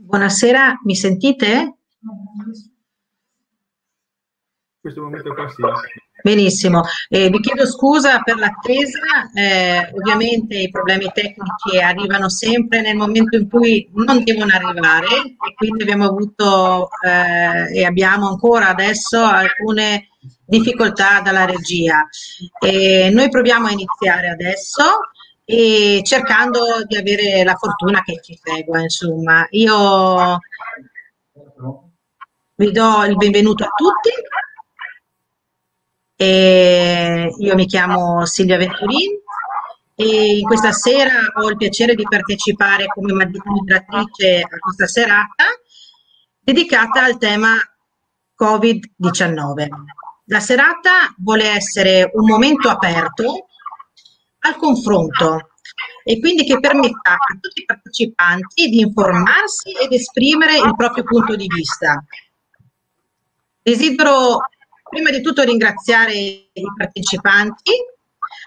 Buonasera, mi sentite? In questo momento qua sì. Benissimo, eh, vi chiedo scusa per l'attesa, eh, ovviamente i problemi tecnici arrivano sempre nel momento in cui non devono arrivare e quindi abbiamo avuto eh, e abbiamo ancora adesso alcune difficoltà dalla regia. noi proviamo a iniziare adesso e cercando di avere la fortuna che ci segua, insomma. Io vi do il benvenuto a tutti. E io mi chiamo Silvia Venturini e in questa sera ho il piacere di partecipare come moderatrice a questa serata dedicata al tema Covid-19. La serata vuole essere un momento aperto al confronto e quindi che permetta a tutti i partecipanti di informarsi ed esprimere il proprio punto di vista. Desidero prima di tutto ringraziare i partecipanti,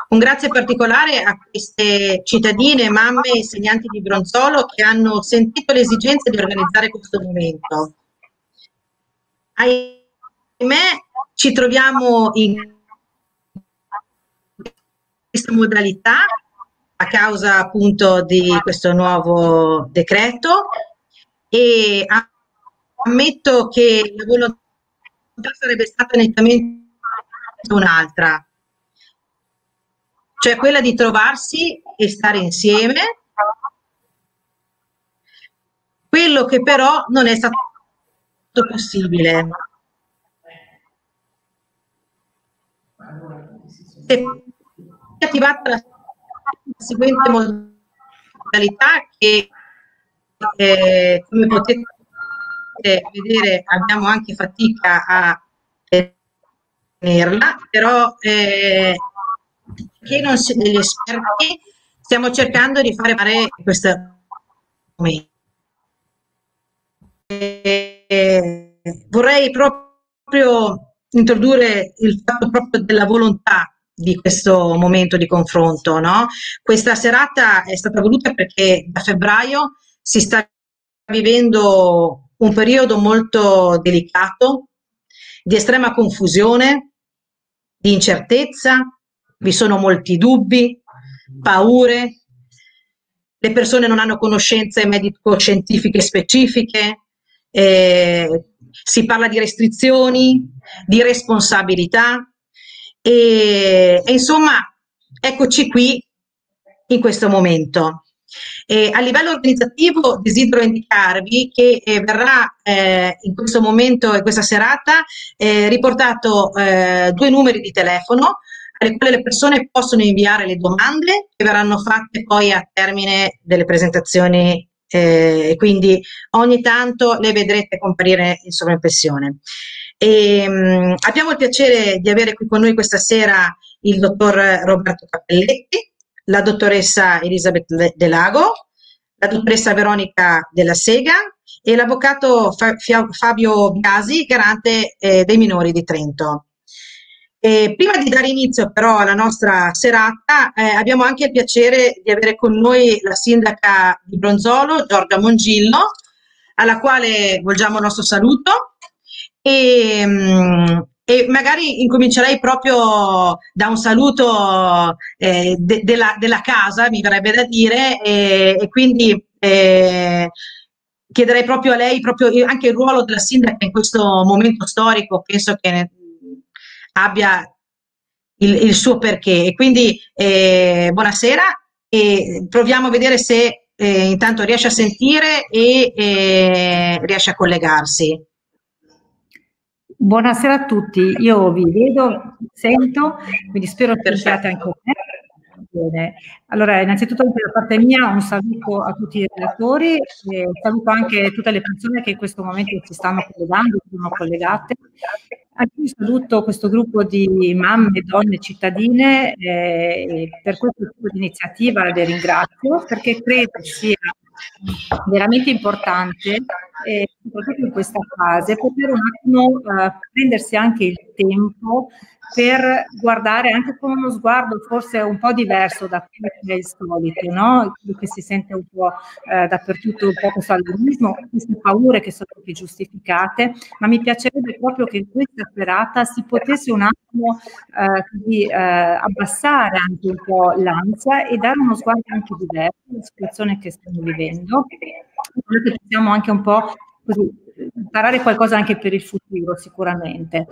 un grazie particolare a queste cittadine, mamme e insegnanti di Bronzolo che hanno sentito l'esigenza di organizzare questo momento. Ahimè, ci troviamo in questa modalità a causa appunto di questo nuovo decreto. E ammetto che la volontà sarebbe stata nettamente un'altra, cioè quella di trovarsi e stare insieme, quello che però non è stato possibile. Se attivata la seguente modalità che eh, come potete vedere abbiamo anche fatica a tenerla, però eh, che non siamo degli esperti stiamo cercando di fare fare momento. Eh, vorrei proprio introdurre il fatto proprio della volontà di questo momento di confronto. No? Questa serata è stata voluta perché da febbraio si sta vivendo un periodo molto delicato, di estrema confusione, di incertezza, vi sono molti dubbi, paure, le persone non hanno conoscenze medico-scientifiche specifiche, eh, si parla di restrizioni, di responsabilità, e, e insomma, eccoci qui in questo momento. E a livello organizzativo desidero indicarvi che eh, verrà eh, in questo momento e questa serata eh, riportato eh, due numeri di telefono alle quali le persone possono inviare le domande che verranno fatte poi a termine delle presentazioni eh, quindi ogni tanto le vedrete comparire in sovraimpressione. E, um, abbiamo il piacere di avere qui con noi questa sera il dottor Roberto Cappelletti, la dottoressa Elisabeth Delago, la dottoressa Veronica della Sega e l'avvocato Fabio Biasi, garante eh, dei minori di Trento. E prima di dare inizio però alla nostra serata eh, abbiamo anche il piacere di avere con noi la sindaca di Bronzolo, Giorgia Mongillo, alla quale volgiamo il nostro saluto e, mm, e magari incomincerei proprio da un saluto eh, de, della, della, casa, mi verrebbe da dire, e, e quindi eh, chiederei proprio a lei proprio anche il ruolo della sindaca in questo momento storico, penso che abbia il, il suo perché. E quindi eh, buonasera e proviamo a vedere se eh, intanto riesce a sentire e eh, riesce a collegarsi. Buonasera a tutti, io vi vedo, sento, quindi spero che siate anche me. Bene. Allora, innanzitutto anche da parte mia un saluto a tutti i relatori e saluto anche tutte le persone che in questo momento si stanno collegando, sono collegate. Anche io saluto questo gruppo di mamme, donne, cittadine eh, per questo tipo di iniziativa le ringrazio perché credo sia veramente importante, eh, soprattutto in questa fase, poter un attimo eh, prendersi anche il tempo per guardare anche con uno sguardo forse un po' diverso da quello che è il solito, no? che si sente un po' eh, dappertutto un po' questo allarmismo, queste paure che sono anche giustificate, ma mi piacerebbe proprio che in questa serata si potesse un attimo eh, così, eh, abbassare anche un po' l'ansia e dare uno sguardo anche diverso alla situazione che stiamo vivendo. Quello che possiamo anche un po' imparare qualcosa anche per il futuro sicuramente.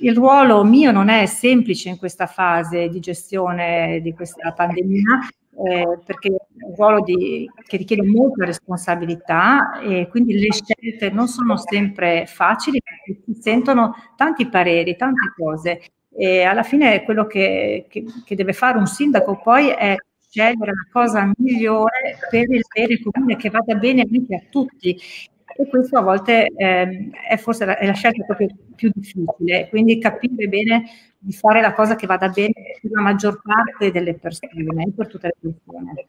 Il ruolo mio non è semplice in questa fase di gestione di questa pandemia, eh, perché è un ruolo di, che richiede molta responsabilità e quindi le scelte non sono sempre facili si sentono tanti pareri, tante cose e alla fine quello che, che, che deve fare un sindaco poi è scegliere la cosa migliore per il bene comune che vada bene anche a tutti e questo a volte eh, è forse la, è la, scelta proprio più difficile, quindi capire bene di fare la cosa che vada bene per la maggior parte delle persone, per tutte le persone.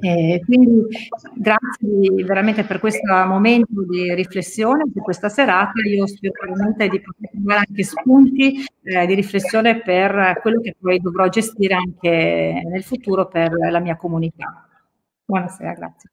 Eh, quindi grazie veramente per questo momento di riflessione, per questa serata. Io spero veramente di poter trovare anche spunti eh, di riflessione per quello che poi dovrò gestire anche nel futuro per la mia comunità. Buonasera, grazie.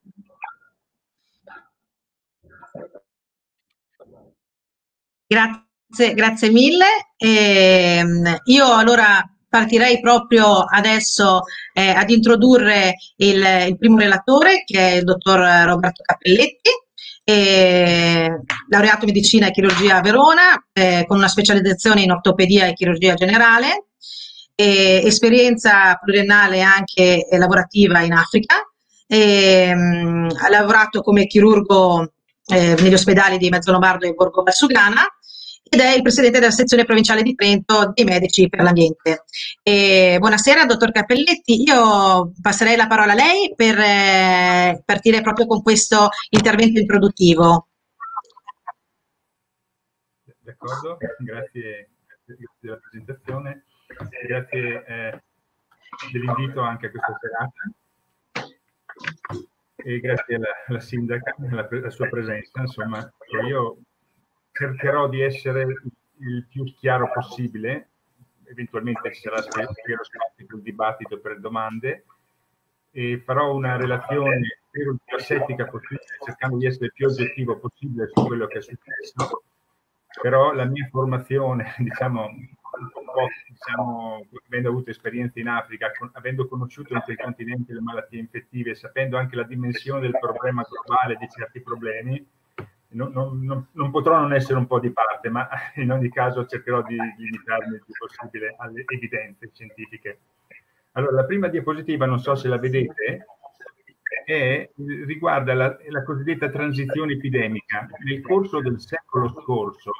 Grazie, grazie mille. Eh, io allora partirei proprio adesso eh, ad introdurre il, il, primo relatore, che è il dottor Roberto Cappelletti, eh, laureato in medicina e chirurgia a Verona, eh, con una specializzazione in ortopedia e chirurgia generale, esperienza pluriennale anche lavorativa in Africa. Ehm, ha lavorato come chirurgo eh, negli ospedali di Mezzolombardo e Borgo Valsugana ed è il presidente della sezione provinciale di Trento dei medici per l'ambiente. E buonasera, dottor Cappelletti. Io passerei la parola a lei per eh, partire proprio con questo intervento introduttivo. D'accordo, grazie, grazie, della presentazione, grazie eh, dell'invito anche a questa serata e grazie alla, alla sindaca, alla, alla, sua presenza. Insomma, io cercherò di essere il più chiaro possibile, eventualmente ci sarà spero spazio il dibattito per domande. E farò una relazione spero il più asettica possibile, cercando di essere il più oggettivo possibile su quello che è successo, però la mia formazione, diciamo, un po', diciamo, avendo avuto esperienze in Africa, con, avendo conosciuto in quel continente le malattie infettive, sapendo anche la dimensione del problema globale di certi problemi, non, non, non, potrò non essere un po' di parte, ma in ogni caso cercherò di limitarmi il più possibile alle evidenze scientifiche. Allora, la prima diapositiva, non so se la vedete, è, riguarda la, la cosiddetta transizione epidemica. Nel corso del secolo scorso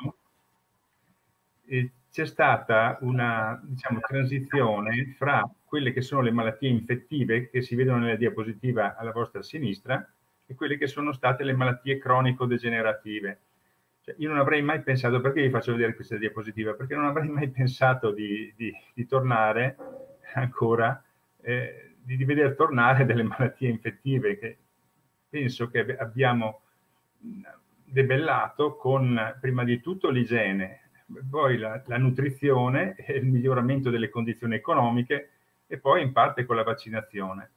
eh, c'è stata una diciamo, transizione fra quelle che sono le malattie infettive che si vedono nella diapositiva alla vostra sinistra e quelle che sono state le malattie cronico-degenerative. Cioè, io non avrei mai pensato, perché vi faccio vedere questa diapositiva? Perché non avrei mai pensato di, di, di tornare ancora, eh, di, di vedere tornare delle malattie infettive che penso che abbiamo debellato con prima di tutto l'igiene, poi la, la nutrizione e il miglioramento delle condizioni economiche e poi in parte con la vaccinazione.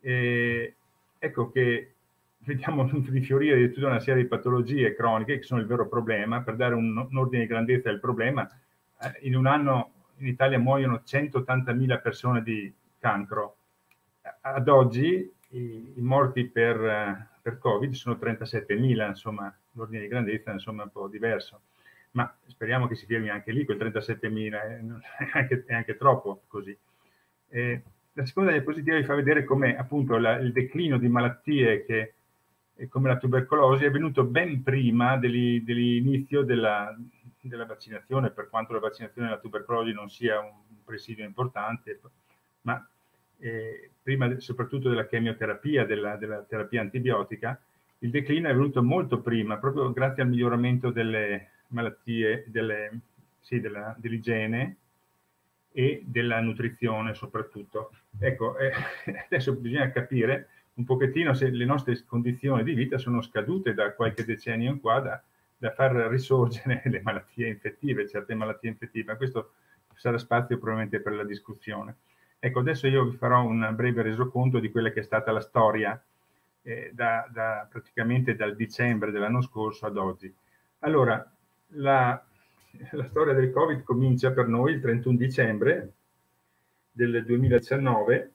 E ecco che vediamo rifiorire di tutta una serie di patologie croniche che sono il vero problema. Per dare un, un ordine di grandezza del problema, eh, in un anno in Italia muoiono 180.000 persone di cancro. Ad oggi i, i morti per, per, Covid sono 37.000, insomma l'ordine di grandezza insomma, è un po' diverso. Ma speriamo che si fermi anche lì, quel 37.000, eh, è, anche, è anche troppo così. Eh, la seconda diapositiva vi fa vedere come appunto la, il declino di malattie che come la tubercolosi è venuto ben prima dell'inizio della, della, vaccinazione, per quanto la vaccinazione della tubercolosi non sia un presidio importante, ma eh, prima soprattutto della chemioterapia, della, della, terapia antibiotica, il declino è venuto molto prima, proprio grazie al miglioramento delle malattie, delle, sì, dell'igiene e della nutrizione soprattutto. Ecco, eh, adesso bisogna capire un pochettino se le nostre condizioni di vita sono scadute da qualche decennio in qua da, da far risorgere le malattie infettive, certe malattie infettive, questo sarà spazio probabilmente per la discussione. Ecco, adesso io vi farò un breve resoconto di quella che è stata la storia eh, da, da, praticamente dal dicembre dell'anno scorso ad oggi. Allora, la, la storia del Covid comincia per noi il 31 dicembre del 2019,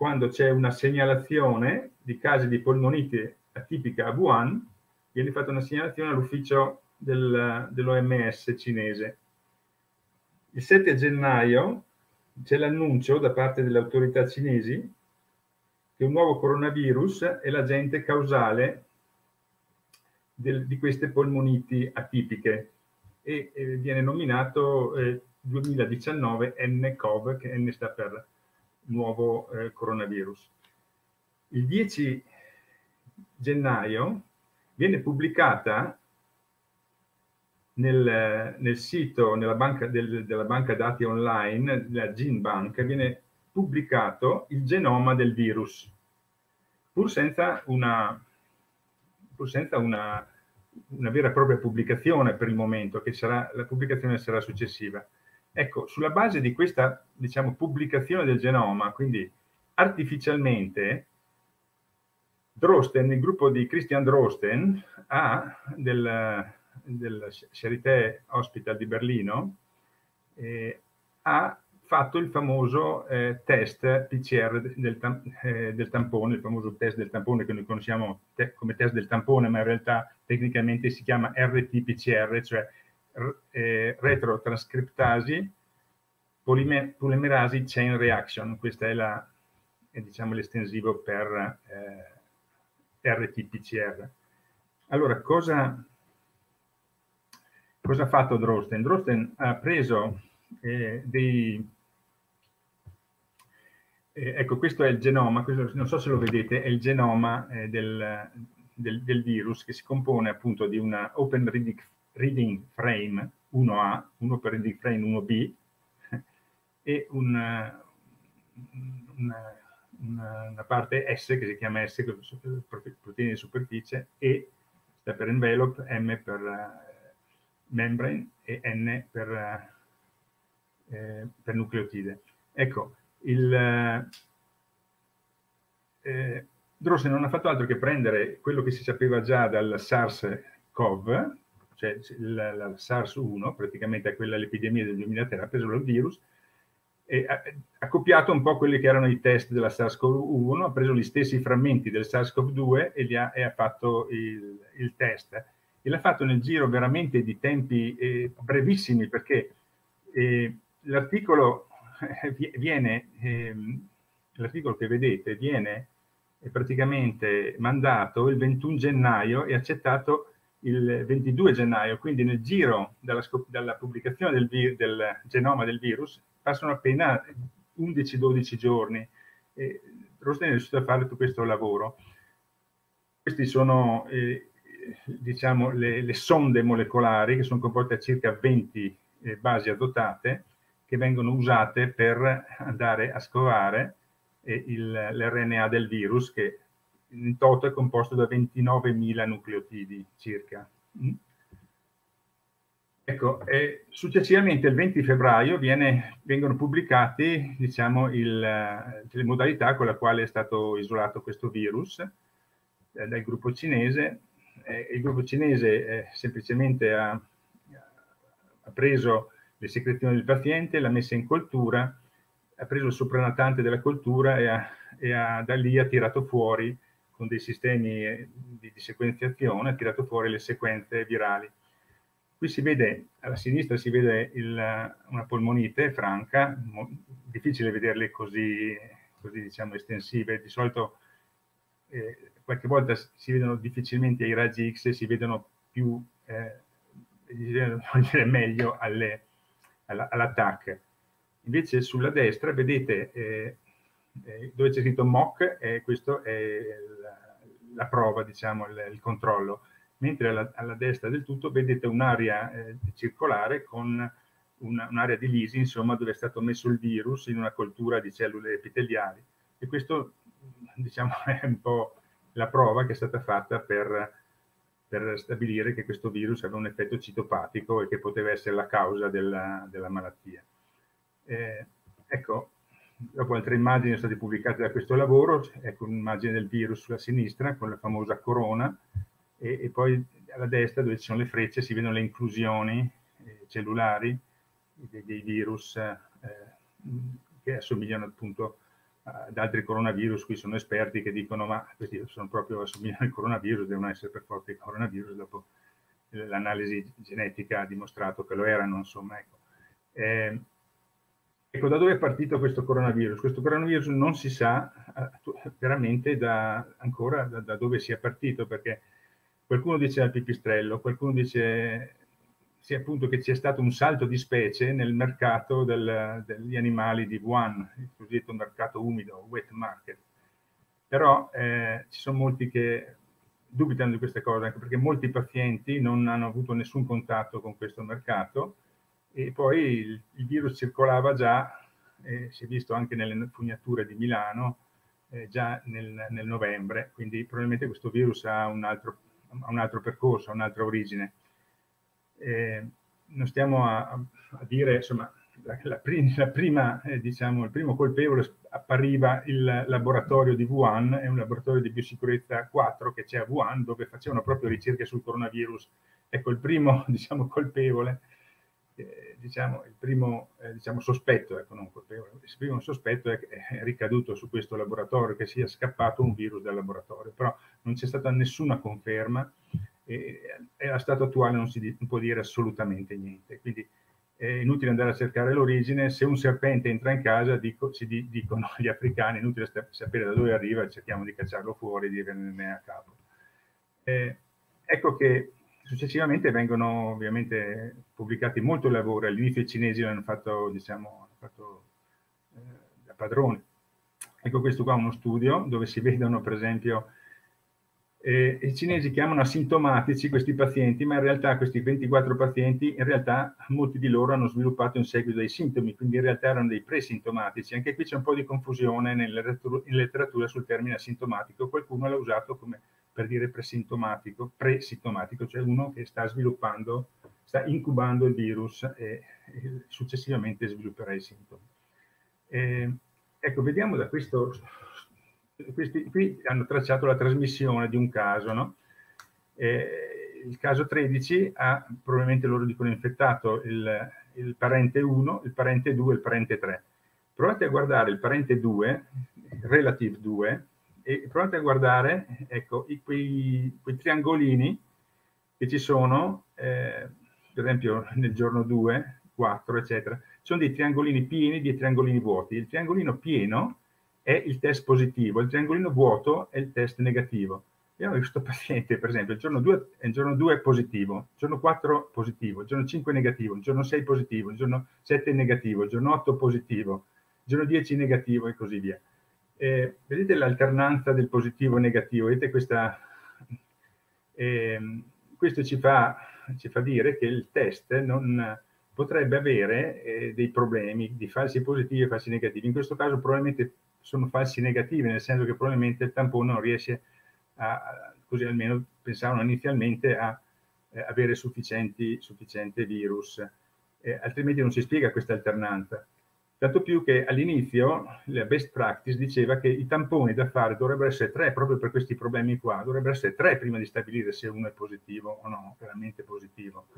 quando c'è una segnalazione di casi di polmonite atipica a Wuhan, viene fatta una segnalazione all'ufficio del, dell'OMS cinese. Il 7 gennaio c'è l'annuncio da parte delle autorità cinesi che un nuovo coronavirus è l'agente causale del, di queste polmoniti atipiche e, e viene nominato eh, 2019 NCOV, che N sta per nuovo eh, coronavirus. Il 10 gennaio viene pubblicata nel, nel sito, nella banca, del, della banca dati online, la GenBank, viene pubblicato il genoma del virus, pur senza una, pur senza una, una vera e propria pubblicazione per il momento, che sarà, la pubblicazione sarà successiva. Ecco, sulla base di questa, diciamo, pubblicazione del genoma, quindi artificialmente, Drosten, il gruppo di Christian Drosten, ha del, del Charité Hospital di Berlino, eh, ha fatto il famoso eh, test PCR del, tam eh, del, tampone, il famoso test del tampone che noi conosciamo te come test del tampone, ma in realtà tecnicamente si chiama RT-PCR, cioè eh, retrotrascriptasi polimer polimerasi chain reaction, questo è, la, è diciamo, l'estensivo per eh, RT-PCR. Allora, cosa, cosa ha fatto Drosten? Drosten ha preso eh, dei... Eh, ecco, questo è il genoma, questo, non so se lo vedete, è il genoma eh, del, del, del, virus che si compone appunto di una Open Reading, reading Frame 1A, un Open Reading Frame 1B e una, una, una, parte S che si chiama S, proteine di superficie, E sta per envelope, M per uh, membrane e N per, uh, eh, per nucleotide. Ecco, il, eh, Drossen non ha fatto altro che prendere quello che si sapeva già dal SARS-CoV, cioè il, la SARS-1, praticamente quella l'epidemia del 2003, ha preso il virus, e ha copiato un po' quelli che erano i test della SARS-CoV-1, ha preso gli stessi frammenti del SARS-CoV-2 e, ha, e ha fatto il, il, test. E l'ha fatto nel giro veramente di tempi eh, brevissimi, perché eh, l'articolo eh, viene, ehm, l'articolo che vedete viene praticamente mandato il 21 gennaio e accettato il 22 gennaio, quindi nel giro dalla, dalla pubblicazione del, del genoma del virus passano appena 11-12 giorni. E Rosten è riuscito a fare tutto questo lavoro. Queste sono eh, diciamo, le, le, sonde molecolari che sono composte da circa 20 eh, basi adottate che vengono usate per andare a scovare eh, l'RNA del virus che in toto è composto da 29.000 nucleotidi circa. Mm? Ecco, successivamente il 20 febbraio viene, vengono pubblicate diciamo, eh, le modalità con le quali è stato isolato questo virus eh, dal gruppo cinese. Eh, il gruppo cinese eh, semplicemente ha, ha, preso le secrezioni del paziente, l'ha messa in coltura, ha preso il sopranatante della coltura e, ha, e ha, da lì ha tirato fuori con dei sistemi eh, di, di sequenziazione, ha tirato fuori le sequenze virali Qui si vede, alla sinistra si vede il, una polmonite franca, difficile vederle così, così diciamo, estensive, di solito eh, qualche volta si vedono difficilmente ai raggi X, si vedono più, eh, meglio all'attacco. Invece sulla destra vedete eh, eh, dove c'è scritto MOC, eh, questo è la, la prova, diciamo, il, il controllo mentre alla, alla destra del tutto vedete un'area eh, circolare con un'area di lisi, insomma, dove è stato messo il virus in una coltura di cellule epiteliali. E questo, diciamo, è un po' la prova che è stata fatta per, per stabilire che questo virus aveva un effetto citopatico e che poteva essere la causa della, della malattia. Eh, ecco, dopo altre immagini sono state pubblicate da questo lavoro, ecco un'immagine del virus sulla sinistra con la famosa corona e, e, poi alla destra dove ci sono le frecce si vedono le inclusioni eh, cellulari dei, dei virus eh, che assomigliano appunto ad altri coronavirus, qui sono esperti che dicono ma questi sono proprio assomigliano al coronavirus, devono essere per forza il coronavirus, dopo l'analisi genetica ha dimostrato che lo erano, insomma. Ecco. Eh, ecco, da dove è partito questo coronavirus? Questo coronavirus non si sa eh, veramente da, ancora da, da, dove sia partito, perché qualcuno dice al pipistrello, qualcuno dice sia appunto che c'è stato un salto di specie nel mercato del, degli animali di Wuhan, il cosiddetto mercato umido, wet market. Però eh, ci sono molti che dubitano di queste cose, anche perché molti pazienti non hanno avuto nessun contatto con questo mercato e poi il, il virus circolava già, eh, si è visto anche nelle fognature di Milano, eh, già nel, nel, novembre, quindi probabilmente questo virus ha un altro, ha un altro percorso, ha un'altra origine eh, non stiamo a, a, dire, insomma, la, la, prim, la prima, eh, diciamo, il primo colpevole appariva il laboratorio di Wuhan, è un laboratorio di biosicurezza 4 che c'è a Wuhan, dove facevano proprio ricerche sul coronavirus. Ecco, il primo, diciamo, colpevole, eh, diciamo, il primo, eh, diciamo, sospetto, ecco, non colpevole, il primo sospetto è, è ricaduto su questo laboratorio, che sia scappato un virus dal laboratorio, però non c'è stata nessuna conferma, e allo stato attuale non si non può dire assolutamente niente. Quindi è inutile andare a cercare l'origine, se un serpente entra in casa, dico, ci dicono gli africani, è inutile sapere da dove arriva, cerchiamo di cacciarlo fuori e di venirne a capo. Eh, ecco che successivamente vengono ovviamente pubblicati molti lavori, all'inizio i cinesi l'hanno fatto, diciamo, fatto eh, da padroni. Ecco questo qua è uno studio dove si vedono per esempio eh, I cinesi chiamano asintomatici questi pazienti, ma in realtà questi 24 pazienti, in realtà molti di loro hanno sviluppato in seguito dei sintomi, quindi in realtà erano dei presintomatici. Anche qui c'è un po' di confusione nella letteratura sul termine asintomatico, qualcuno l'ha usato come per dire presintomatico, presintomatico, cioè uno che sta sviluppando, sta incubando il virus e, e successivamente svilupperà i sintomi. Eh, ecco, vediamo da questo questi qui hanno tracciato la trasmissione di un caso, no? eh, il caso 13 ha, probabilmente loro dicono, infettato il, il, parente 1, il parente 2 e il parente 3. Provate a guardare il parente 2, relative 2, e provate a guardare, ecco, i, quei, quei, triangolini che ci sono, eh, per esempio nel giorno 2, 4, eccetera, sono dei triangolini pieni e dei triangolini vuoti. Il triangolino pieno è il test positivo, il triangolino vuoto è il test negativo. Io ho questo paziente, per esempio, il giorno 2, il giorno 2 è positivo, il giorno 4 positivo, il giorno 5 negativo, il giorno 6 positivo, il giorno 7 negativo, il giorno 8 positivo, il giorno 10 negativo e così via. Eh, vedete l'alternanza del positivo e negativo? Vedete questa... Eh, questo ci fa, ci fa, dire che il test non potrebbe avere eh, dei problemi di falsi positivi e falsi negativi. In questo caso probabilmente sono falsi negativi, nel senso che probabilmente il tampone non riesce a, così almeno pensavano inizialmente, a eh, avere sufficiente virus, eh, altrimenti non si spiega questa alternanza. Tanto più che all'inizio la best practice diceva che i tamponi da fare dovrebbero essere tre, proprio per questi problemi qua, dovrebbero essere tre prima di stabilire se uno è positivo o no, veramente positivo.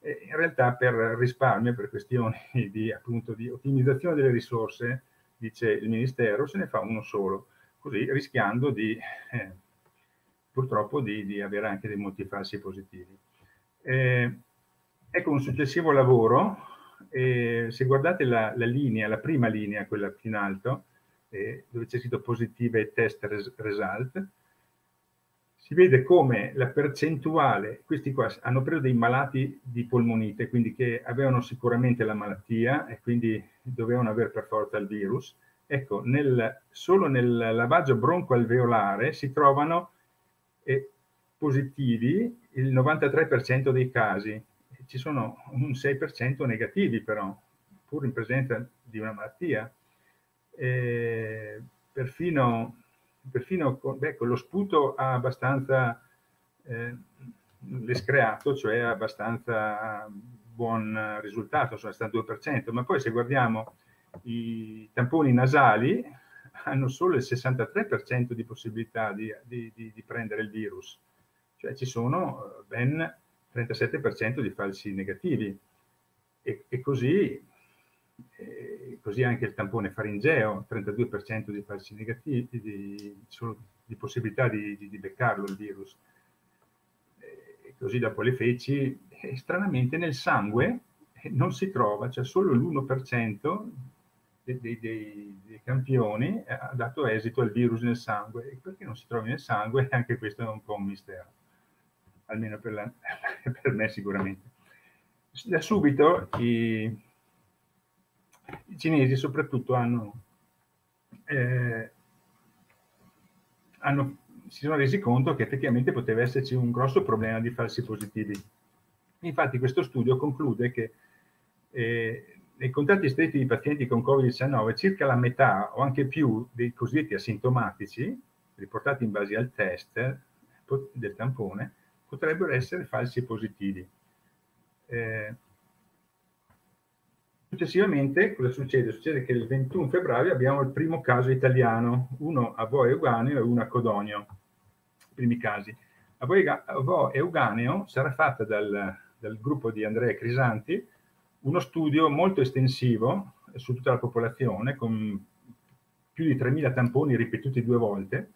E in realtà per risparmio, per questioni di, appunto, di ottimizzazione delle risorse, dice il Ministero, se ne fa uno solo, così rischiando di, eh, purtroppo di, di, avere anche dei molti falsi positivi. Eh, ecco un successivo lavoro, eh, se guardate la, la, linea, la prima linea, quella più in alto, eh, dove c'è scritto positive test result, si vede come la percentuale, questi qua hanno preso dei malati di polmonite, quindi che avevano sicuramente la malattia e quindi dovevano avere per forza il virus. Ecco, nel, solo nel lavaggio broncoalveolare si trovano eh, positivi il 93% dei casi, ci sono un 6% negativi però, pur in presenza di una malattia. Eh, perfino perfino con lo sputo ha abbastanza, eh, l'escreato, cioè abbastanza buon risultato, sono stato 2%, ma poi se guardiamo i tamponi nasali hanno solo il 63% di possibilità di, di, di, di, prendere il virus, cioè ci sono ben 37% di falsi negativi e, e così, e così, anche il tampone faringeo, 32% di falsi negativi, di, di possibilità di, beccarlo il virus. E così dopo le feci, e stranamente nel sangue non si trova, cioè solo l'1% dei, dei, dei, campioni ha dato esito al virus nel sangue. E perché non si trova nel sangue? Anche questo è un po' un mistero, almeno per, la, per me sicuramente. Da subito i, i cinesi soprattutto hanno, eh, hanno, si sono resi conto che effettivamente poteva esserci un grosso problema di falsi positivi. Infatti questo studio conclude che eh, nei contatti stretti di pazienti con Covid-19 circa la metà o anche più dei cosiddetti asintomatici, riportati in base al test del tampone, potrebbero essere falsi positivi. Eh, successivamente cosa succede? Succede che il 21 febbraio abbiamo il primo caso italiano, uno a Vo Euganeo e uno a Codonio, i primi casi. A Vo Euganeo sarà fatta dal, dal gruppo di Andrea Crisanti, uno studio molto estensivo su tutta la popolazione, con più di 3.000 tamponi ripetuti due volte,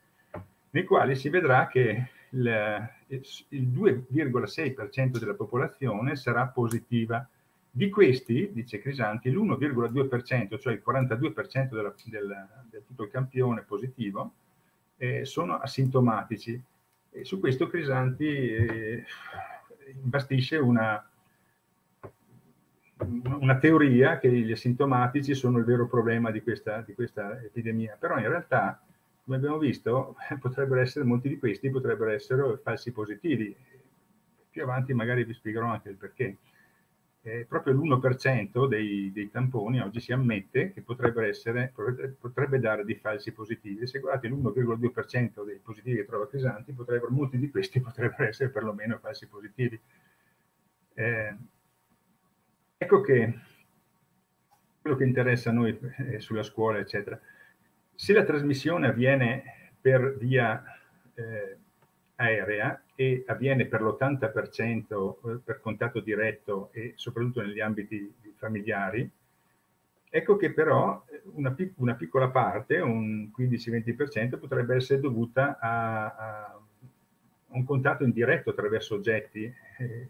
nei quali si vedrà che il, il 2,6% della popolazione sarà positiva. Di questi, dice Crisanti, l'1,2%, cioè il 42% della, del, del, tutto il campione positivo, eh, sono asintomatici. E su questo Crisanti eh, imbastisce una, una teoria che gli asintomatici sono il vero problema di questa, di questa epidemia, però in realtà, come abbiamo visto, potrebbero essere, molti di questi potrebbero essere falsi positivi. Più avanti magari vi spiegherò anche il perché. Eh, proprio l'1% dei, dei, tamponi oggi si ammette che essere, potrebbe dare dei falsi positivi. Se guardate l'1,2% dei positivi che trova Crisanti, molti di questi potrebbero essere perlomeno falsi positivi. Eh, Ecco che quello che interessa a noi eh, sulla scuola, eccetera, se la trasmissione avviene per via eh, aerea e avviene per l'80% eh, per contatto diretto e soprattutto negli ambiti familiari, ecco che però una, una piccola parte, un 15-20%, potrebbe essere dovuta a, a, un contatto indiretto attraverso oggetti. Eh,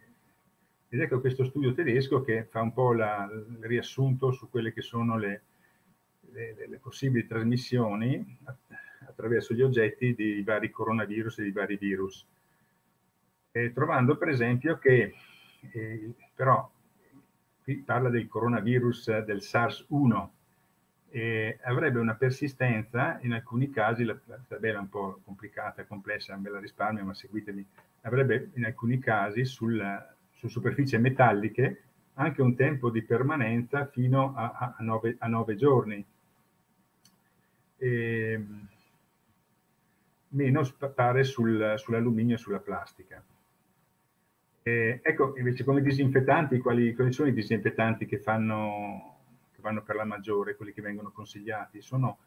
ed ecco questo studio tedesco che fa un po' la, il riassunto su quelle che sono le, le, le possibili trasmissioni attraverso gli oggetti dei vari coronavirus e dei vari virus. E trovando per esempio che, eh, però, qui parla del coronavirus del SARS-1, eh, avrebbe una persistenza, in alcuni casi, la, la tabella è un po' complicata, complessa, me la risparmio, ma seguitemi, avrebbe in alcuni casi sul, su superfici metalliche anche un tempo di permanenza fino a, a, nove, a nove, giorni. E, ehm, meno pare sul, sull'alluminio e sulla plastica. E, ecco, invece come disinfettanti, quali, quali sono i disinfettanti che, fanno, che vanno per la maggiore, quelli che vengono consigliati? Sono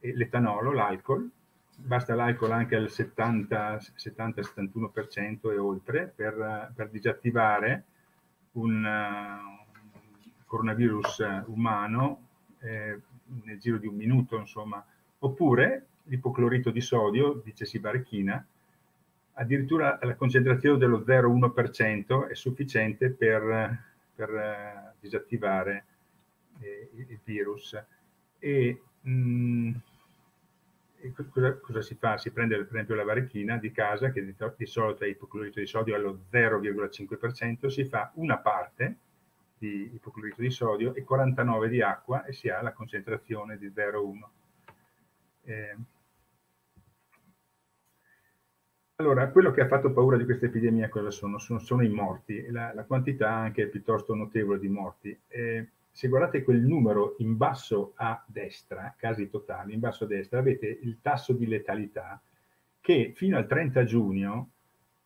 eh, l'etanolo, l'alcol, basta l'alcol anche al 70-71% e oltre per, per disattivare un uh, coronavirus umano eh, nel giro di un minuto, insomma. Oppure l'ipoclorito di sodio, dice Sibarchina, addirittura la concentrazione dello 0,1% è sufficiente per, per uh, disattivare eh, il virus. E, mh, mm, cosa, cosa, si fa? Si prende per esempio la varechina di casa che di, di solito è ipoclorito di sodio allo 0,5%, si fa una parte di ipoclorito di sodio e 49 di acqua e si ha la concentrazione di 0,1. Eh, allora, quello che ha fatto paura di questa epidemia cosa sono? Sono, sono i morti, la, la, quantità anche piuttosto notevole di morti. Eh, se guardate quel numero in basso a destra, casi totali, in basso a destra, avete il tasso di letalità che fino al 30 giugno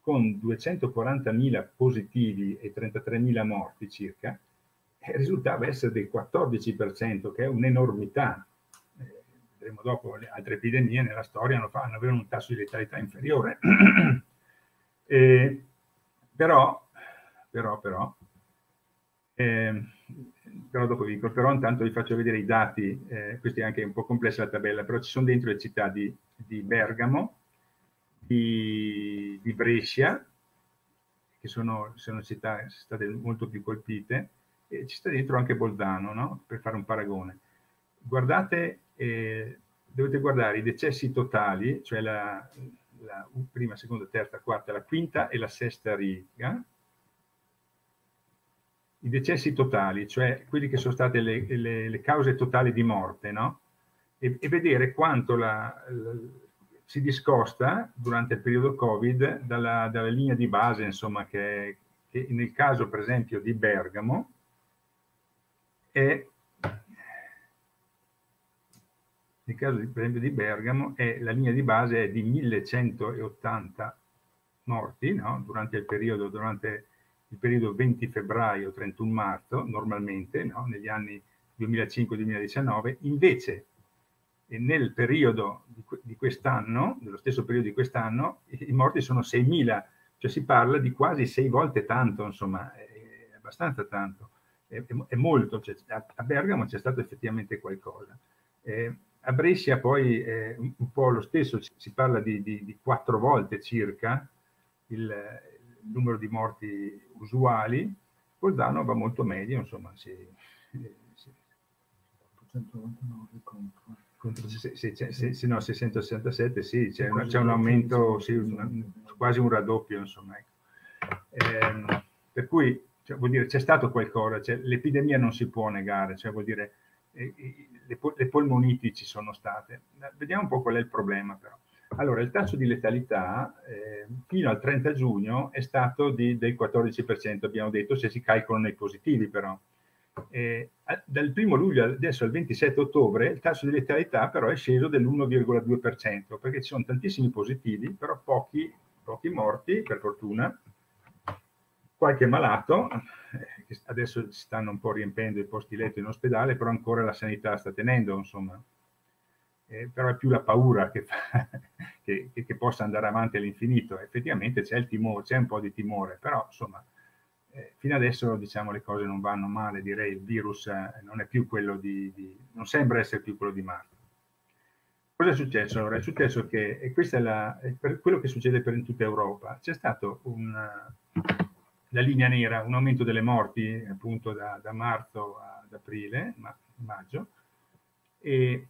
con 240.000 positivi e 33.000 morti circa, risultava essere del 14%, che è un'enormità. Eh, vedremo dopo, le altre epidemie nella storia hanno, hanno avuto un tasso di letalità inferiore. eh, però, però, però, eh, però dopo vi dico, però intanto vi faccio vedere i dati, eh, questa è anche un po' complessa la tabella, però ci sono dentro le città di, di Bergamo, di, di, Brescia, che sono, sono città state molto più colpite, e ci sta dentro anche Bolzano, no? per fare un paragone. Guardate, eh, dovete guardare i decessi totali, cioè la, la prima, seconda, terza, quarta, la quinta e la sesta riga, i decessi totali, cioè quelli che sono state le, le, le cause totali di morte, no? E, e vedere quanto la, la, si discosta durante il periodo Covid dalla, dalla linea di base, insomma, che, che, nel caso, per esempio, di Bergamo, è nel caso, per esempio, di Bergamo, è, la linea di base è di 1180 morti no? durante il periodo, durante il periodo 20 febbraio-31 marzo, normalmente, no? negli anni 2005-2019, invece nel periodo di quest'anno, nello stesso periodo di quest'anno, i morti sono 6.000, cioè si parla di quasi sei volte tanto, insomma, è abbastanza tanto, è, è molto, cioè, a Bergamo c'è stato effettivamente qualcosa. Eh, a Brescia poi è un po' lo stesso, si parla di, di, di quattro volte circa il, il numero di morti usuali, Bolzano va molto meglio, insomma, si, si, 899 contro, contro se, se, se, se, no, 667, sì, c'è, un, c'è un aumento, sì, un, quasi un raddoppio, insomma. Ecco. Eh, per cui cioè, vuol dire c'è stato qualcosa, cioè, l'epidemia non si può negare, cioè vuol dire eh, le, le polmoniti ci sono state. Vediamo un po' qual è il problema però. Allora, il tasso di letalità eh, fino al 30 giugno è stato di, del 14%, abbiamo detto, se si calcolano i positivi però. Eh, dal 1 luglio adesso al 27 ottobre il tasso di letalità però è sceso dell'1,2%, perché ci sono tantissimi positivi, però pochi, pochi morti, per fortuna, qualche malato, eh, adesso si stanno un po' riempendo i posti letto in ospedale, però ancora la sanità sta tenendo, insomma eh, però è più la paura che, fa, che, che, possa andare avanti all'infinito. Effettivamente c'è il timore, c'è un po' di timore, però insomma, eh, fino adesso diciamo le cose non vanno male, direi il virus eh, non è più quello di, di, non sembra essere più quello di Marco. Cosa è successo allora? È successo che, e questo è, è quello che succede per in tutta Europa, c'è stato un, la linea nera, un aumento delle morti appunto da, da marzo ad aprile, ma, maggio, e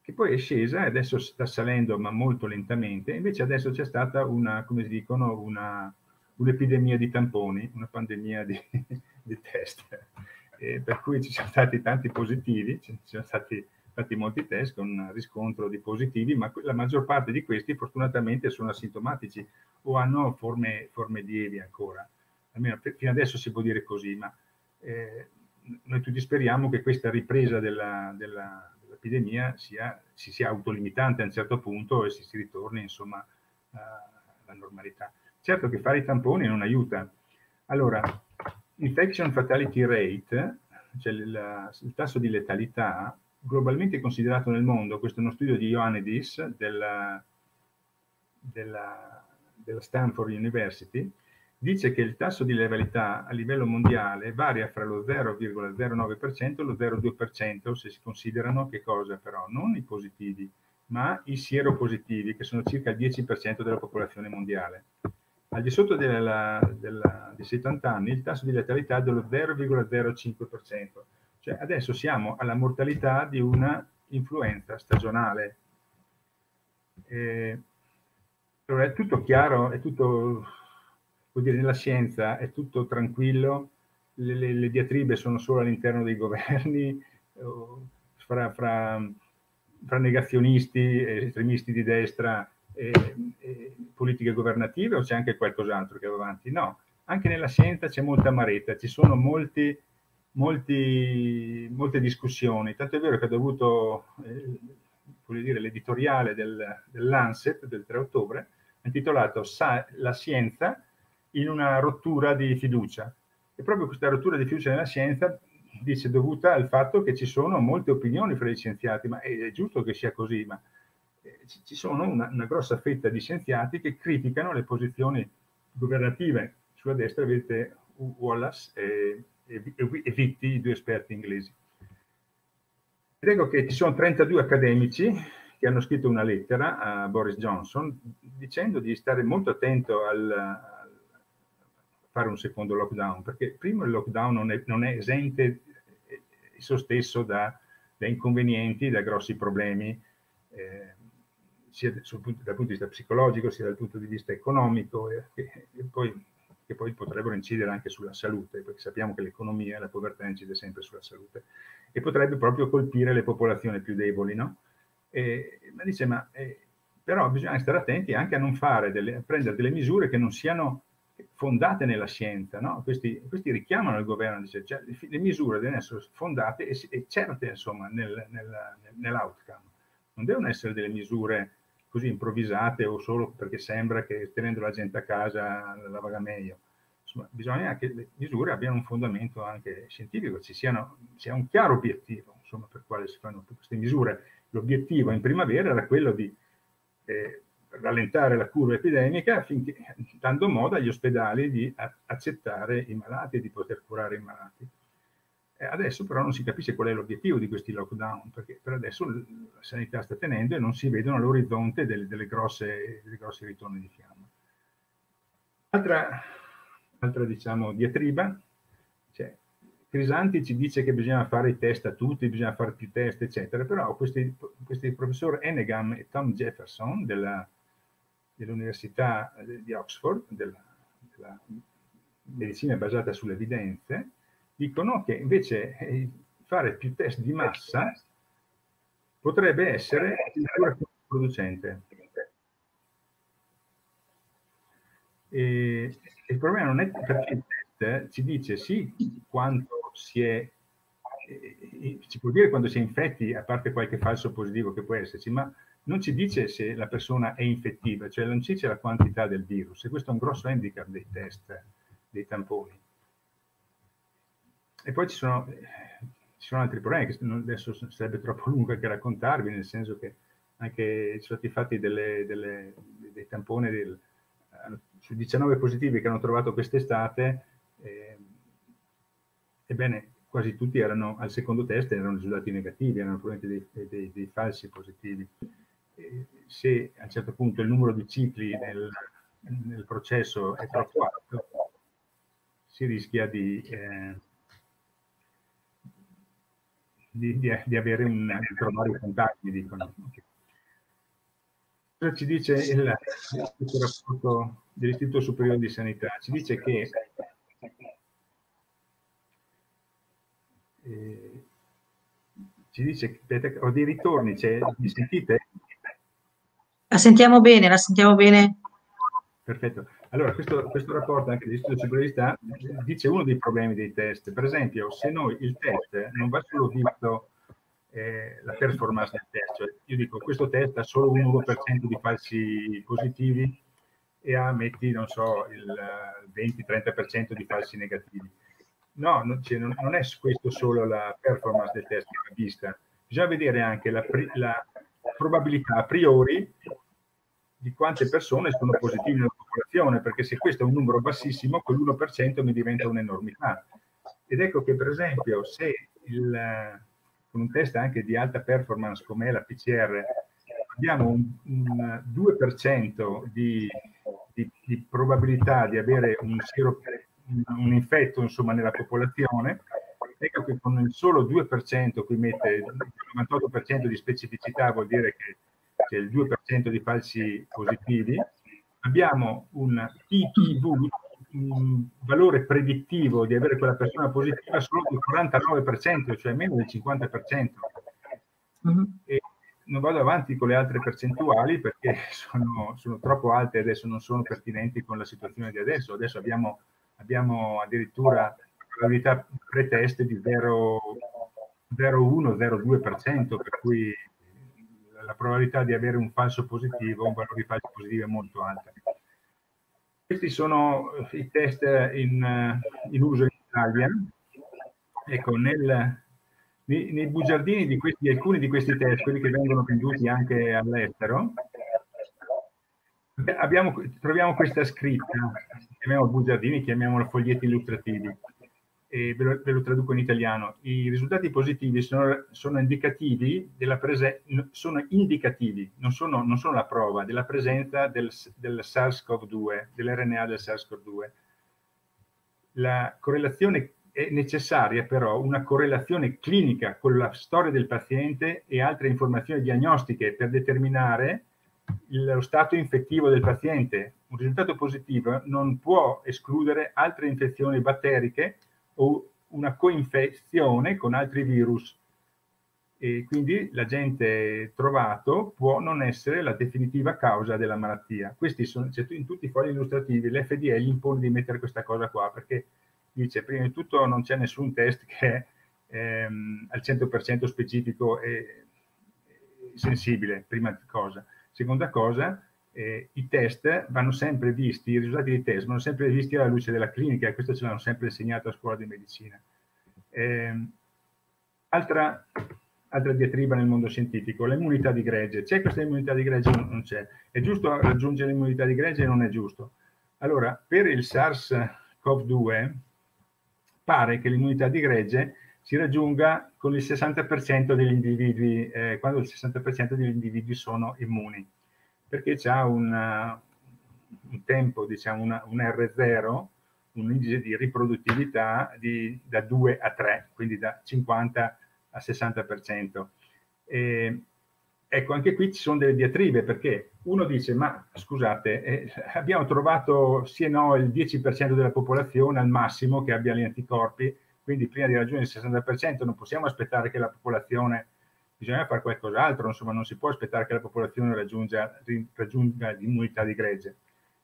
che poi è scesa e adesso sta salendo ma molto lentamente, invece adesso c'è stata una, come si dicono, una, un'epidemia di tamponi, una pandemia di, di test, e per cui ci sono stati tanti positivi, ci sono stati fatti molti test con riscontro di positivi, ma la maggior parte di questi fortunatamente sono asintomatici o hanno forme, forme lievi ancora. Almeno fino adesso si può dire così, ma eh, noi tutti speriamo che questa ripresa della, della l'epidemia sia, si sia autolimitante a un certo punto e si, si ritorni insomma alla normalità. Certo che fare i tamponi non aiuta. Allora, infection fatality rate, cioè il, il tasso di letalità, globalmente considerato nel mondo, questo è uno studio di Ioannidis della, della, della Stanford University, dice che il tasso di levalità a livello mondiale varia fra lo 0,09% e lo 0,2% se si considerano che cosa però? Non i positivi, ma i sieropositivi, che sono circa il 10% della popolazione mondiale. Al di sotto della, della, di 70 anni il tasso di letalità è dello 0,05%, cioè adesso siamo alla mortalità di una influenza stagionale. Eh, allora è tutto chiaro, è tutto vuol dire nella scienza è tutto tranquillo, le, le, le diatribe sono solo all'interno dei governi, fra, fra, fra negazionisti, estremisti di destra e, e, politiche governative o c'è anche qualcos'altro che va avanti? No, anche nella scienza c'è molta amaretta, ci sono molti, molti, molte discussioni, tanto è vero che ho dovuto, eh, dire, l'editoriale del, dell'Anset del 3 ottobre, intitolato La scienza in una rottura di fiducia. E proprio questa rottura di fiducia nella scienza dice dovuta al fatto che ci sono molte opinioni fra gli scienziati, ma è, giusto che sia così, ma eh, ci sono una, una, grossa fetta di scienziati che criticano le posizioni governative. Sulla destra vedete Wallace e, e, e Vitti, i due esperti inglesi. Ed che ci sono 32 accademici che hanno scritto una lettera a Boris Johnson dicendo di stare molto attento al, fare un secondo lockdown, perché primo il lockdown non è, non è esente esso stesso da, da, inconvenienti, da grossi problemi, eh, sia sul, dal punto di vista psicologico, sia dal punto di vista economico, e, e, e poi, che poi potrebbero incidere anche sulla salute, perché sappiamo che l'economia e la povertà incide sempre sulla salute, e potrebbe proprio colpire le popolazioni più deboli, no? E, ma dice, ma eh, però bisogna stare attenti anche a non fare delle, a prendere delle misure che non siano fondate nella scienza, no? questi, questi, richiamano il governo, dice, cioè, le, misure devono essere fondate e, e certe insomma, nel, nel, nell'outcome, non devono essere delle misure così improvvisate o solo perché sembra che tenendo la gente a casa la vaga meglio. Insomma, bisogna che le misure abbiano un fondamento anche scientifico, ci siano, sia un chiaro obiettivo insomma, per quale si fanno queste misure. L'obiettivo in primavera era quello di eh, rallentare la curva epidemica affinché, dando modo agli ospedali di accettare i malati e di poter curare i malati. E adesso però non si capisce qual è l'obiettivo di questi lockdown, perché per adesso la sanità sta tenendo e non si vedono all'orizzonte delle, delle, grosse, delle grosse ritorni di fiamma. Altra, altra diciamo, diatriba, cioè, Crisanti ci dice che bisogna fare i test a tutti, bisogna fare più test, eccetera, però questi, questi professor Enegam e Tom Jefferson della, dell'Università di Oxford, della, della medicina basata sulle evidenze, dicono che invece eh, fare più test di massa potrebbe essere addirittura controproducente. E il problema non è perché il test ci dice sì quanto si è, eh, si può dire quando si è infetti, a parte qualche falso positivo che può esserci, ma non ci dice se la persona è infettiva, cioè non ci dice la quantità del virus e questo è un grosso handicap dei test, dei tamponi. E poi ci sono, ci sono altri problemi che adesso sarebbe troppo lungo anche raccontarvi, nel senso che anche ci sono stati fatti delle, delle, dei tamponi del, su 19 positivi che hanno trovato quest'estate, eh, ebbene quasi tutti erano al secondo test erano risultati negativi, erano probabilmente dei, dei, dei falsi positivi se a un certo punto il numero di cicli nel, nel processo è troppo alto, si rischia di, eh, di, di, di, avere un, di trovare contatti, dicono. Cosa ci dice il, il rapporto dell'Istituto Superiore di Sanità? Ci dice che eh, ci dice, ho dei ritorni, cioè, mi sentite? La sentiamo bene, la sentiamo bene. Perfetto. Allora, questo, questo rapporto anche dell'Istituto di Sicurezza dice uno dei problemi dei test. Per esempio, se noi il test non va solo visto eh, la performance del test, cioè io dico questo test ha solo un 1% di falsi positivi e ha, metti, non so, il 20-30% di falsi negativi. No, non, cioè, non, non, è questo solo la performance del test che va vista, bisogna vedere anche la, la probabilità a priori di quante persone sono positive nella popolazione, perché se questo è un numero bassissimo, quell'1% mi diventa un'enormità. Ed ecco che per esempio se il, con un test anche di alta performance come è la PCR abbiamo un, un 2% di, di, di, probabilità di avere un, sero, un infetto insomma, nella popolazione, ecco che con il solo 2%, qui mette il 98% di specificità, vuol dire che c'è il 2% di falsi positivi, abbiamo un PPV, un valore predittivo di avere quella persona positiva solo del 49%, cioè meno del 50%. Mm-hmm. E non vado avanti con le altre percentuali perché sono, sono, troppo alte e adesso non sono pertinenti con la situazione di adesso. Adesso abbiamo, abbiamo addirittura probabilità pretest di 0,1-0,2%, per cui la probabilità di avere un falso positivo, un valore di falso positivo è molto alta. Questi sono i test in, in uso in Italia. Ecco, nel, nei, nei, bugiardini di, questi, alcuni di questi test, quelli che vengono venduti anche all'estero, abbiamo, troviamo questa scritta, chiamiamo bugiardini, chiamiamolo foglietti illustrativi ve lo, ve lo, traduco in italiano. I risultati positivi sono, sono indicativi presenza, sono indicativi, non sono, non sono, la prova della presenza del, del SARS-CoV-2, dell'RNA del SARS-CoV-2. La correlazione è necessaria però una correlazione clinica con la storia del paziente e altre informazioni diagnostiche per determinare lo stato infettivo del paziente. Un risultato positivo non può escludere altre infezioni batteriche o una coinfezione con altri virus e quindi l'agente trovato può non essere la definitiva causa della malattia. Questi sono in tutti i fogli illustrativi, l'FDA gli impone di mettere questa cosa qua perché dice prima di tutto non c'è nessun test che è ehm, al 100% specifico e sensibile, prima cosa. Seconda cosa, eh, i test vanno sempre visti, i risultati dei test vanno sempre visti alla luce della clinica e questo ce l'hanno sempre insegnato a scuola di medicina. Eh, altra, altra diatriba nel mondo scientifico, l'immunità di gregge. C'è questa immunità di gregge non c'è? È giusto raggiungere l'immunità di gregge non è giusto? Allora, per il SARS-CoV-2 pare che l'immunità di gregge si raggiunga con il 60% degli individui, eh, quando il 60% degli individui sono immuni perché un, un, tempo, diciamo una, un R0, un indice di riproduttività di, da 2 a 3, quindi da 50 a 60%. E, ecco, anche qui ci sono delle diatribe, perché uno dice, ma scusate, eh, abbiamo trovato sì e no il 10% della popolazione al massimo che abbia gli anticorpi, quindi prima di raggiungere il 60% non possiamo aspettare che la popolazione bisogna fare qualcos'altro, insomma non si può aspettare che la popolazione raggiunga, raggiunga l'immunità di gregge.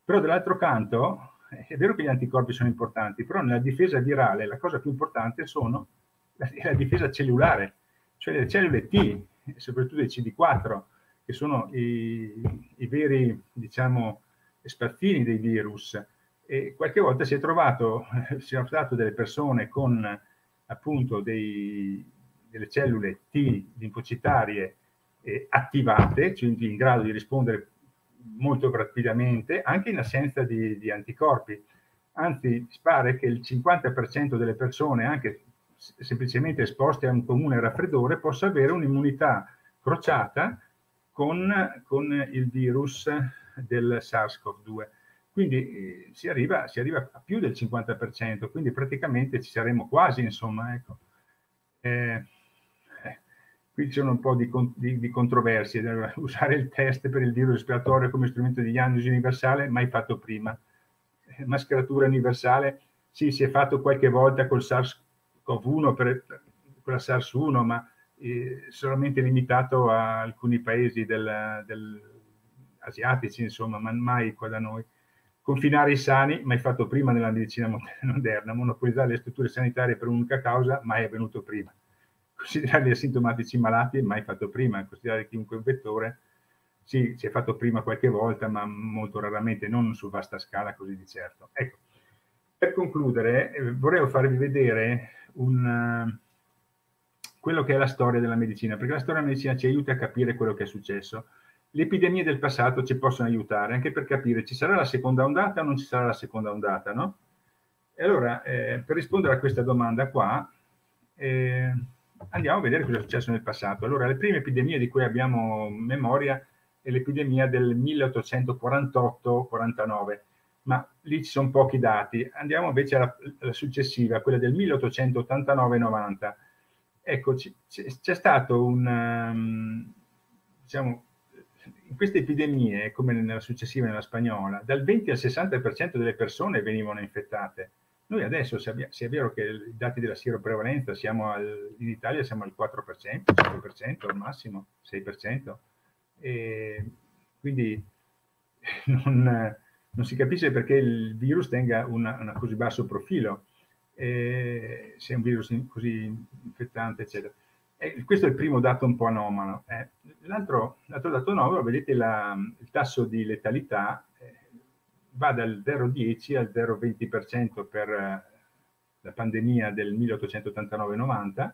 Però dall'altro canto è vero che gli anticorpi sono importanti, però nella difesa virale la cosa più importante sono la, la difesa cellulare, cioè le cellule T, soprattutto i CD4, che sono i, i veri, diciamo, spazzini dei virus. E qualche volta si è trovato, si è trovato delle persone con appunto dei, delle cellule T linfocitarie eh, attivate, cioè in grado di rispondere molto rapidamente, anche in assenza di, di anticorpi. Anzi, pare che il 50% delle persone, anche semplicemente esposte a un comune raffreddore, possa avere un'immunità crociata con, con, il virus del SARS-CoV-2. Quindi eh, si, arriva, si, arriva, a più del 50%, quindi praticamente ci saremo quasi, insomma. Ecco. Eh, qui sono un po' di, di, di, controversie. Usare il test per il virus respiratorio come strumento di diagnosi universale, mai fatto prima. Eh, mascheratura universale, sì, si è fatto qualche volta col SARS-CoV-1, per, con la SARS-1, ma eh, solamente limitato a alcuni paesi del, del, asiatici, insomma, ma mai qua da noi. Confinare i sani, mai fatto prima nella medicina moderna. Monopolizzare le strutture sanitarie per un'unica causa, mai avvenuto prima considerare gli asintomatici malati mai fatto prima, considerare chiunque un vettore, sì, si è fatto prima qualche volta, ma molto raramente, non su vasta scala così di certo. Ecco, per concludere, eh, vorrei farvi vedere un, uh, quello che è la storia della medicina, perché la storia della medicina ci aiuta a capire quello che è successo. Le epidemie del passato ci possono aiutare anche per capire ci sarà la seconda ondata o non ci sarà la seconda ondata, no? E allora, eh, per rispondere a questa domanda qua, eh, andiamo a vedere cosa è successo nel passato. Allora, le prime epidemie di cui abbiamo memoria è l'epidemia del 1848-49, ma lì ci sono pochi dati. Andiamo invece alla, alla successiva, quella del 1889-90. Ecco, c'è stato un, um, diciamo, in queste epidemie, come nella successiva nella spagnola, dal 20 al 60% delle persone venivano infettate noi adesso, se, è vero che i dati della sieroprevalenza siamo al, in Italia siamo al 4%, 5% al massimo, 6%, e quindi non, non, si capisce perché il virus tenga un così basso profilo, eh, se è un virus così infettante, eccetera. Eh, questo è il primo dato un po' anomalo. Eh. L'altro, dato anomalo, vedete la, il tasso di letalità va dal 0,10 al 0,20% per eh, la pandemia del 1889-90,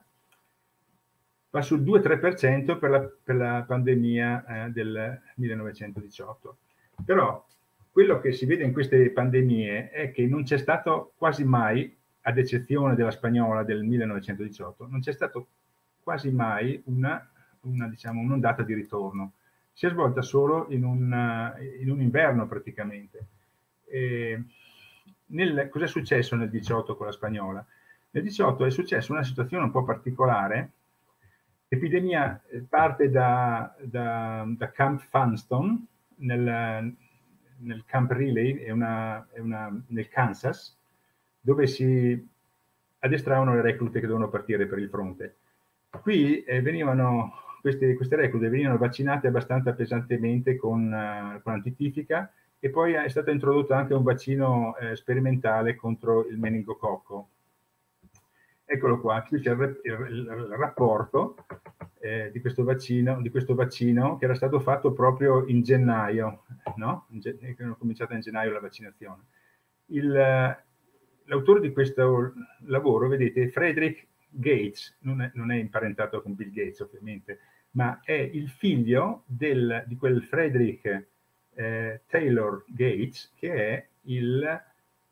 va sul 2-3% per la, per la pandemia eh, del 1918. Però quello che si vede in queste pandemie è che non c'è stato quasi mai, ad eccezione della spagnola del 1918, non c'è stato quasi mai una, una, diciamo, un'ondata di ritorno. Si è svolta solo in un, in un inverno praticamente. Nel, cos'è successo nel 18 con la spagnola? Nel 18 è successa una situazione un po' particolare. L'epidemia parte da, da, da Camp Funston, nel, nel Camp Riley, è una, è una, nel Kansas, dove si addestravano le reclute che dovevano partire per il fronte. Qui eh, venivano, queste, queste, reclute venivano vaccinate abbastanza pesantemente con, uh, con antitifica e poi è stato introdotto anche un vaccino eh, sperimentale contro il meningococco. Eccolo qua, qui c'è il, il, il, rapporto eh, di, questo vaccino, di, questo vaccino, che era stato fatto proprio in gennaio, no? In gen- hanno cominciato in gennaio la vaccinazione. l'autore di questo lavoro, vedete, Frederick Gates, non è, non è, imparentato con Bill Gates ovviamente, ma è il figlio del, di quel Frederick eh, Taylor Gates che è il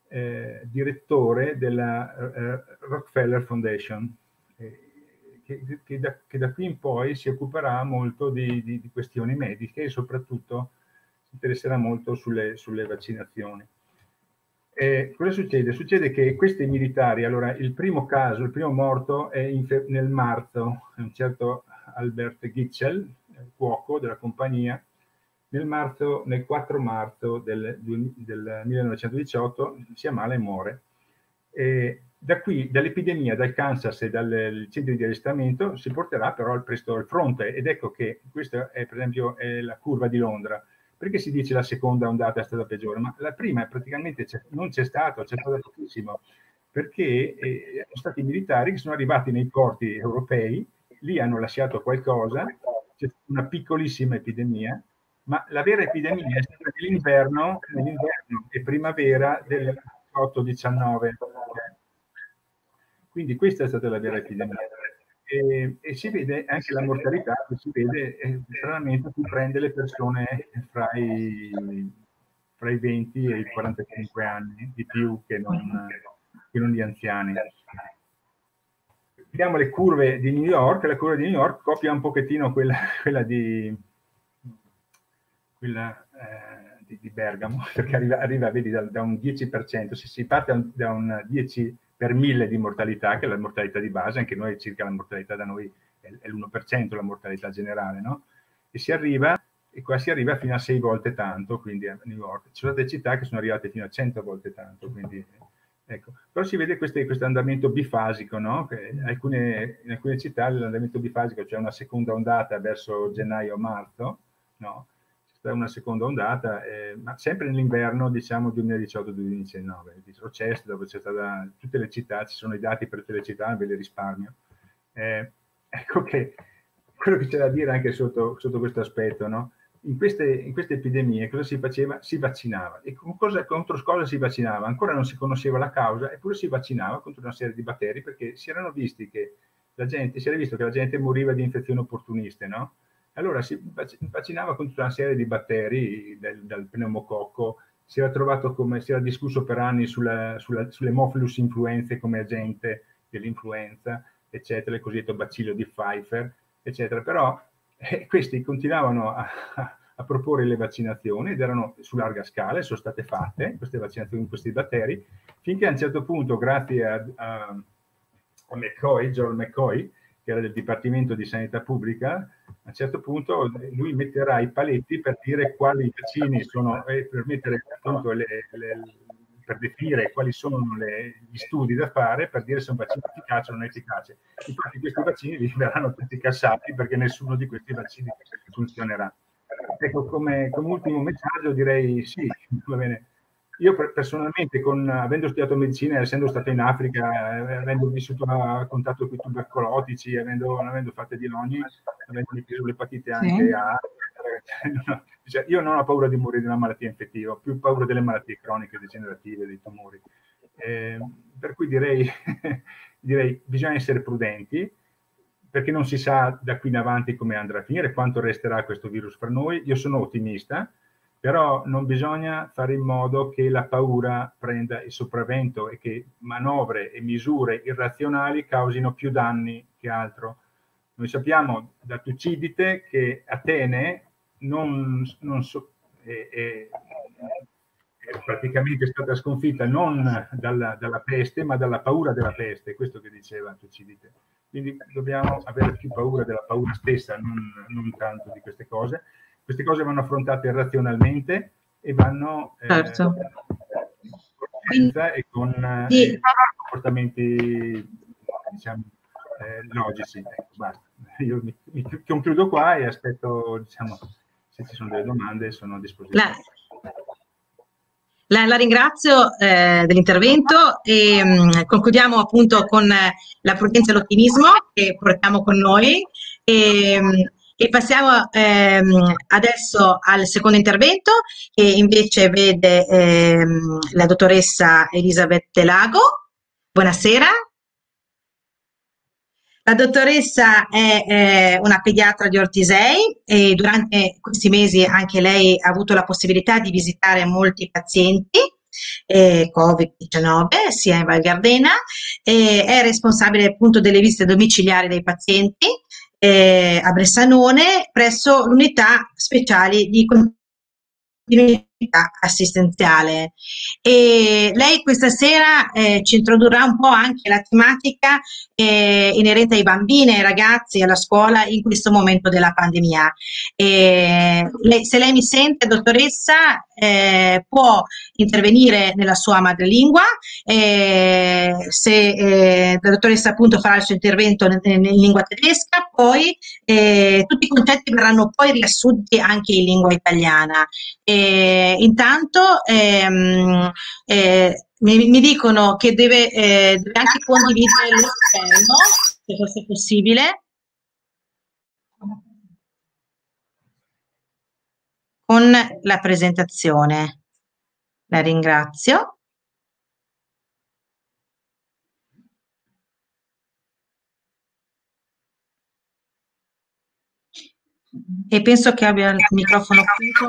eh, direttore della eh, Rockefeller Foundation, eh, che, che, da, che, da, qui in poi si occuperà molto di, di, di questioni mediche e soprattutto si interesserà molto sulle, sulle vaccinazioni. Eh, cosa succede? Succede che questi militari, allora il primo caso, il primo morto è nel marzo, un certo Albert Gitschel, cuoco della compagnia, nel, marzo, nel 4 marzo del, del 1918 si ammala e muore. E da qui, dall'epidemia, dal Kansas e dal centro di arrestamento, si porterà però presto al fronte. Ed ecco che questa è per esempio è la curva di Londra. Perché si dice la seconda ondata è stata peggiore? Ma la prima praticamente non c'è stato, c'è stato pochissimo, perché eh, sono stati i militari che sono arrivati nei porti europei, lì hanno lasciato qualcosa, c'è una piccolissima epidemia, ma la vera epidemia è stata nell'inverno, nell'inverno e primavera del 8-19. Quindi questa è stata la vera epidemia e, e, si vede anche la mortalità, si vede eh, stranamente si prende le persone fra i, fra i, 20 e i 45 anni, di più che non, che non gli anziani. Vediamo le curve di New York, la curva di New York copia un pochettino quella, quella di, quella, eh, di, di, Bergamo, perché arriva, arriva vedi, da, da, un 10%, se si parte da un 10% per mille di mortalità, che è la mortalità di base, anche noi circa la mortalità da noi è, l'1% la mortalità generale, no? E si arriva, e qua si arriva fino a sei volte tanto, quindi a New York. Ci sono delle città che sono arrivate fino a 100 volte tanto, quindi ecco. Però si vede questo, questo andamento bifasico, no? Alcune, in alcune città l'andamento bifasico, cioè una seconda ondata verso gennaio-marzo, no? Una seconda ondata, eh, ma sempre nell'inverno, diciamo 2018-2019, di Rochester, dove c'è stata tutte le città, ci sono i dati per tutte le città, ve li risparmio. Eh, ecco che quello che c'è da dire anche sotto, sotto questo aspetto, no? In queste, in queste, epidemie cosa si faceva? Si vaccinava. E con cosa, contro cosa si vaccinava? Ancora non si conosceva la causa, eppure si vaccinava contro una serie di batteri perché si erano visti che la gente, si era visto che la gente moriva di infezioni opportuniste, no? Allora si vaccinava contro una serie di batteri, del, dal pneumococco, si era trovato come, si era discusso per anni sulla, sulla, sull'Hemophilus influenzae come agente dell'influenza, eccetera, il cosiddetto bacillo di Pfeiffer, eccetera. Però eh, questi continuavano a, a, proporre le vaccinazioni ed erano su larga scala, sono state fatte queste vaccinazioni con questi batteri, finché a un certo punto, grazie a, a, a McCoy, John McCoy, che era del Dipartimento di Sanità Pubblica, a un certo punto lui metterà i paletti per dire quali vaccini sono, eh, per mettere appunto le, le, per definire quali sono le, gli studi da fare per dire se un vaccino è efficace o non è efficace. Infatti questi vaccini verranno tutti cassati perché nessuno di questi vaccini funzionerà. Ecco, come, come ultimo messaggio direi sì, va bene, io personalmente, con, avendo studiato medicina, essendo stato in Africa, eh, avendo vissuto a contatto con i tubercolotici, avendo, avendo fatto di ogni, avendo preso l'epatite anche sì. a... Cioè, io non ho paura di morire di una malattia infettiva, ho più paura delle malattie croniche, degenerative, dei tumori. Eh, per cui direi, direi bisogna essere prudenti, perché non si sa da qui in avanti come andrà a finire, quanto resterà questo virus fra noi. Io sono ottimista, però non bisogna fare in modo che la paura prenda il sopravvento e che manovre e misure irrazionali causino più danni che altro. Noi sappiamo da Tucidide che Atene non, non so, è, è, è, praticamente stata sconfitta non dalla, dalla, peste, ma dalla paura della peste, questo che diceva Tucidide. Quindi dobbiamo avere più paura della paura stessa, non, non tanto di queste cose queste cose vanno affrontate razionalmente e vanno eh, certo. e con eh, comportamenti diciamo, eh, logici. Ecco, basta. Io mi, mi, concludo qua e aspetto, diciamo, se ci sono delle domande, sono a disposizione. La, la ringrazio eh, dell'intervento e mh, mm, concludiamo appunto con eh, la prudenza e l'ottimismo che portiamo con noi. E, mh, mm, e passiamo ehm, adesso al secondo intervento che invece vede ehm, la dottoressa Elisabeth Lago. Buonasera. La dottoressa è eh, una pediatra di Ortisei e durante questi mesi anche lei ha avuto la possibilità di visitare molti pazienti eh, Covid-19 sia in Val Gardena, eh, è responsabile appunto delle visite domiciliari dei pazienti eh, a Bressanone presso l'unità speciali di continuità assistenziale. E lei questa sera eh, ci introdurrà un po' anche la tematica eh, inerente ai bambini, ai ragazzi, alla scuola in questo momento della pandemia. E lei, se lei mi sente, dottoressa, eh, può intervenire nella sua madrelingua. se eh, la dottoressa appunto farà il suo intervento in, in lingua tedesca, poi eh, tutti i concetti verranno poi riassunti anche in lingua italiana. E, intanto ehm, eh, mi, mi, dicono che deve, eh, deve anche condividere lo schermo, se fosse possibile. Con la presentazione. La ringrazio. E penso che abbia il microfono chiuso.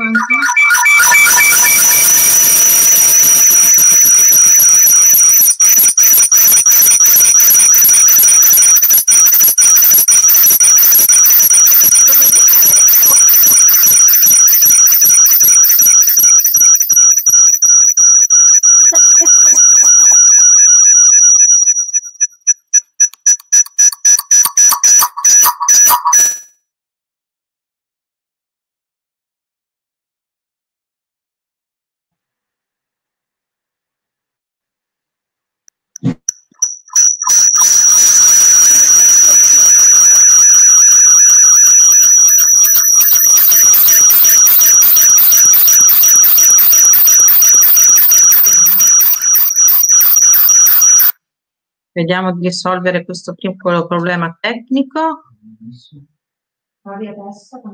Vediamo di risolvere questo piccolo problema tecnico.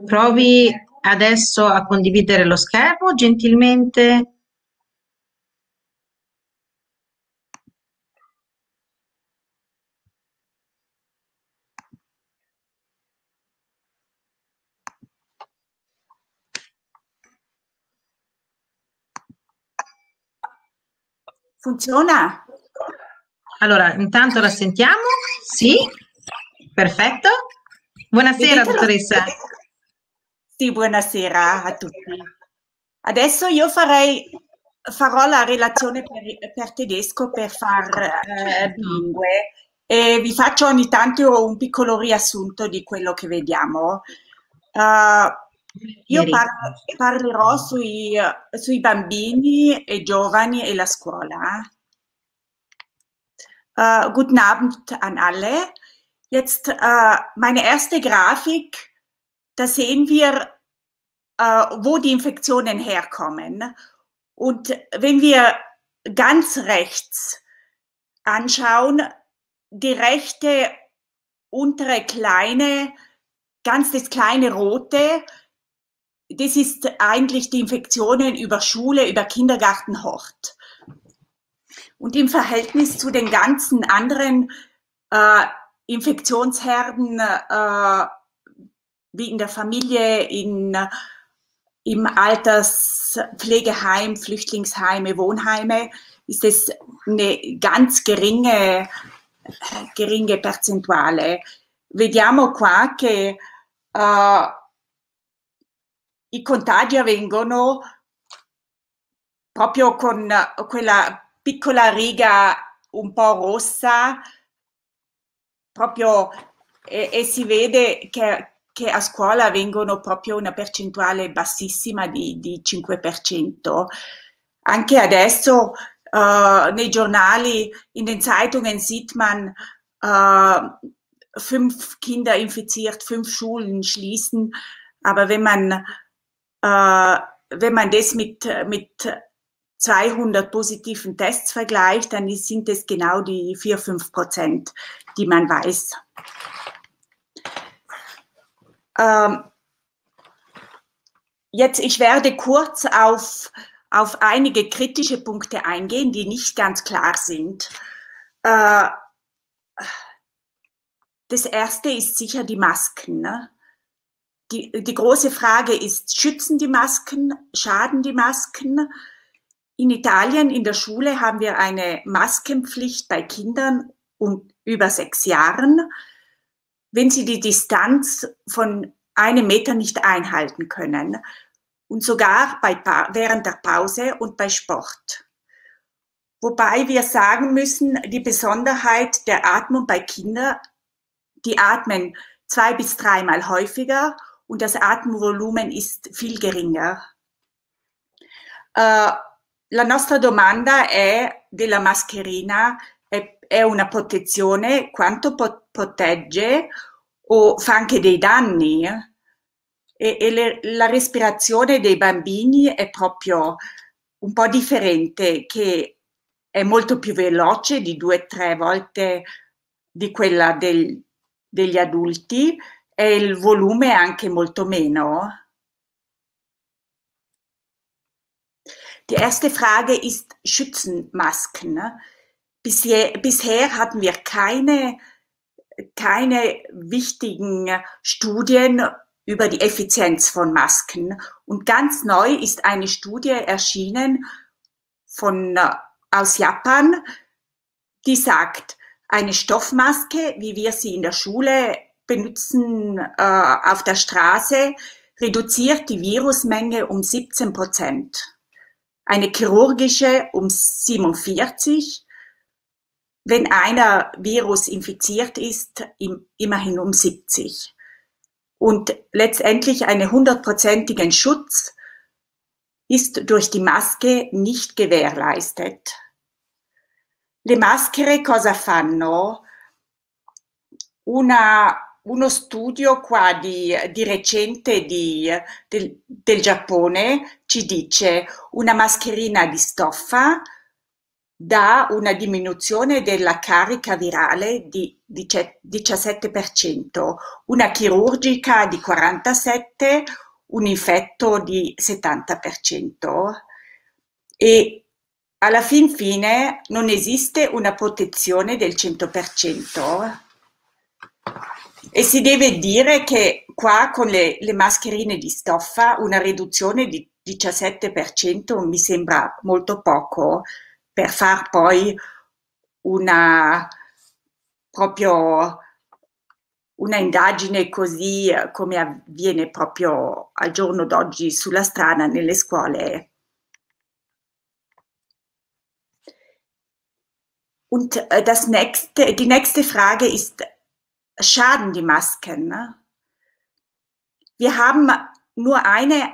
Provi adesso a condividere lo schermo gentilmente. Funziona? Allora, intanto la sentiamo? Sì? Perfetto. Buonasera, dottoressa. Sì, buonasera a tutti. Adesso io farei, farò la relazione per, per tedesco per far eh, lingue e vi faccio ogni tanto un piccolo riassunto di quello che vediamo. Uh, io par parlerò sui, sui bambini e giovani e la scuola. Äh, guten Abend an alle. Jetzt äh, meine erste Grafik, da sehen wir, äh, wo die Infektionen herkommen. Und wenn wir ganz rechts anschauen, die rechte untere kleine, ganz das kleine rote, das ist eigentlich die Infektionen über Schule, über Kindergarten, Hort. Und im Verhältnis zu den ganzen anderen äh, Infektionsherden, äh, wie in der Familie, in, im Alterspflegeheim, Flüchtlingsheime, Wohnheime, ist es eine ganz geringe, geringe percentuale. Vediamo qua che uh, i contagi avvengono proprio con quella piccola riga un po' rossa, proprio e, e si vede che, che, a scuola avvengono proprio una percentuale bassissima di, di 5%. Anche adesso uh, nei giornali, in den Zeitungen sieht man uh, fünf Kinder infiziert, fünf Schulen schließen. Aber wenn man, uh, wenn man das mit, mit 200 positiven Tests vergleicht, dann sind es genau die 4, 5 Prozent, die man weiß. Ähm, jetzt, ich werde kurz auf, auf einige kritische Punkte eingehen, die nicht ganz klar sind. Äh, das erste ist sicher die Masken. Ne? Die, die große Frage ist, schützen die Masken, schaden die Masken? In Italien in der Schule haben wir eine Maskenpflicht bei Kindern um über sechs Jahren, wenn sie die Distanz von einem Meter nicht einhalten können und sogar bei, während der Pause und bei Sport. Wobei wir sagen müssen, die Besonderheit der Atmung bei Kindern, die atmen zwei bis dreimal häufiger und das Atemvolumen ist viel geringer. Äh, La nostra domanda è della mascherina, è, è una protezione, quanto po- protegge o fa anche dei danni? E, e le, la respirazione dei bambini è proprio un po' differente, che è molto più veloce di due o tre volte di quella del, degli adulti e il volume è anche molto meno. Die erste Frage ist Schützenmasken. Ne? Bisher, bisher hatten wir keine, keine wichtigen Studien über die Effizienz von Masken. Und ganz neu ist eine Studie erschienen von, äh, aus Japan, die sagt, eine Stoffmaske, wie wir sie in der Schule benutzen äh, auf der Straße, reduziert die Virusmenge um 17 Prozent eine chirurgische um 47, wenn einer Virus infiziert ist, immerhin um 70. Und letztendlich einen hundertprozentigen Schutz ist durch die Maske nicht gewährleistet. Le maschere cosa fanno? Una uno studio qua di, di recente di, del, del Giappone ci dice una mascherina di stoffa dà una diminuzione della carica virale di 17%, una chirurgica di 47%, un infetto di 70%. E alla fin fine non esiste una protezione del 100%. E si deve dire che qua con le, le mascherine di stoffa una riduzione di 17% mi sembra molto poco per far poi una proprio una indagine così come avviene proprio al giorno d'oggi sulla strada nelle scuole. Und äh, das nächste, die nächste Frage ist, schaden die Masken. Wir haben nur eine,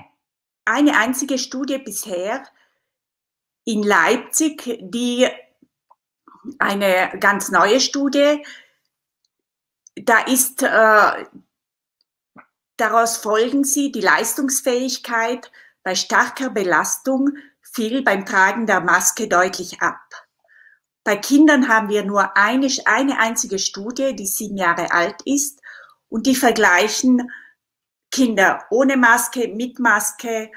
eine einzige Studie bisher in Leipzig, die eine ganz neue Studie. Da ist, äh, daraus folgen sie die Leistungsfähigkeit bei starker Belastung fiel beim Tragen der Maske deutlich ab. Bei Kindern haben wir nur eine, eine einzige Studie, die sieben Jahre alt ist und die vergleichen Kinder ohne Maske, mit Maske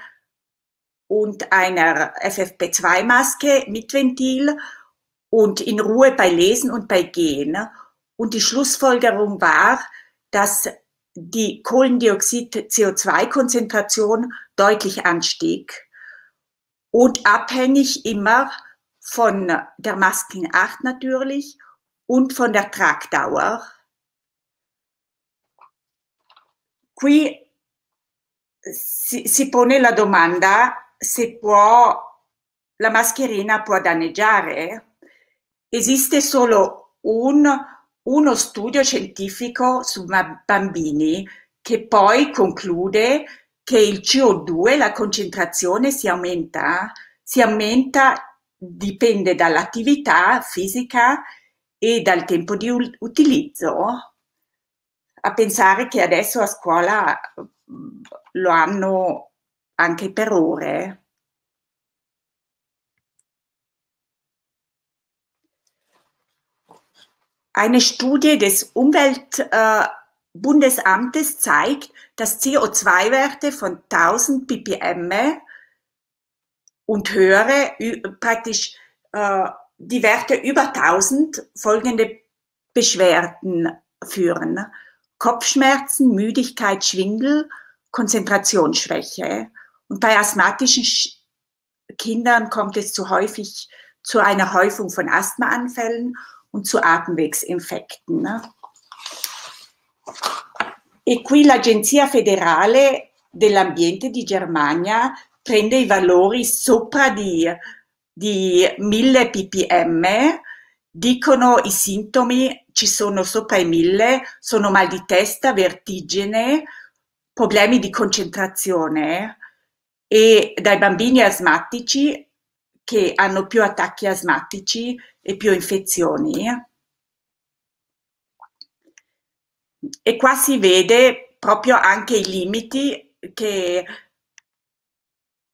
und einer FFP2-Maske mit Ventil und in Ruhe bei Lesen und bei Gehen. Und die Schlussfolgerung war, dass die Kohlendioxid-CO2-Konzentration deutlich anstieg und abhängig immer von der Maskenart natürlich und von der Tragdauer. Qui si, si pone la domanda se può, la mascherina può danneggiare. Esiste solo un, uno studio scientifico su bambini che poi conclude che il CO2, la concentrazione si aumenta, si aumenta, dipende dall'attività fisica e dal tempo di utilizzo. A pensare che adesso a scuola lo hanno anche per ore. Eine Studie des Umweltbundesamtes äh, zeigt, dass CO2-Werte von 1000 ppm und höhere, praktisch äh, die Werte über 1000 folgende Beschwerden führen. Kopfschmerzen, Müdigkeit, Schwindel, Konzentrationsschwäche. Und bei asthmatischen Kindern kommt es zu häufig zu einer Häufung von Asthmaanfällen und zu Atemwegsinfekten. Ne? E qui l'Agenzia Federale dell'Ambiente di Germania prende i valori sopra di, di 1000 ppm, dicono i sintomi ci sono sopra i 1000, sono mal di testa, vertigine, problemi di concentrazione e dai bambini asmatici che hanno più attacchi asmatici e più infezioni. E qua si vede proprio anche i limiti che,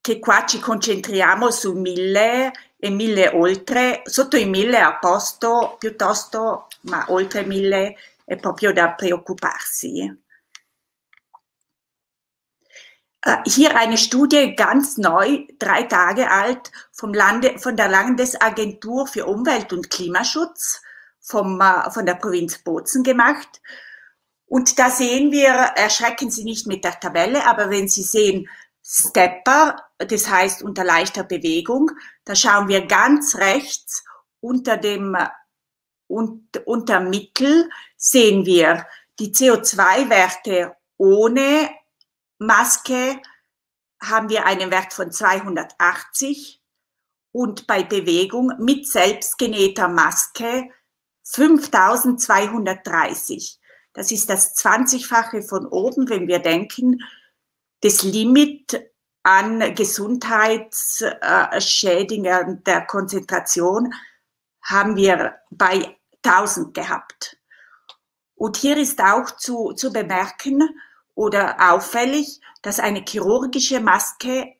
che qua ci concentriamo su mille e mille oltre, sotto i mille a posto piuttosto, ma oltre mille è proprio da preoccuparsi. Hier eine Studie ganz neu, drei Tage alt, vom Lande, von der Landesagentur für Umwelt und Klimaschutz vom, uh, von der Provinz Bozen gemacht. Und da sehen wir, erschrecken Sie nicht mit der Tabelle, aber wenn Sie sehen Stepper, das heißt unter leichter Bewegung, da schauen wir ganz rechts unter dem und, unter Mittel sehen wir die CO2-Werte ohne Maske haben wir einen Wert von 280 und bei Bewegung mit selbstgenähter Maske 5230. Das ist das 20-fache von oben, wenn wir denken, das Limit an Gesundheitsschädigern der Konzentration haben wir bei 1000 gehabt. Und hier ist auch zu, zu bemerken oder auffällig, dass eine chirurgische Maske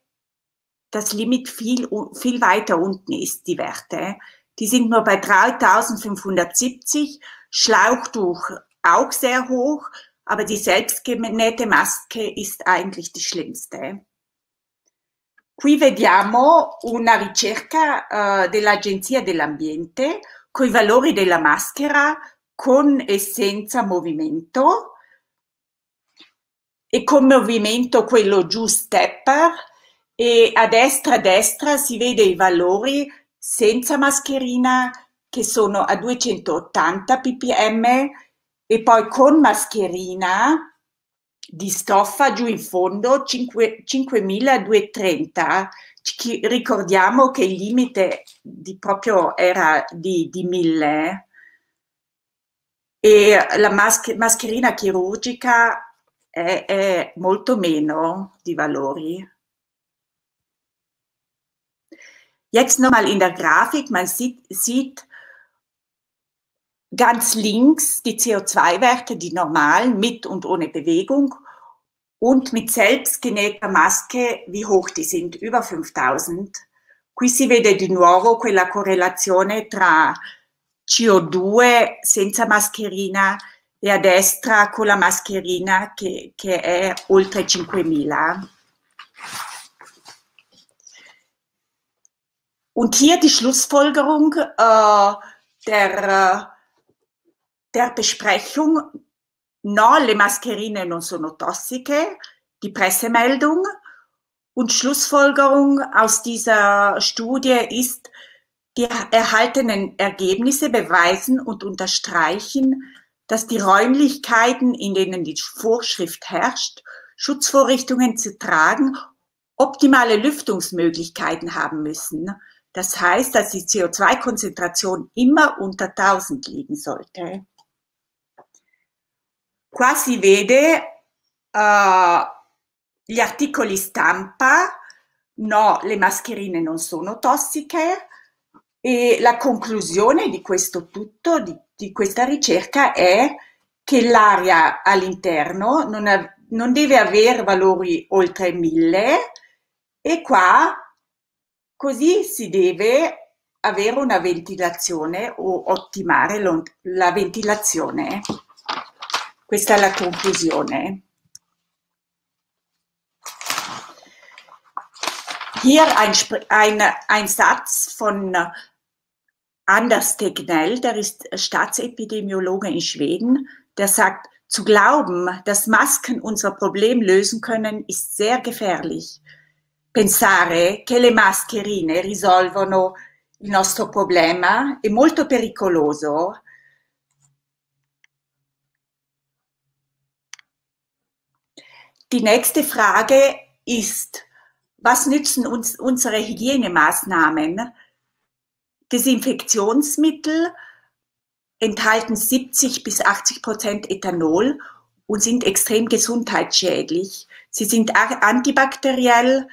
das Limit viel, viel weiter unten ist, die Werte. Die sind nur bei 3570, Schlauchtuch auch sehr hoch, aber die selbstgenähte Maske ist eigentlich die schlimmste. Qui vediamo una ricerca uh, dell'Agenzia dell'Ambiente con i valori della maschera con e senza movimento e con movimento quello giù stepper e a destra a destra si vede i valori senza mascherina che sono a 280 ppm e poi con mascherina di stoffa giù in fondo 5230. Ricordiamo che il limite di proprio era di, di 1000 e la masch mascherina chirurgica è, è molto meno di valori. Jetzt nochmal in der Grafik, man sieht, sieht Ganz links die CO2-Werte, die normalen, mit und ohne Bewegung und mit selbstgenähter Maske, wie hoch die sind, über 5000. Qui si vede di nuovo quella correlazione tra CO2 senza mascherina e a destra con la mascherina che, che è oltre 5000. Und hier die Schlussfolgerung äh, der, der Besprechung, no, le mascherine non sono tossiche, die Pressemeldung. Und Schlussfolgerung aus dieser Studie ist, die erhaltenen Ergebnisse beweisen und unterstreichen, dass die Räumlichkeiten, in denen die Vorschrift herrscht, Schutzvorrichtungen zu tragen, optimale Lüftungsmöglichkeiten haben müssen. Das heißt, dass die CO2-Konzentration immer unter 1000 liegen sollte. Qua si vede uh, gli articoli stampa, no, le mascherine non sono tossiche e la conclusione di questo tutto, di, di questa ricerca è che l'aria all'interno non, ha, non deve avere valori oltre 1000 e qua Così si deve avere una ventilazione o ottimare la ventilazione. Questa è la conclusione. Hier ein, ein, ein Satz von Anders Tegnell, der ist Staatsepidemiologe in Schweden, der sagt, zu glauben, dass Masken unser Problem lösen können, ist sehr gefährlich pensare che le mascherine risolvono il nostro problema è molto pericoloso. Die nächste Frage ist, was nützen uns unsere Hygienemaßnahmen? Desinfektionsmittel enthalten 70 bis 80 Prozent Ethanol und sind extrem gesundheitsschädlich. Sie sind antibakteriell,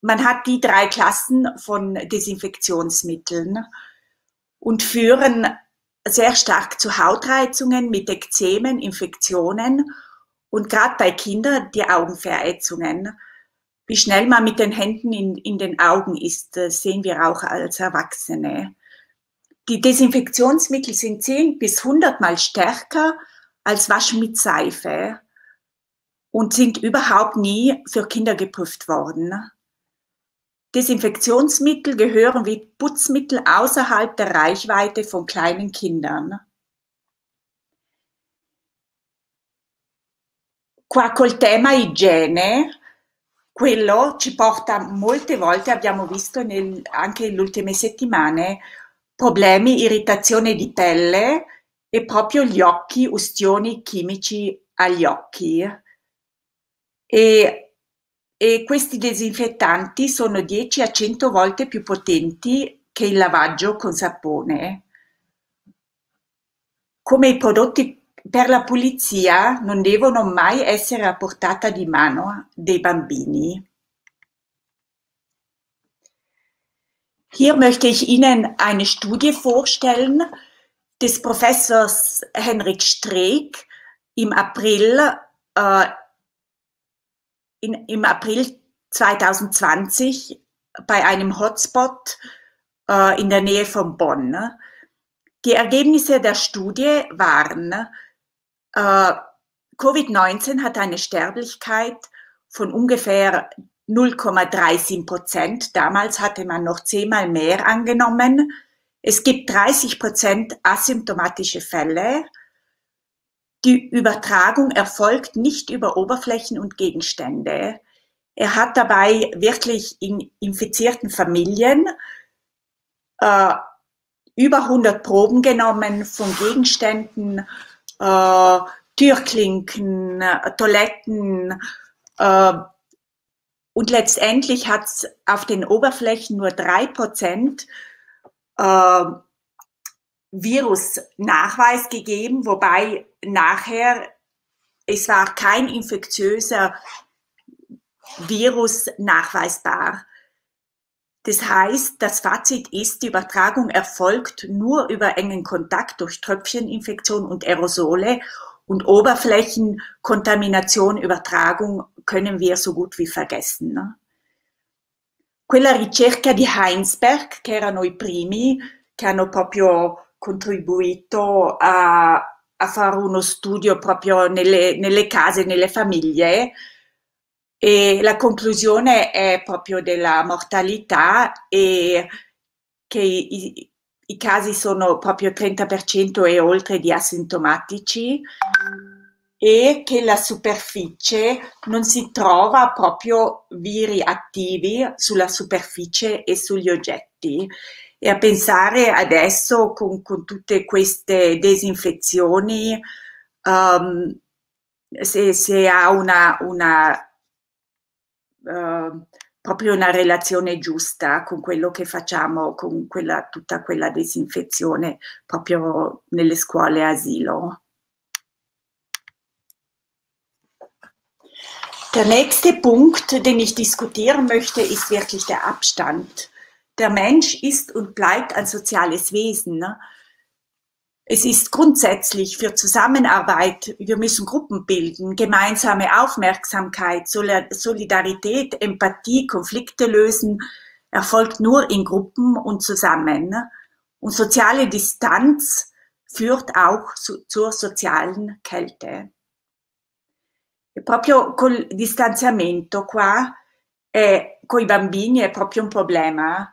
man hat die drei Klassen von Desinfektionsmitteln und führen sehr stark zu Hautreizungen mit Ekzemen, Infektionen und gerade bei Kindern die Augenverätzungen. Wie schnell man mit den Händen in, in den Augen ist, sehen wir auch als Erwachsene. Die Desinfektionsmittel sind 10 bis 100 mal stärker als Waschen mit Seife und sind überhaupt nie für Kinder geprüft worden. Desinfektionsmittel gehören wie Putzmittel außerhalb der Reichweite von kleinen Kindern. Qua col tema igiene, quello ci porta molte volte, abbiamo visto nel, anche nelle ultime settimane, problemi, irritazione di pelle e proprio gli occhi, ustioni chimici agli occhi. E e questi disinfettanti sono 10 a 100 volte più potenti che il lavaggio con sapone. Come i prodotti per la pulizia non devono mai essere a portata di mano dei bambini. Hier möchte ich Ihnen eine Studie vorstellen des Professors Henrik Streeck im April äh, in, im April 2020 bei einem Hotspot äh, in der Nähe von Bonn. Die Ergebnisse der Studie waren, äh, Covid-19 hat eine Sterblichkeit von ungefähr 0,37 Prozent. Damals hatte man noch zehnmal mehr angenommen. Es gibt 30 Prozent asymptomatische Fälle. Die Übertragung erfolgt nicht über Oberflächen und Gegenstände. Er hat dabei wirklich in infizierten Familien äh, über 100 Proben genommen von Gegenständen, äh, Türklinken, Toiletten. Äh, und letztendlich hat es auf den Oberflächen nur drei Prozent äh, Virusnachweis gegeben, wobei nachher es war kein infektiöser Virus nachweisbar. Das heißt, das Fazit ist, die Übertragung erfolgt nur über engen Kontakt durch Tröpfcheninfektion und Aerosole und Oberflächenkontamination, Übertragung können wir so gut wie vergessen. Ne? quella ricerca di Heinsberg, che erano i primi che hanno proprio contribuito a, a fare uno studio proprio nelle, nelle case, nelle famiglie, e la conclusione è proprio della mortalità e che i, i casi sono proprio 30% e oltre di asintomatici e che la superficie non si trova proprio viri attivi sulla superficie e sugli oggetti. E a pensare adesso con, con tutte queste disinfezioni, um, se, se, ha una, una uh, proprio una relazione giusta con quello che facciamo, con quella, tutta quella disinfezione proprio nelle scuole asilo. Der nächste Punkt, den ich diskutieren möchte, ist wirklich der Abstand. Der Mensch ist und bleibt ein soziales Wesen. Ne? Es ist grundsätzlich für Zusammenarbeit, wir müssen Gruppen bilden, gemeinsame Aufmerksamkeit, Solidarität, Empathie, Konflikte lösen, erfolgt nur in Gruppen und zusammen. Und soziale Distanz führt auch zu, zur sozialen Kälte. Proprio col distanziamento qua, è, con i bambini è proprio un problema.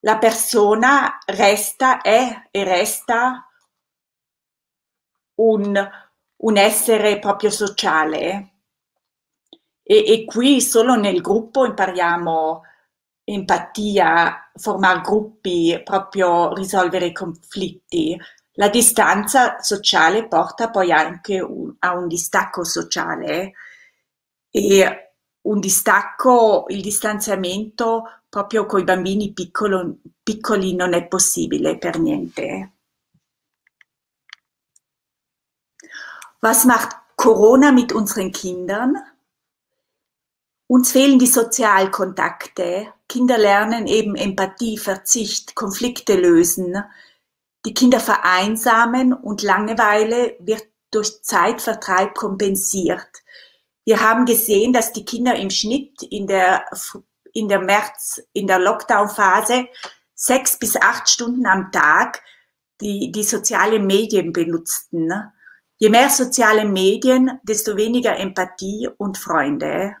La persona resta, è e resta un, un essere proprio sociale. E, e, qui solo nel gruppo impariamo empatia, formare gruppi, proprio risolvere i conflitti. La distanza sociale porta poi anche un, a un distacco sociale e un distacco, il distanziamento proprio con i bambini piccolo, piccoli non è possibile per niente. Was macht Corona mit unseren Kindern? Uns fehlen die Sozialkontakte. Kinder lernen eben Empathie, Verzicht, Konflikte lösen, Die Kinder vereinsamen und Langeweile wird durch Zeitvertreib kompensiert. Wir haben gesehen, dass die Kinder im Schnitt in der, in der März, in der Lockdown-Phase sechs bis acht Stunden am Tag die, die sozialen Medien benutzten. Je mehr soziale Medien, desto weniger Empathie und Freunde.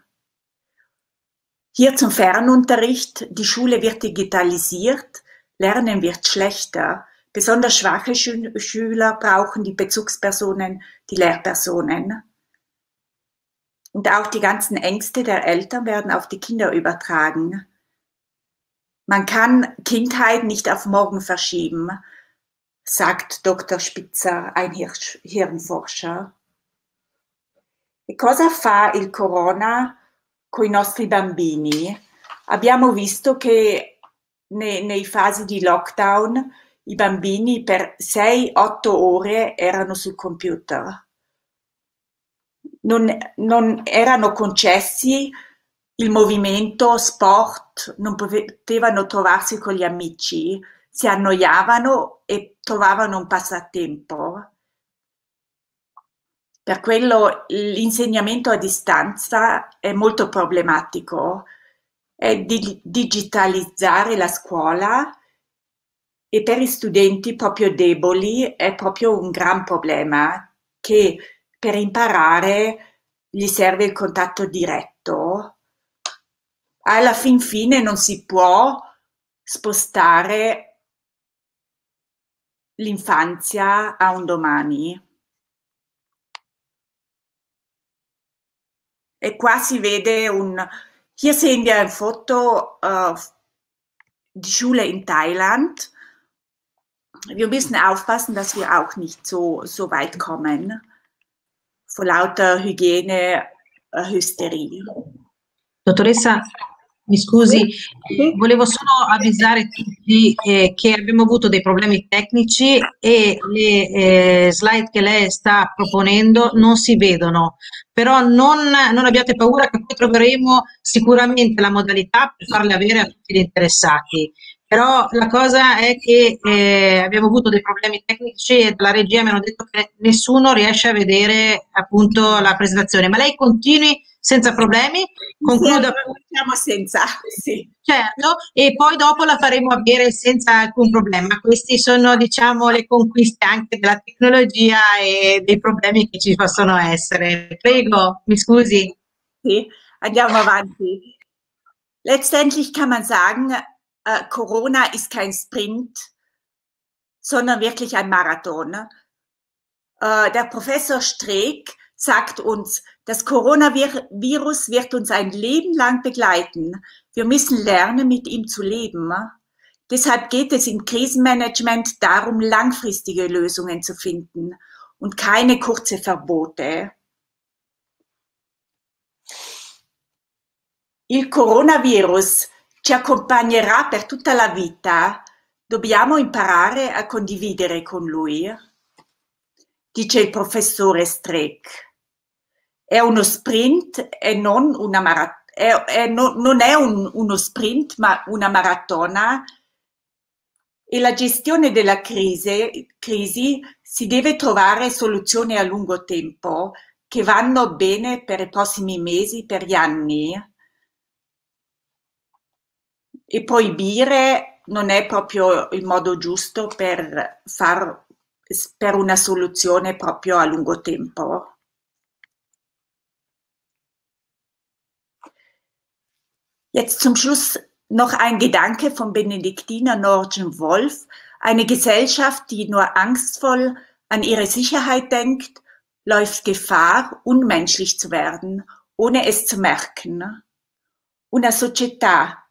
Hier zum Fernunterricht. Die Schule wird digitalisiert, Lernen wird schlechter. Besonders schwache Schüler brauchen die Bezugspersonen, die Lehrpersonen. Und auch die ganzen Ängste der Eltern werden auf die Kinder übertragen. Man kann Kindheit nicht auf morgen verschieben, sagt Dr. Spitzer, ein Hirnforscher. E cosa fa il corona con i nostri bambini? Abbiamo visto che nei, nei fasi di lockdown i bambini per 6-8 ore erano sul computer. Non, non erano concessi il movimento, sport, non potevano trovarsi con gli amici, si annoiavano e trovavano un passatempo. Per quello l'insegnamento a distanza è molto problematico, è di digitalizzare la scuola e per gli studenti proprio deboli è proprio un gran problema che per imparare gli serve il contatto diretto. Alla fin fine non si può spostare l'infanzia a un domani. E qua si vede un... Hier sehen wir ein Foto uh, di Schule in Thailand wir müssen aufpassen, dass wir auch nicht so, so weit kommen vor lauter Hygiene-Hysterie. Dottoressa, mi scusi, volevo solo avvisare tutti eh, che abbiamo avuto dei problemi tecnici e le eh, slide che lei sta proponendo non si vedono, però non, non, abbiate paura che poi troveremo sicuramente la modalità per farle avere a tutti gli interessati. Però la cosa è che eh, abbiamo avuto dei problemi tecnici e dalla regia mi hanno detto che nessuno riesce a vedere appunto la presentazione, ma lei continui senza problemi. Concludo. Siamo senza, sì. Certo, e poi dopo la faremo avere senza alcun problema. Queste sono, diciamo, le conquiste anche della tecnologia e dei problemi che ci possono essere. Prego, mi scusi. Sì, andiamo avanti. Letztendlich kann man sagen, äh, Corona ist kein Sprint, sondern wirklich ein Marathon. Äh, der Professor Streeck sagt uns, das Coronavirus wird uns ein Leben lang begleiten. Wir müssen lernen, mit ihm zu leben. Deshalb geht es im Krisenmanagement darum, langfristige Lösungen zu finden und keine kurze Verbote. Il coronavirus ci accompagnerà per tutta la vita. Dobbiamo imparare a condividere con lui, dice il professore Streck. È uno sprint e non una maratona. È, è no, non è un, uno sprint, ma una maratona. E la gestione della crisi, crisi si deve trovare soluzioni a lungo tempo che vanno bene per i prossimi mesi, per gli anni e proibire non è proprio il modo giusto per, far, per una soluzione proprio a lungo tempo. Jetzt zum Schluss noch ein Gedanke von Benediktiner Norgen Wolf. Eine Gesellschaft, die nur angstvoll an ihre Sicherheit denkt, läuft Gefahr, unmenschlich zu werden, ohne es zu merken. Una società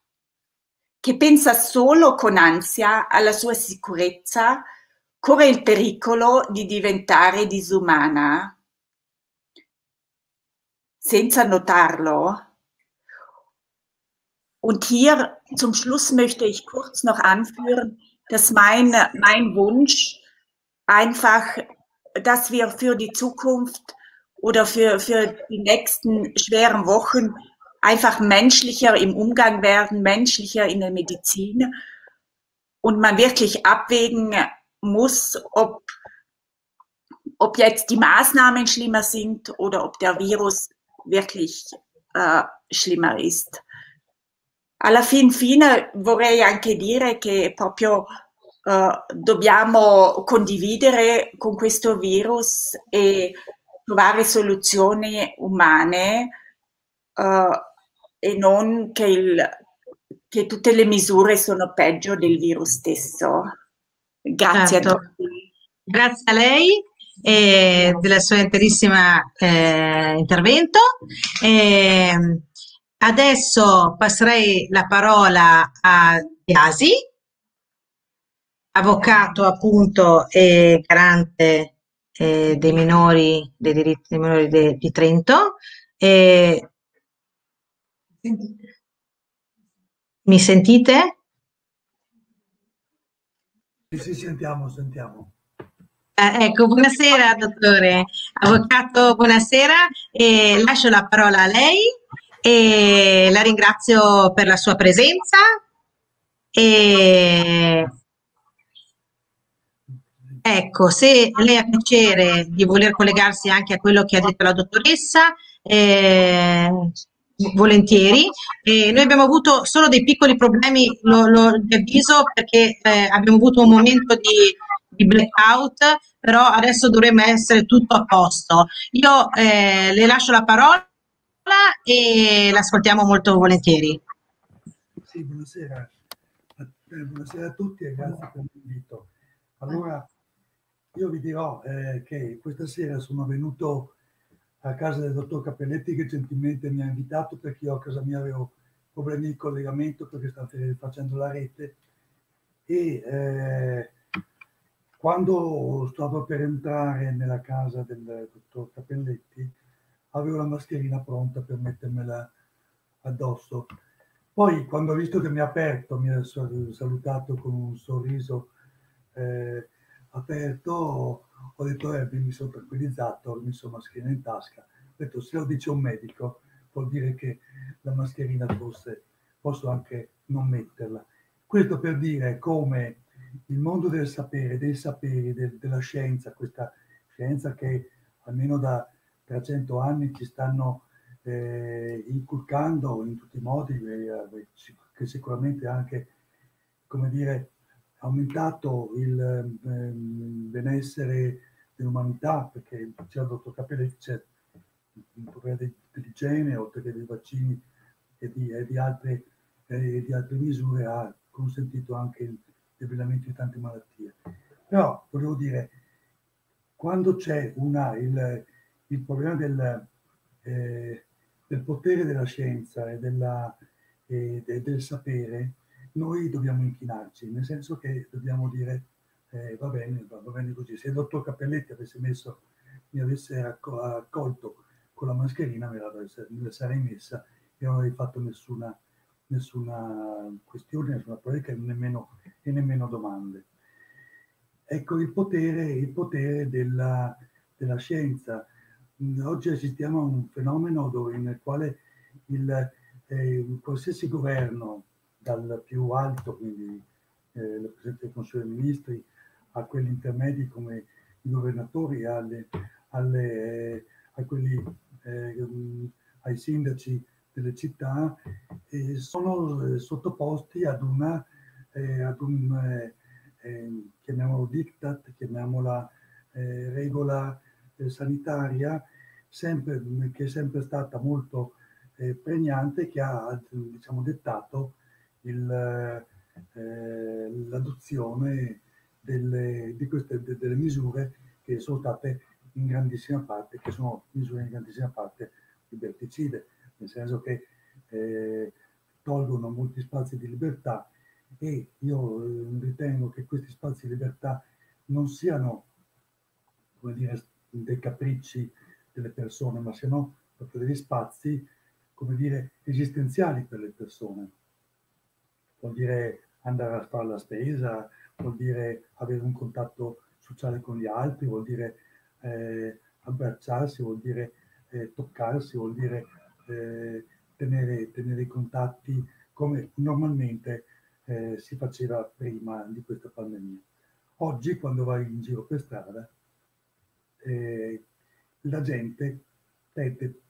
che pensa solo con ansia alla sua sicurezza, corre il pericolo di diventare disumana. Senza notarlo. Und hier zum Schluss möchte ich kurz noch anführen, dass mein, mein Wunsch einfach, dass wir für die Zukunft oder für, für die nächsten schweren Wochen einfach menschlicher im Umgang werden, menschlicher in der Medizin und man wirklich abwägen muss, ob, ob jetzt die Maßnahmen schlimmer sind oder ob der Virus wirklich äh, schlimmer ist. Alla fin fine vorrei anche dire che proprio uh, dobbiamo condividere con questo virus e trovare soluzioni umane uh, e non che, il, che tutte le misure sono peggio del virus stesso. Grazie certo. a tutti. Grazie a lei e del suo interissimo eh, intervento. E adesso passerei la parola a Biasi, avvocato appunto e garante eh, dei minori, dei diritti dei minori de, di Trento. Mi sentite? Sì, sì, sentiamo, sentiamo. Eh, ecco, buonasera dottore, avvocato, buonasera e lascio la parola a lei e la ringrazio per la sua presenza e ecco, se lei ha piacere di voler collegarsi anche a quello che ha detto la dottoressa, eh, volentieri. E noi abbiamo avuto solo dei piccoli problemi, lo, lo avviso, perché eh, abbiamo avuto un momento di, di, blackout, però adesso dovrebbe essere tutto a posto. Io eh, le lascio la parola e l'ascoltiamo molto volentieri. Sì, buonasera. Eh, buonasera a tutti e grazie per l'invito. Allora, io vi dirò eh, che questa sera sono venuto a casa del dottor Capelletti che gentilmente mi ha invitato perché io a casa mia avevo problemi di collegamento perché stavo facendo la rete e eh, quando stavo per entrare nella casa del dottor Capelletti avevo la mascherina pronta per mettermela addosso. Poi quando ho visto che mi ha aperto, mi ha salutato con un sorriso eh, aperto, ho detto, eh, mi sono tranquillizzato, ho messo mascherina in tasca. Ho detto, se lo dice un medico, vuol dire che la mascherina forse posso anche non metterla. Questo per dire come il mondo del sapere, dei saperi, del, della scienza, questa scienza che almeno da 300 anni ci stanno eh, inculcando in tutti i modi eh, che sicuramente anche, come dire, aumentato il eh, benessere dell'umanità, perché c'è il dottor Capelletti, c'è il problema dell'igiene, oltre che dei vaccini e di, e di, altre, e di altre misure, ha consentito anche il debitamento di tante malattie. Però volevo dire, quando c'è una, il, il problema del, eh, del, potere della scienza e, della, e de, del sapere, noi dobbiamo inchinarci, nel senso che dobbiamo dire eh, va bene, va, va, bene così. Se il dottor Cappelletti avesse messo, mi avesse accolto con la mascherina, me la, me la sarei messa e non avrei fatto nessuna, nessuna questione, nessuna polemica nemmeno, e nemmeno domande. Ecco il potere, il potere della, della scienza. Oggi assistiamo a un fenomeno dove, nel quale il, eh, qualsiasi governo, dal più alto, quindi eh, il Presidente del Consiglio dei Ministri, a quelli intermedi come i governatori, alle, alle, eh, quelli, eh, ai sindaci delle città, eh, sono sottoposti ad una, eh, ad un eh, chiamiamolo diktat, chiamiamola eh, regola eh, sanitaria, sempre, che è sempre stata molto eh, pregnante, che ha diciamo, dettato il, eh, l'adozione delle, di queste de, delle misure che sono state in grandissima parte, che sono misure in grandissima parte liberticide, nel senso che eh, tolgono molti spazi di libertà e io eh, ritengo che questi spazi di libertà non siano come dire, dei capricci delle persone, ma siano proprio degli spazi, come dire, esistenziali per le persone. Vuol dire andare a fare la spesa, vuol dire avere un contatto sociale con gli altri, vuol dire eh, abbracciarsi, vuol dire eh, toccarsi, vuol dire eh, tenere, i contatti come normalmente eh, si faceva prima di questa pandemia. Oggi quando vai in giro per strada, eh, la gente tende,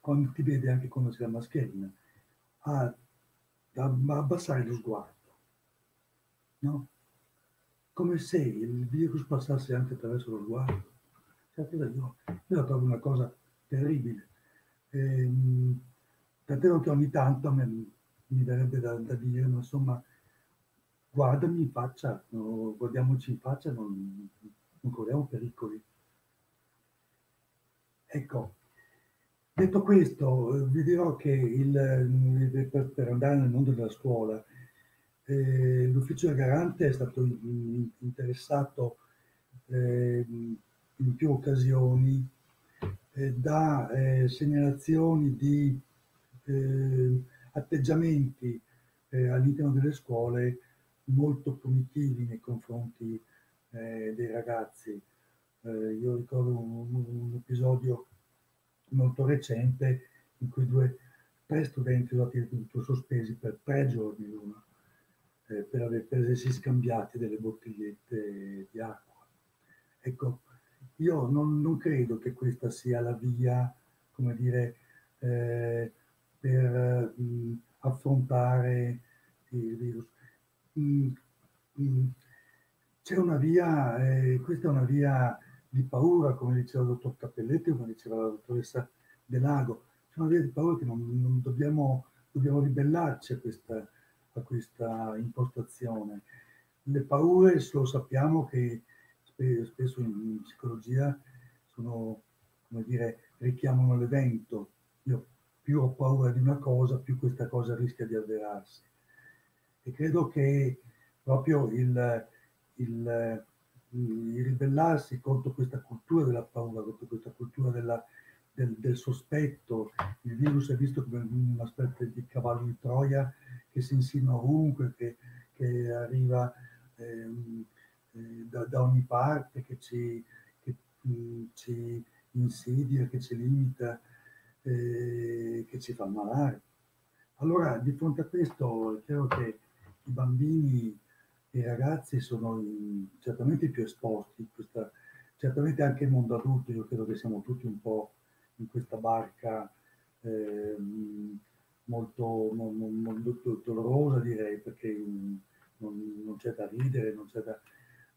quando ti vede anche quando si la mascherina, a, a, abbassare lo sguardo, no? Come se il virus passasse anche attraverso lo sguardo. Cioè, io, io la trovo una cosa terribile. Ehm, tant'è che ogni tanto mi, mi verrebbe da, da dire, no, insomma, guardami in faccia, no, guardiamoci in faccia, non, non corriamo pericoli. Ecco, detto questo, vi dirò che il, per, per, andare nel mondo della scuola, eh, l'ufficio del garante è stato interessato eh, in più occasioni eh, da eh, segnalazioni di eh, atteggiamenti eh, all'interno delle scuole molto punitivi nei confronti eh, dei ragazzi. Io ricordo un, un, episodio molto recente in cui due, tre studenti sono stati sospesi per tre giorni l'uno eh, per aver essersi scambiati delle bottigliette di acqua. Ecco, io non, non, credo che questa sia la via, come dire, eh, per mh, affrontare il virus. Mh, mh, c'è una via, eh, questa è una via di paura, come diceva il dottor Cappelletti, come diceva la dottoressa Delago, c'è una via di paura che non, non dobbiamo, dobbiamo, ribellarci a questa, a questa impostazione. Le paure lo sappiamo che spesso in psicologia sono, come dire, richiamano l'evento. Io più ho paura di una cosa, più questa cosa rischia di avverarsi. E credo che proprio il, il, ribellarsi contro questa cultura della paura, contro questa cultura della, del, del, sospetto, il virus è visto come una specie di cavallo di Troia che si insinua ovunque, che, che arriva ehm, eh, da, da, ogni parte, che ci, che, mh, mm, ci insidia, che ci limita eh, che ci fa ammalare. Allora, di fronte a questo, è chiaro che i bambini i ragazzi sono certamente più esposti, questa, certamente anche il mondo adulto, io credo che siamo tutti un po' in questa barca eh, molto, molto, dolorosa direi perché non, non, c'è da ridere, non c'è da,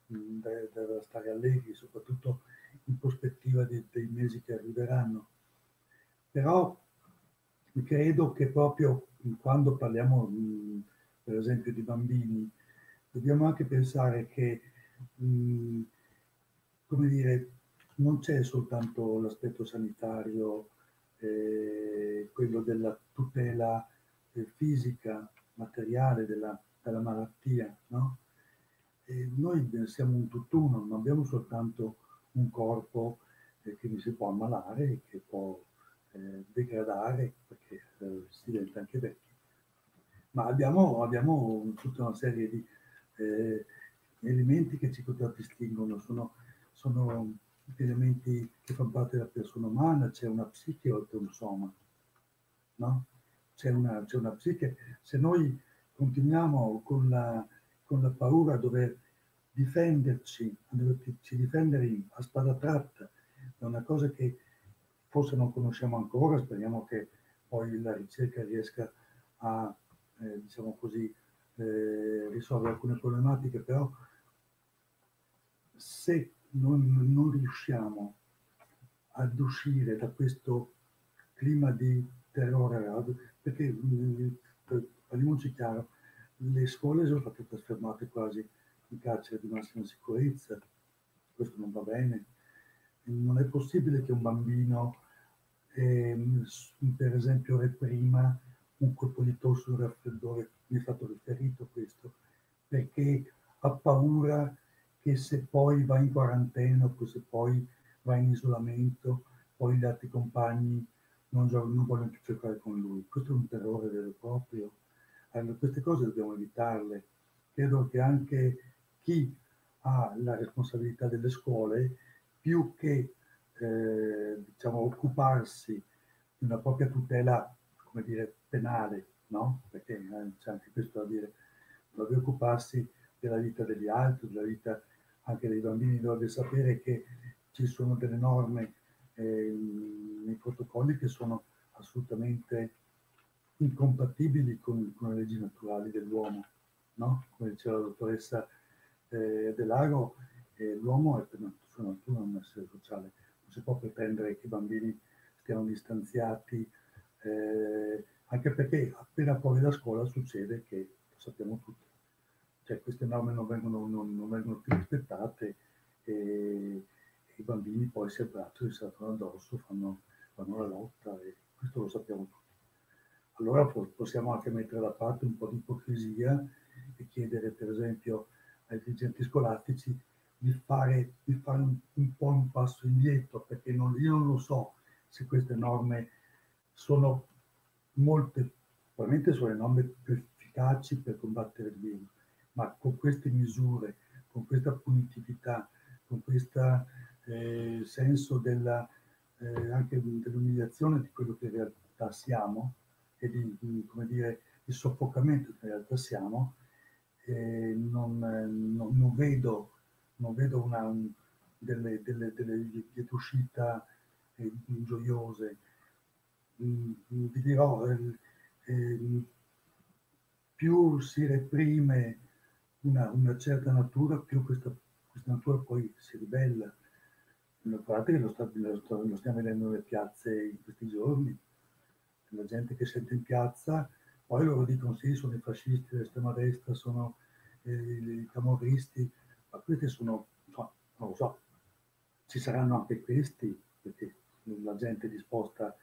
da, da, stare allegri, soprattutto in prospettiva dei, dei mesi che arriveranno. Però credo che proprio quando parliamo per esempio di bambini, dobbiamo anche pensare che, mh, come dire, non c'è soltanto l'aspetto sanitario, eh, quello della tutela eh, fisica, materiale della, della malattia, no? E noi siamo un tutt'uno, non abbiamo soltanto un corpo eh, che si può ammalare, che può eh, degradare, perché eh, si diventa anche vecchi, ma abbiamo, abbiamo tutta una serie di eh, elementi che ci contraddistinguono, sono, sono elementi che fanno parte della persona umana, c'è una psiche oltre un soma, no? C'è una, c'è una psiche. Se noi continuiamo con la, con la paura a dover difenderci, a doverci difendere a spada tratta da una cosa che forse non conosciamo ancora, speriamo che poi la ricerca riesca a, eh, diciamo così, eh, risolvere alcune problematiche, però se non, non riusciamo ad uscire da questo clima di terrore, perché parliamoci chiaro, le scuole sono state trasformate quasi in carcere di massima sicurezza, questo non va bene. Non è possibile che un bambino, eh, per esempio, reprima un colpo di tosse, un raffreddore, mi è stato riferito questo, perché ha paura che se poi va in quarantena o se poi va in isolamento, poi gli altri compagni non, non vogliono più giocare con lui. Questo è un terrore vero e proprio. Allora, queste cose dobbiamo evitarle. Credo che anche chi ha la responsabilità delle scuole, più che eh, diciamo, occuparsi di una propria tutela, come dire, penale, no? Perché eh, c'è anche questo da dire, dovrebbe occuparsi della vita degli altri, della vita anche dei bambini, dovrebbe sapere che ci sono delle norme eh, nei protocolli che sono assolutamente incompatibili con, con le leggi naturali dell'uomo, no? Come diceva la dottoressa eh, Delago, eh, l'uomo è per sua natura un essere sociale, non si può pretendere che i bambini stiano distanziati, eh, anche perché appena fuori da scuola succede che, lo sappiamo tutti, cioè queste norme non vengono, non, non vengono più rispettate e, i bambini poi si abbracciano, si saltano addosso, fanno, fanno la lotta e questo lo sappiamo tutti. Allora possiamo anche mettere da parte un po' di ipocrisia e chiedere per esempio ai dirigenti scolastici di fare, di fare un, un, po' un passo indietro perché non, io non lo so se queste norme sono molte, probabilmente sono le norme più efficaci per combattere il virus, ma con queste misure, con questa punitività, con questo eh, senso della, eh, anche dell'umiliazione di quello che in realtà siamo e di, di come dire, il soffocamento che in realtà siamo, eh, non, non, non, vedo, non vedo una, un, delle, delle, delle vie d'uscita eh, gioiose. Mm, vi dirò, eh, più si reprime una, una certa natura, più questa, questa, natura poi si ribella. Guardate che lo, sta, lo, lo stiamo vedendo nelle piazze in questi giorni, la gente che sente in piazza, poi loro dicono sì, sono i fascisti dell'estrema destra, sono eh, i camorristi, ma questi sono, no, non lo so, ci saranno anche questi, perché la gente è disposta a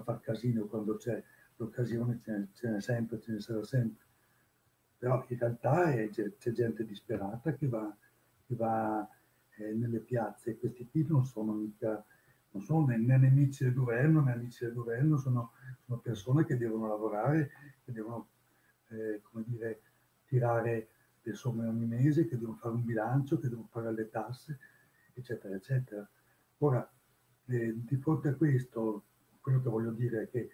far casino quando c'è l'occasione, ce n'è sempre, ce ne sarà sempre però in realtà è, c'è, c'è, gente disperata che va, che va eh, nelle piazze questi qui non sono mica non sono né, né, nemici del governo né amici del governo, sono, sono persone che devono lavorare, che devono eh, come dire, tirare le somme ogni mese, che devono fare un bilancio, che devono pagare le tasse, eccetera, eccetera. Ora, eh, di fronte a questo, quello che voglio dire è che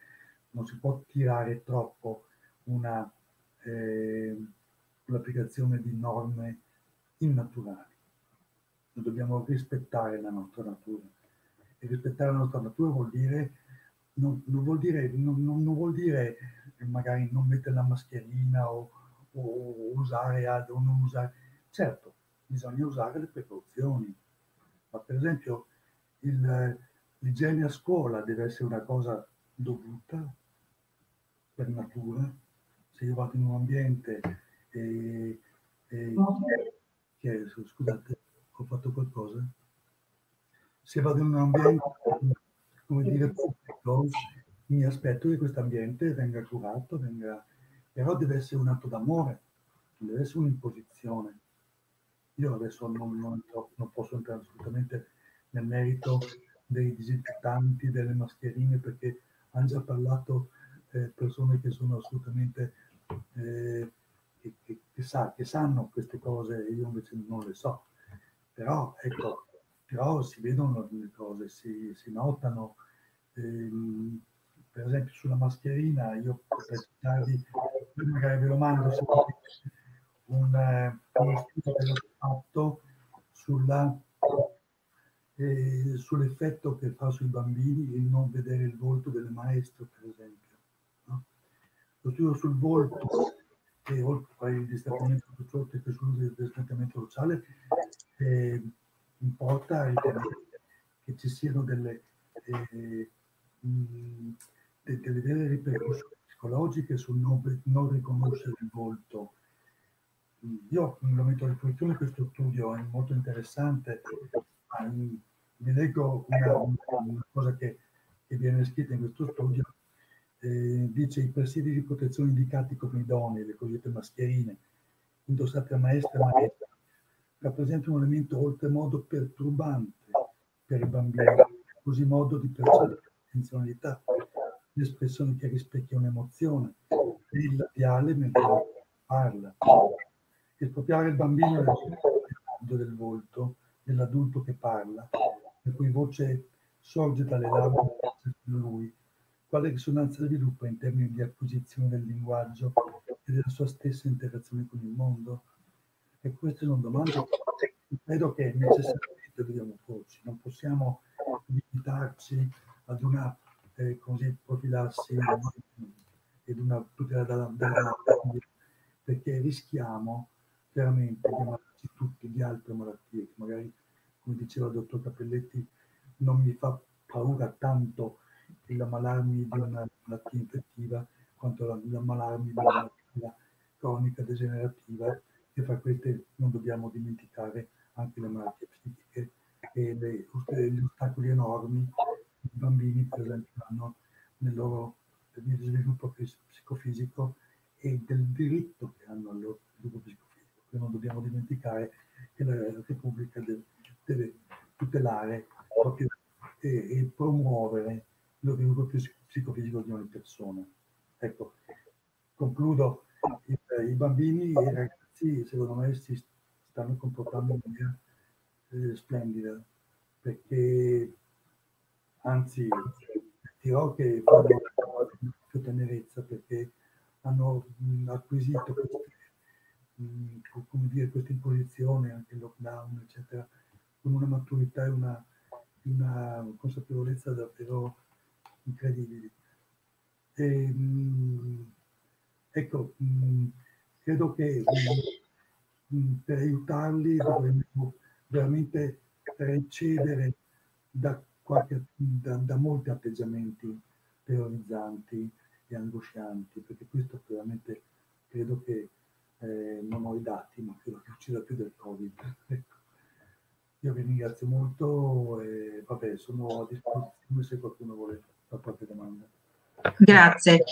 non si può tirare troppo una eh, l'applicazione di norme innaturali. Noi dobbiamo rispettare la nostra natura. E rispettare la nostra natura vuol dire non, non, vuol dire, non, non, vuol dire magari non mettere la mascherina o, o usare o non usare. Certo, bisogna usare le precauzioni, ma per esempio il, l'igiene a scuola deve essere una cosa dovuta per natura. Se io vado in un ambiente e, e che, scusate, ho fatto qualcosa? Se vado in un ambiente, come dire, pubblico, mi aspetto che questo ambiente venga curato, venga... però deve essere un atto d'amore, non deve essere un'imposizione. Io adesso non, non, non posso entrare assolutamente nel merito dei disinfettanti, delle mascherine, perché hanno già parlato eh, persone che sono assolutamente eh, che, che, sa, che, sanno queste cose e io invece non le so. Però, ecco, però si vedono le cose, si, si notano. Ehm, per esempio sulla mascherina, io potrei citarvi, magari ve lo mando, un, eh, uno studio che ho fatto sulla eh, sull'effetto che fa sui bambini il non vedere il volto delle maestre, per esempio. No? Lo studio sul volto, che oltre al distaccamento sociale che sul distaccamento sociale, eh, importa che ci siano delle, eh, mh, delle vere ripercussioni psicologiche sul non, non riconoscere il volto. Io lo metto a disposizione questo studio, è molto interessante, vi leggo una, una cosa che, che, viene scritta in questo studio. Eh, dice i presidi di protezione indicati come idonei, le cosiddette mascherine, indossate a maestra e maestra, rappresentano un elemento oltremodo perturbante per i bambini, così modo di percepire l'intenzionalità, l'espressione che rispecchia un'emozione, il labiale mentre parla. Espropriare il bambino del volto dell'adulto che parla la cui voce sorge dalle labbra di lui, quale risonanza sviluppa in termini di acquisizione del linguaggio e della sua stessa interazione con il mondo? E queste sono domande che credo che necessariamente dobbiamo porci. Non possiamo limitarci ad una eh, così profilassi ed una tutela della, della perché rischiamo veramente di ammalarci tutti di altre malattie che magari come diceva il dottor Capelletti, non mi fa paura tanto il ammalarmi di una malattia infettiva quanto l'ammalarmi di una malattia cronica degenerativa e fra queste non dobbiamo dimenticare anche le malattie psichiche e le, gli ostacoli enormi i bambini hanno nel loro nel sviluppo psicofisico e del diritto che hanno al loro sviluppo psicofisico. E non dobbiamo dimenticare che la Repubblica del, deve tutelare proprio e, e promuovere lo sviluppo psicofisico di ogni persona. Ecco, concludo, i, i bambini e i ragazzi secondo me si stanno comportando in maniera eh, splendida perché anzi dirò che fanno più tenerezza perché hanno mh, acquisito queste, mh, come dire, questa imposizione, anche il lockdown, eccetera, con una maturità e una, una consapevolezza davvero incredibili. E, mh, ecco, mh, credo che mh, per aiutarli dovremmo veramente recedere da, qualche, da, da molti atteggiamenti terrorizzanti e angoscianti, perché questo veramente credo che eh, non ho i dati, ma credo che uccida più del Covid. Io vi ringrazio molto e vabbè, sono a disposizione se qualcuno vuole fare qualche domanda. Grazie,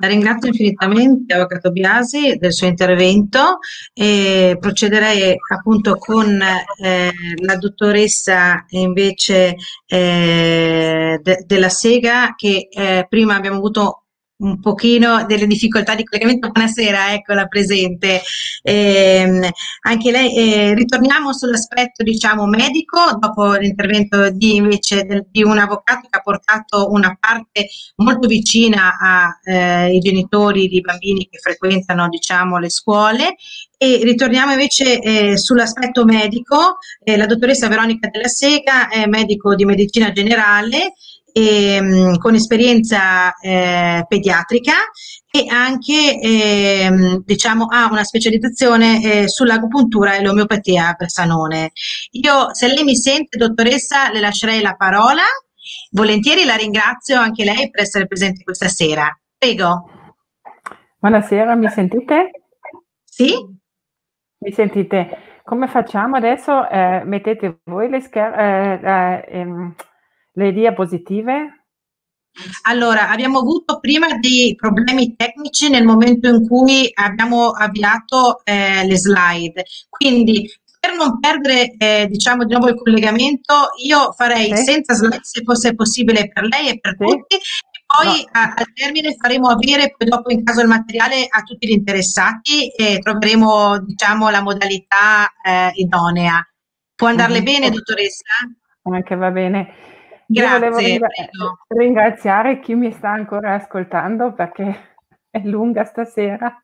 la ringrazio infinitamente Avvocato Biasi del suo intervento e procederei appunto con eh, la dottoressa invece eh, de della Sega che eh, prima abbiamo avuto un pochino delle difficoltà di collegamento. Buonasera, eccola presente. Eh, anche lei, eh, ritorniamo sull'aspetto diciamo medico dopo l'intervento di invece del, di un avvocato che ha portato una parte molto vicina ai eh, genitori di bambini che frequentano diciamo le scuole e ritorniamo invece eh, sull'aspetto medico. Eh, la dottoressa Veronica della Sega è medico di medicina generale ehm, con esperienza eh, pediatrica e anche ehm, diciamo, ha una specializzazione eh, sull'agopuntura e l'omeopatia per Sanone. Io, se lei mi sente, dottoressa, le lascerei la parola. Volentieri la ringrazio anche lei per essere presente questa sera. Prego. Buonasera, mi sentite? Sì. Mi sentite? Come facciamo adesso? Eh, mettete voi le, scher- eh, eh, ehm, le diapositive? Allora, abbiamo avuto prima dei problemi tecnici nel momento in cui abbiamo avviato eh, le slide, quindi per non perdere eh, diciamo di nuovo il collegamento, io farei sì. senza slide se fosse possibile per lei e per sì. tutti, e poi no. a, al termine faremo avere poi dopo in caso il materiale a tutti gli interessati e troveremo diciamo la modalità eh, idonea. Può andarle mm-hmm. bene, dottoressa? Anche va bene. Grazie. Io volevo ringra- ringraziare chi mi sta ancora ascoltando perché è lunga stasera.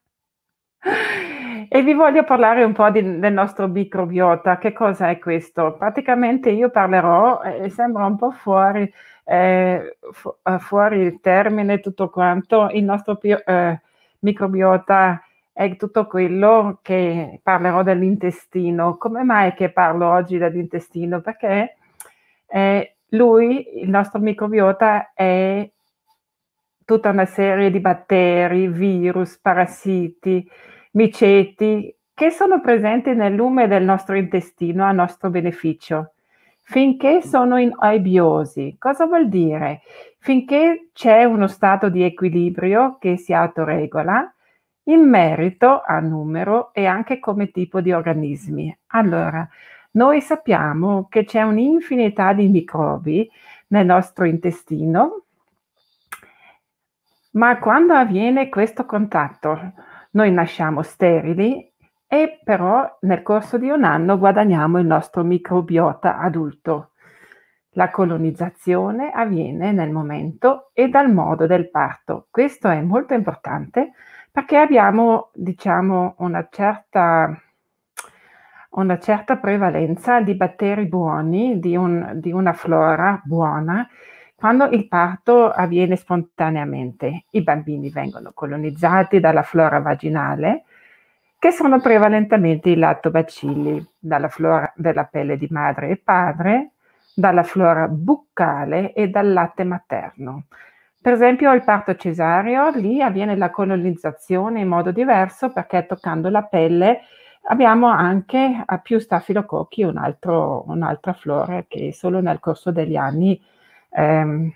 E vi voglio parlare un po' di, del nostro microbiota. Che cosa è questo? Praticamente io parlerò, eh, sembra un po' fuori, eh, fu- eh, fuori il termine, tutto quanto. Il nostro eh, microbiota è tutto quello che parlerò dell'intestino. Come mai che parlo oggi dell'intestino? Perché eh, lui, il nostro microbiota, è tutta una serie di batteri, virus, parassiti, miceti che sono presenti nel lume del nostro intestino a nostro beneficio. Finché sono in aibiosi, cosa vuol dire? Finché c'è uno stato di equilibrio che si autoregola in merito a numero e anche come tipo di organismi. Allora, noi sappiamo che c'è un'infinità di microbi nel nostro intestino, ma quando avviene questo contatto, noi nasciamo sterili e però nel corso di un anno guadagniamo il nostro microbiota adulto. La colonizzazione avviene nel momento e dal modo del parto. Questo è molto importante perché abbiamo, diciamo, una certa una certa prevalenza di batteri buoni, di, un, di una flora buona, quando il parto avviene spontaneamente. I bambini vengono colonizzati dalla flora vaginale, che sono prevalentemente i lattobacilli, dalla flora della pelle di madre e padre, dalla flora buccale e dal latte materno. Per esempio il parto cesareo, lì avviene la colonizzazione in modo diverso perché toccando la pelle Abbiamo anche a più stafilococchi un altro, un'altra flora che solo nel corso degli anni ehm,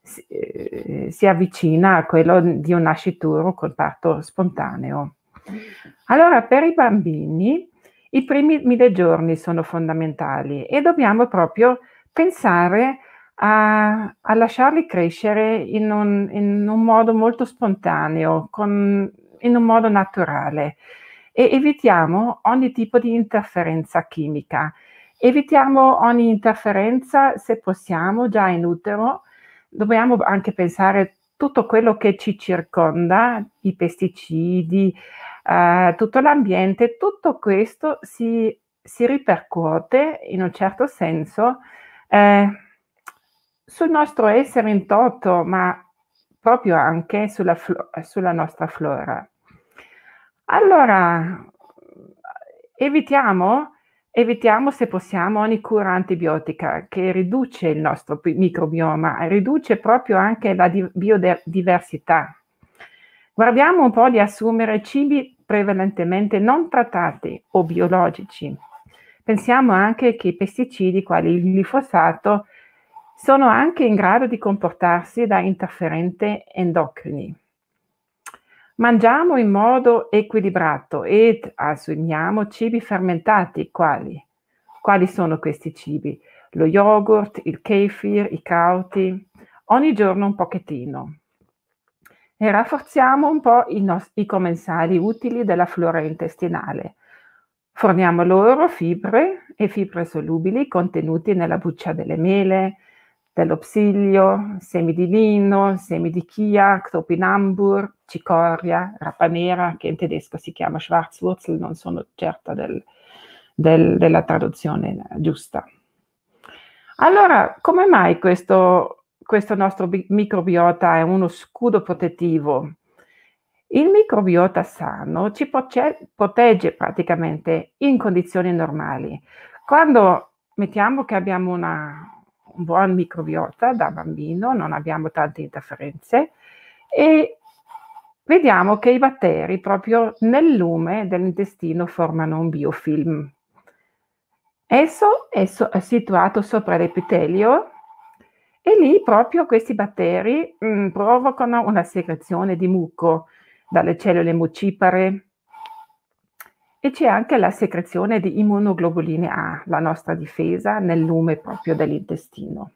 si, eh, si, avvicina a quello di un nascituro col parto spontaneo. Allora, per i bambini i primi mille giorni sono fondamentali e dobbiamo proprio pensare a, a lasciarli crescere in un, in un, modo molto spontaneo, con, in un modo naturale e evitiamo ogni tipo di interferenza chimica. Evitiamo ogni interferenza se possiamo già in utero. Dobbiamo anche pensare tutto quello che ci circonda, i pesticidi, eh, tutto l'ambiente, tutto questo si, si, ripercuote in un certo senso eh, sul nostro essere in toto, ma proprio anche sulla, sulla nostra flora. Allora, evitiamo, evitiamo se possiamo ogni cura antibiotica che riduce il nostro microbioma, riduce proprio anche la biodiversità. Guardiamo un po' di assumere cibi prevalentemente non trattati o biologici. Pensiamo anche che i pesticidi, quali il glifosato, sono anche in grado di comportarsi da interferenti endocrini. Mangiamo in modo equilibrato ed assumiamo cibi fermentati quali? Quali sono questi cibi? Lo yogurt, il kefir, i cauti, ogni giorno un pochettino. E rafforziamo un po' i, nos- i commensali utili della flora intestinale. Forniamo loro fibre e fibre solubili contenuti nella buccia delle mele, dello psilio, semi di lino, semi di chia, topinambur, cicoria, nera, che in tedesco si chiama Schwarzwurzel, non sono certa del, del, della traduzione giusta. Allora, come mai questo questo nostro microbiota è uno scudo protettivo. Il microbiota sano ci protegge praticamente in condizioni normali. Quando mettiamo che abbiamo una, un buon microbiota da bambino, non abbiamo tante interferenze e vediamo che i batteri proprio nel lume dell'intestino formano un biofilm. Esso è, so- è situato sopra l'epitelio e lì proprio questi batteri mh, mm, provocano una secrezione di muco dalle cellule mucipare e c'è anche la secrezione di immunoglobuline A, la nostra difesa nel lume proprio dell'intestino.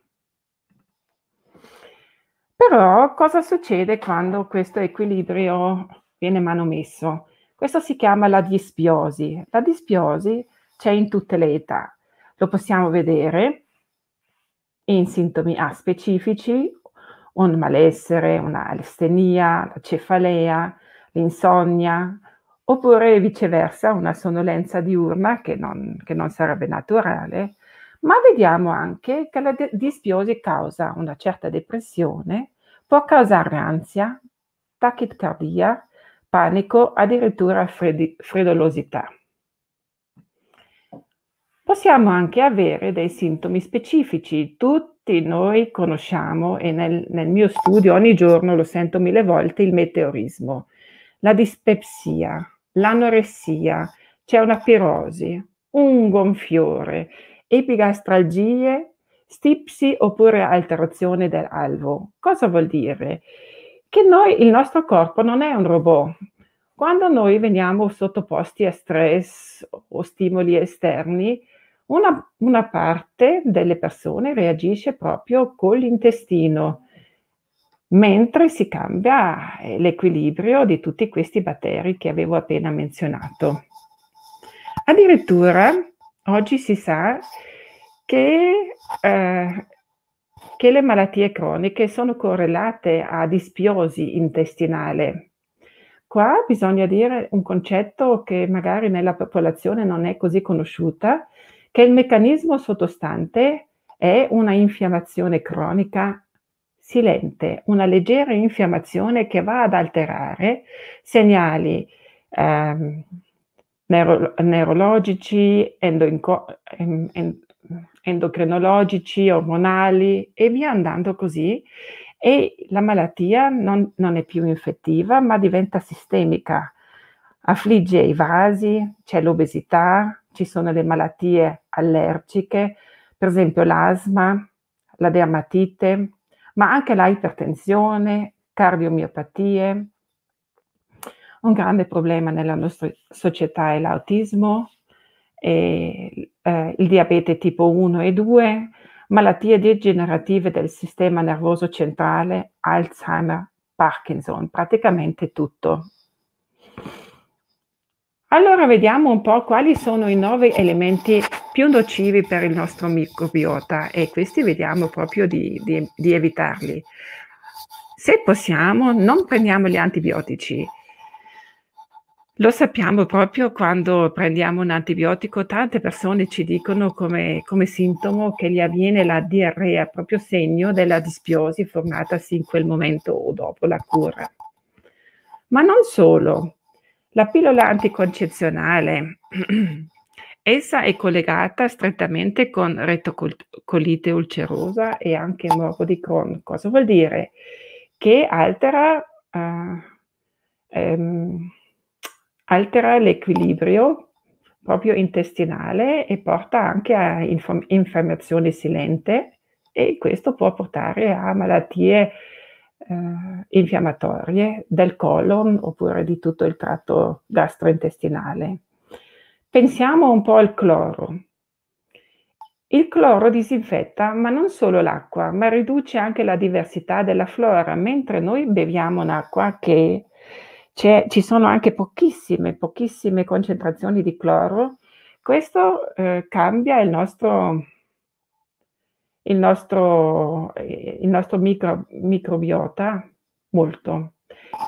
Però cosa succede quando questo equilibrio viene manomesso? Questo si chiama la disbiosi. La disbiosi c'è in tutte le età. Lo possiamo vedere in sintomi A specifici, un malessere, una astenia, la cefalea, l'insonnia, oppure viceversa una sonnolenza diurna che non, che non sarebbe naturale, ma vediamo anche che la disbiosi causa una certa depressione, può causare ansia, tachicardia, panico, addirittura freddi, freddolosità. Possiamo anche avere dei sintomi specifici. Tutti noi conosciamo, e nel, nel mio studio ogni giorno lo sento mille volte, il meteorismo, la dispepsia, l'anoressia, c'è una pirosi, un gonfiore, epigastralgie, stipsi oppure alterazione dell'alvo. Cosa vuol dire? Che noi, il nostro corpo non è un robot. Quando noi veniamo sottoposti a stress o stimoli esterni, una, una parte delle persone reagisce proprio con l'intestino, mentre si cambia eh, l'equilibrio di tutti questi batteri che avevo appena menzionato. Addirittura oggi si sa che, eh, che le malattie croniche sono correlate a disbiosi intestinale. Qua bisogna dire un concetto che magari nella popolazione non è così conosciuta, che il meccanismo sottostante è una infiammazione cronica silente, una leggera infiammazione che va ad alterare segnali eh, neuro- neurologici, endoinco- en- endocrinologici, ormonali e via andando così. E la malattia non, non è più infettiva, ma diventa sistemica. Affligge i vasi, c'è l'obesità, ci sono le malattie allergiche, per esempio l'asma, la dermatite, ma anche la ipertensione, cardiomiopatie. Un grande problema nella nostra società è l'autismo, e, eh, il diabete tipo 1 e 2, malattie degenerative del sistema nervoso centrale, Alzheimer, Parkinson, praticamente tutto. Allora vediamo un po' quali sono i nove elementi più nocivi per il nostro microbiota e questi vediamo proprio di, di, di evitarli. Se possiamo, non prendiamo gli antibiotici. Lo sappiamo proprio quando prendiamo un antibiotico, tante persone ci dicono come, come, sintomo che gli avviene la diarrea, proprio segno della disbiosi formatasi in quel momento o dopo la cura. Ma non solo, la pillola anticoncezionale, essa è collegata strettamente con retocolite ulcerosa e anche morbo di Crohn. Cosa vuol dire? Che altera, uh, ehm, altera l'equilibrio proprio intestinale e porta anche a inf- infiammazione silente e questo può portare a malattie eh, infiammatorie del colon oppure di tutto il tratto gastrointestinale. Pensiamo un po' al cloro. Il cloro disinfetta, ma non solo l'acqua, ma riduce anche la diversità della flora, mentre noi beviamo un'acqua che ci sono anche pochissime, pochissime concentrazioni di cloro. Questo eh, cambia il nostro, il nostro, il nostro micro, microbiota molto.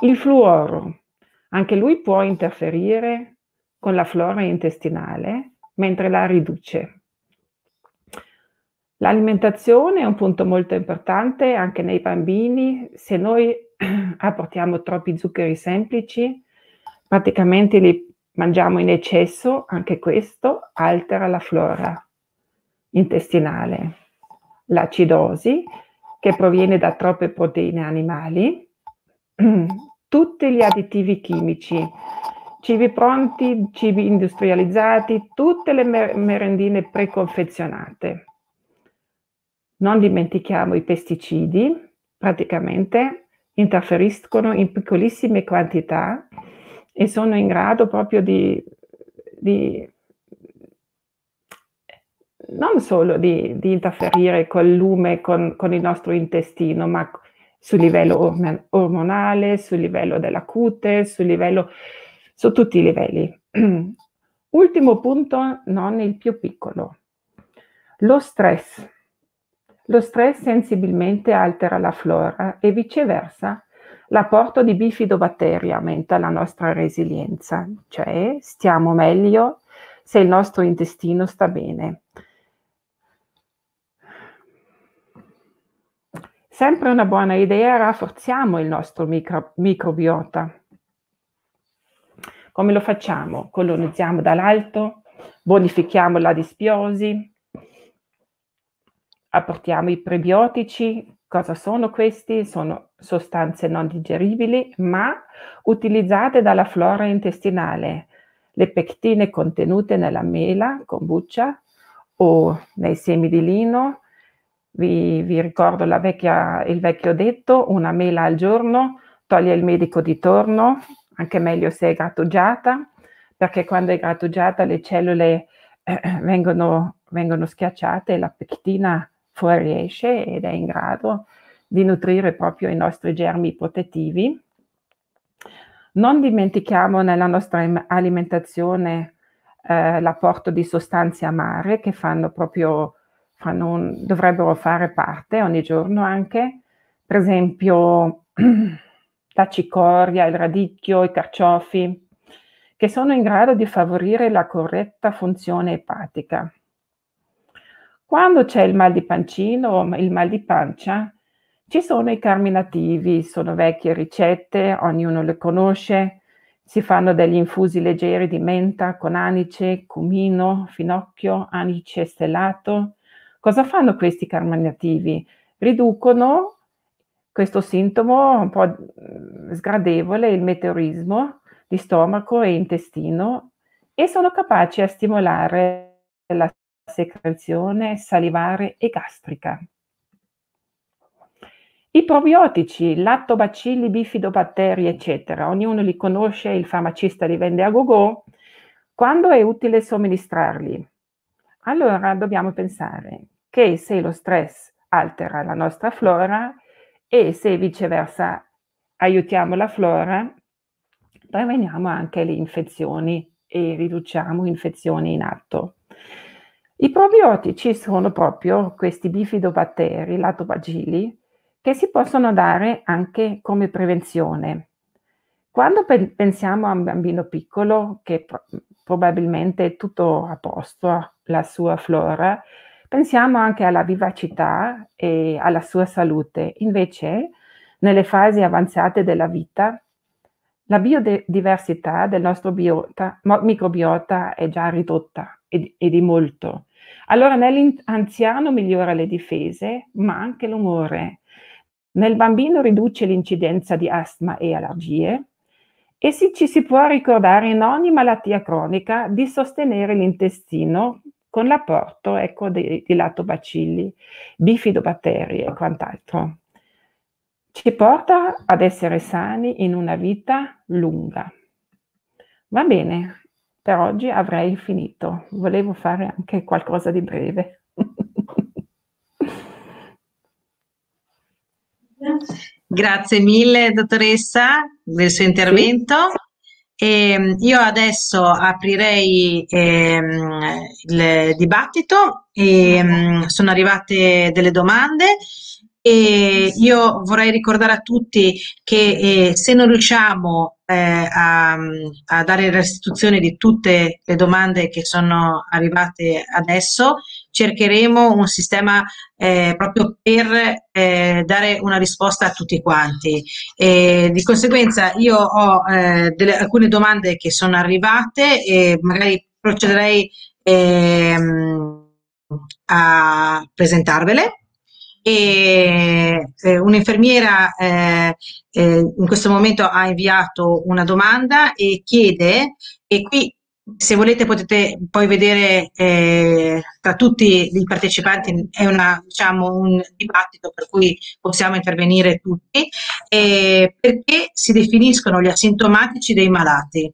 Il fluoro, anche lui può interferire con la flora intestinale mentre la riduce. L'alimentazione è un punto molto importante anche nei bambini. Se noi apportiamo troppi zuccheri semplici, praticamente li mangiamo in eccesso, anche questo altera la flora intestinale. L'acidosi, che proviene da troppe proteine animali, tutti gli additivi chimici, cibi pronti, cibi industrializzati, tutte le merendine preconfezionate. Non dimentichiamo i pesticidi, praticamente interferiscono in piccolissime quantità e sono in grado proprio di, di non solo di, di, interferire col lume, con, con, il nostro intestino, ma sul livello ormonale, sul livello della cute, sul livello, su tutti i livelli. Ultimo punto, non il più piccolo, lo stress. Lo stress sensibilmente altera la flora e viceversa l'apporto di bifidobatteri aumenta la nostra resilienza, cioè stiamo meglio se il nostro intestino sta bene. Sempre una buona idea, rafforziamo il nostro micro, microbiota. Come lo facciamo? Colonizziamo dall'alto, bonifichiamo la disbiosi, apportiamo i prebiotici. Cosa sono questi? Sono sostanze non digeribili, ma utilizzate dalla flora intestinale. Le pectine contenute nella mela, kombucha o nei semi di lino. Vi, vi ricordo vecchia, il vecchio detto, una mela al giorno toglie il medico di torno, anche meglio se è grattugiata, perché quando è grattugiata le cellule eh, vengono, vengono schiacciate e la pectina fuoriesce ed è in grado di nutrire proprio i nostri germi protettivi. Non dimentichiamo nella nostra alimentazione eh, l'apporto di sostanze amare che fanno proprio, fanno un, dovrebbero fare parte ogni giorno anche, per esempio la cicoria, il radicchio, i carciofi, che sono in grado di favorire la corretta funzione epatica. Quando c'è il mal di pancino o il mal di pancia, ci sono i carminativi, sono vecchie ricette, ognuno le conosce, si fanno degli infusi leggeri di menta con anice, cumino, finocchio, anice stellato. Cosa fanno questi carminativi? Riducono questo sintomo un po' sgradevole, il meteorismo di stomaco e intestino e sono capaci a stimolare la secrezione salivare e gastrica. I probiotici, lattobacilli, bifidobatteri, eccetera, ognuno li conosce, il farmacista li vende a go-go. Quando è utile somministrarli? Allora dobbiamo pensare che se lo stress altera la nostra flora e se viceversa aiutiamo la flora, preveniamo anche le infezioni e riduciamo infezioni in atto. I probiotici sono proprio questi bifidobatteri, latobacilli, che si possono dare anche come prevenzione. Quando pe- pensiamo a un bambino piccolo, che pro- probabilmente è tutto a posto, la sua flora, pensiamo anche alla vivacità e alla sua salute. Invece, nelle fasi avanzate della vita, la biodiversità del nostro biota, microbiota è già ridotta e, e di molto. Allora nell'anziano migliora le difese, ma anche l'umore. Nel bambino riduce l'incidenza di asma e allergie e si, ci si può ricordare in ogni malattia cronica di sostenere l'intestino con l'apporto ecco, di, di latobacilli, bifidobatteri e quant'altro. Ci porta ad essere sani in una vita lunga. Va bene, per oggi avrei finito. Volevo fare anche qualcosa di breve. Grazie mille, dottoressa, del suo intervento. Sì. E io adesso aprirei ehm, il dibattito. E, ehm, sono arrivate delle domande. E io vorrei ricordare a tutti che eh, se non riusciamo eh, a, a, dare restituzione di tutte le domande che sono arrivate adesso, cercheremo un sistema eh, proprio per eh, dare una risposta a tutti quanti. E di conseguenza io ho eh, delle, alcune domande che sono arrivate e magari procederei ehm, a presentarvele. E, eh, un'infermiera eh, eh, in questo momento ha inviato una domanda e chiede, e qui se volete potete poi vedere eh, tra tutti i partecipanti è una, diciamo, un dibattito per cui possiamo intervenire tutti, eh, perché si definiscono gli asintomatici dei malati.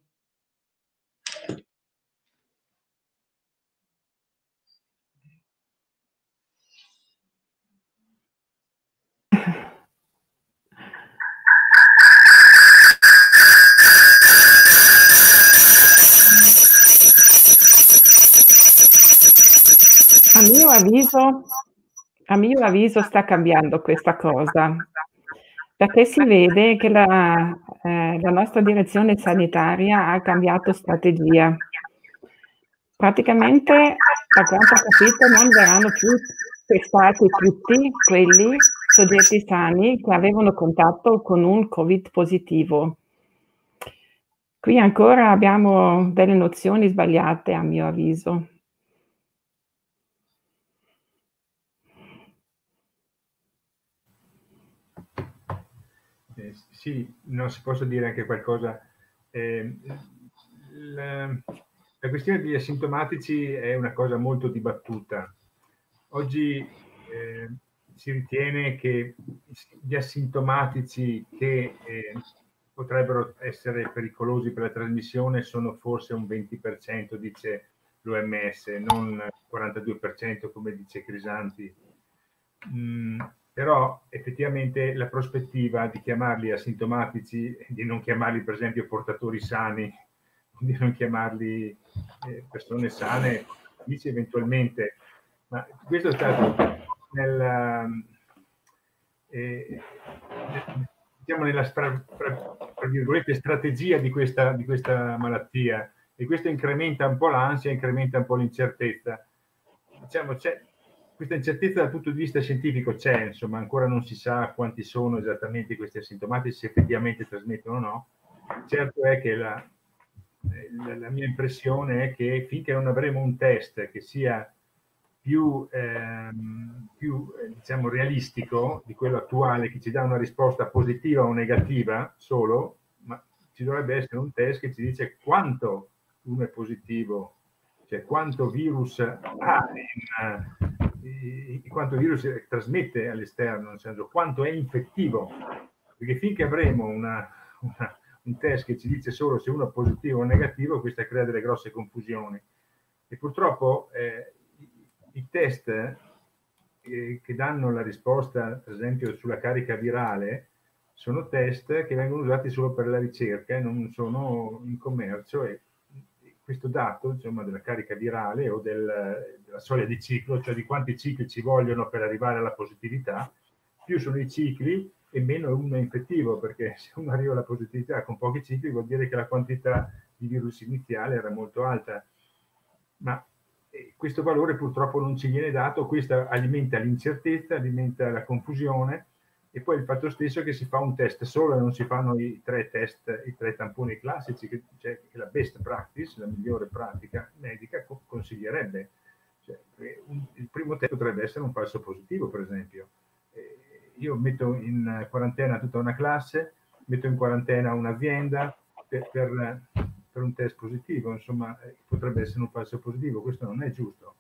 A mio avviso, a mio avviso sta cambiando questa cosa, perché si vede che la, eh, la nostra direzione sanitaria ha cambiato strategia. Praticamente, da quanto ho capito, non verranno più testati tutti quelli soggetti sani che avevano contatto con un Covid positivo. Qui ancora abbiamo delle nozioni sbagliate, a mio avviso. Eh, sì, non si possa dire anche qualcosa. Eh, la, la, questione degli asintomatici è una cosa molto dibattuta. Oggi eh, si ritiene che gli asintomatici che eh, potrebbero essere pericolosi per la trasmissione sono forse un 20%, dice l'OMS, non 42% come dice Crisanti. Mm, però effettivamente la prospettiva di chiamarli asintomatici, di non chiamarli per esempio portatori sani, di non chiamarli eh, persone sane, dice eventualmente, ma questo è stato nel, eh, diciamo nella stra, tra, tra strategia di questa, di questa malattia e questo incrementa un po' l'ansia, incrementa un po' l'incertezza. Diciamo, c'è, questa incertezza dal punto di vista scientifico c'è, insomma, ancora non si sa quanti sono esattamente questi asintomatici, se effettivamente trasmettono o no. Certo è che la, la, la mia impressione è che finché non avremo un test che sia più, ehm, più diciamo, realistico di quello attuale, che ci dà una risposta positiva o negativa solo, ma ci dovrebbe essere un test che ci dice quanto uno è positivo, cioè quanto virus ha in, quanto il virus trasmette all'esterno, nel senso quanto è infettivo, perché finché avremo una, una, un test che ci dice solo se uno è positivo o negativo, questa crea delle grosse confusioni. E purtroppo eh, i test eh, che danno la risposta, per esempio sulla carica virale, sono test che vengono usati solo per la ricerca e non sono in commercio e questo dato insomma, della carica virale o del, della soglia di ciclo, cioè di quanti cicli ci vogliono per arrivare alla positività, più sono i cicli e meno uno è infettivo, perché se uno arriva alla positività con pochi cicli vuol dire che la quantità di virus iniziale era molto alta. Ma eh, questo valore purtroppo non ci viene dato, questo alimenta l'incertezza, alimenta la confusione e poi il fatto stesso che si fa un test solo e non si fanno i tre test, i tre tamponi classici, che, cioè, che la best practice, la migliore pratica medica consiglierebbe. Cioè, un, il primo test potrebbe essere un falso positivo, per esempio. Eh, io metto in quarantena tutta una classe, metto in quarantena un'azienda per, per, per un test positivo, insomma, eh, potrebbe essere un falso positivo, questo non è giusto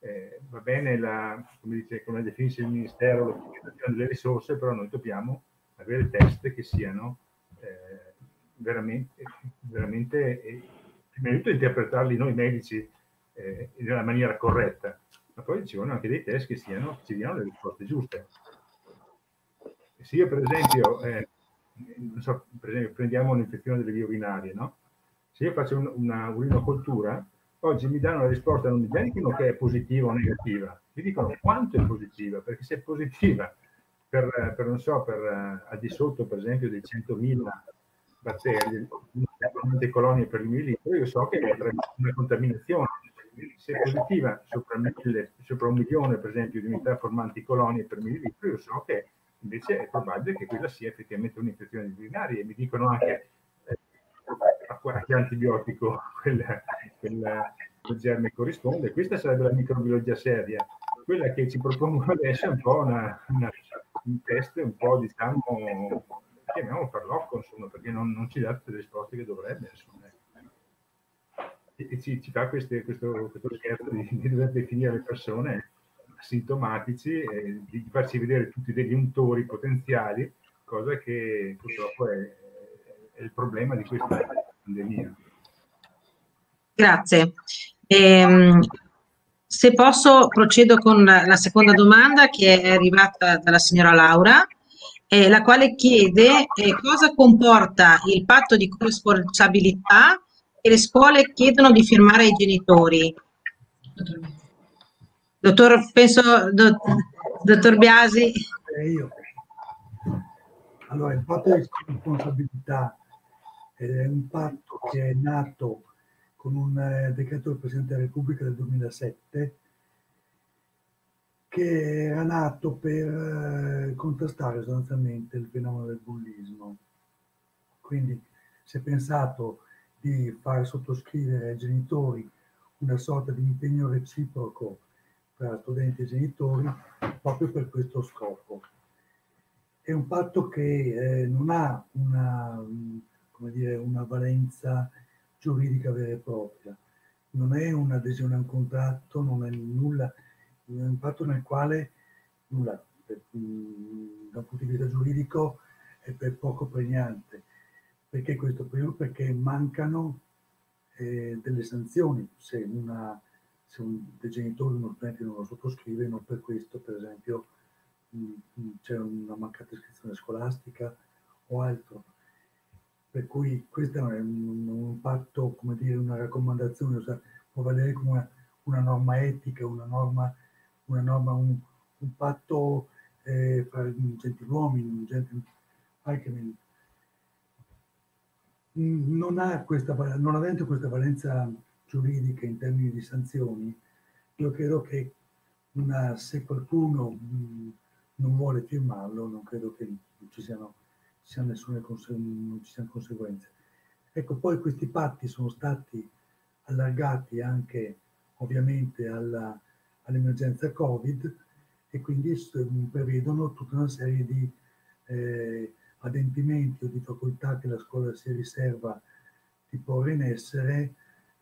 eh, va bene la, come, dice, come definisce il Ministero, l'ottimizzazione delle risorse, però noi dobbiamo avere test che siano eh, veramente, veramente eh, prima di tutto interpretarli noi medici eh, nella maniera corretta, ma poi ci vogliono anche dei test che siano, ci diano le risposte giuste. Se io per esempio, eh, so, per esempio prendiamo un'infezione delle vie urinarie, no? se io faccio un, una urinocoltura, oggi mi danno la risposta, non mi dicono che è positiva o negativa, mi dicono quanto è positiva, perché se è positiva per, per non so, per, uh, al di sotto per esempio dei 100.000 batteri, 100 colonie per millilitro, io so che è una contaminazione. se è positiva sopra, mille, sopra, un milione, per esempio, di unità formanti colonie per millilitro, io so che invece è probabile che quella sia effettivamente un'infezione urinaria e mi dicono anche eh, a che antibiotico quel, quel, quel germe corrisponde. Questa sarebbe la microbiologia seria. Quella che ci propongono adesso è un po' una, una, un test un po' diciamo chiamiamo farlocco insomma perché non, non ci dà tutte le risposte che dovrebbe insomma e ci, ci fa queste, questo, questo, scherzo di, di, dover definire le persone sintomatici e di farci vedere tutti degli untori potenziali, cosa che purtroppo è, è il problema di questa pandemia. Grazie. Ehm, se posso procedo con la seconda domanda che è arrivata dalla signora Laura, eh, la quale chiede eh, cosa comporta il patto di corresponsabilità che le scuole chiedono di firmare ai genitori. Dottor, penso, do, dottor Biasi. Eh, io. Allora, il patto di responsabilità è un patto che è nato con un eh, decreto del Presidente della Repubblica del 2007 che era nato per eh, contrastare sostanzialmente il fenomeno del bullismo. Quindi si è pensato di far sottoscrivere ai genitori una sorta di impegno reciproco tra studenti e genitori proprio per questo scopo. È un patto che eh, non ha una, come dire, una valenza giuridica vera e propria, non è un'adesione a un contratto, non è nulla, un patto nel quale nulla, per, da un punto di vista giuridico è per poco pregnante perché questo? Perché mancano eh, delle sanzioni se, una, se un dei genitori, uno studente non lo sottoscrive, non per questo, per esempio, mh, c'è una mancata iscrizione scolastica o altro. Per cui questo è un, un patto, come dire, una raccomandazione, cioè, può valere come una, una, norma etica, una norma, una norma un, un patto eh, fra gentiluomini, gente, anche non, ha questa, non avendo questa valenza giuridica in termini di sanzioni, io credo che una, se qualcuno mh, non vuole firmarlo, non credo che ci siano, ci siano nessune non ci siano conseguenze. Ecco, poi questi patti sono stati allargati anche ovviamente all'emergenza Covid e quindi prevedono tutta una serie di eh, adempimenti o di facoltà che la scuola si riserva di porre in essere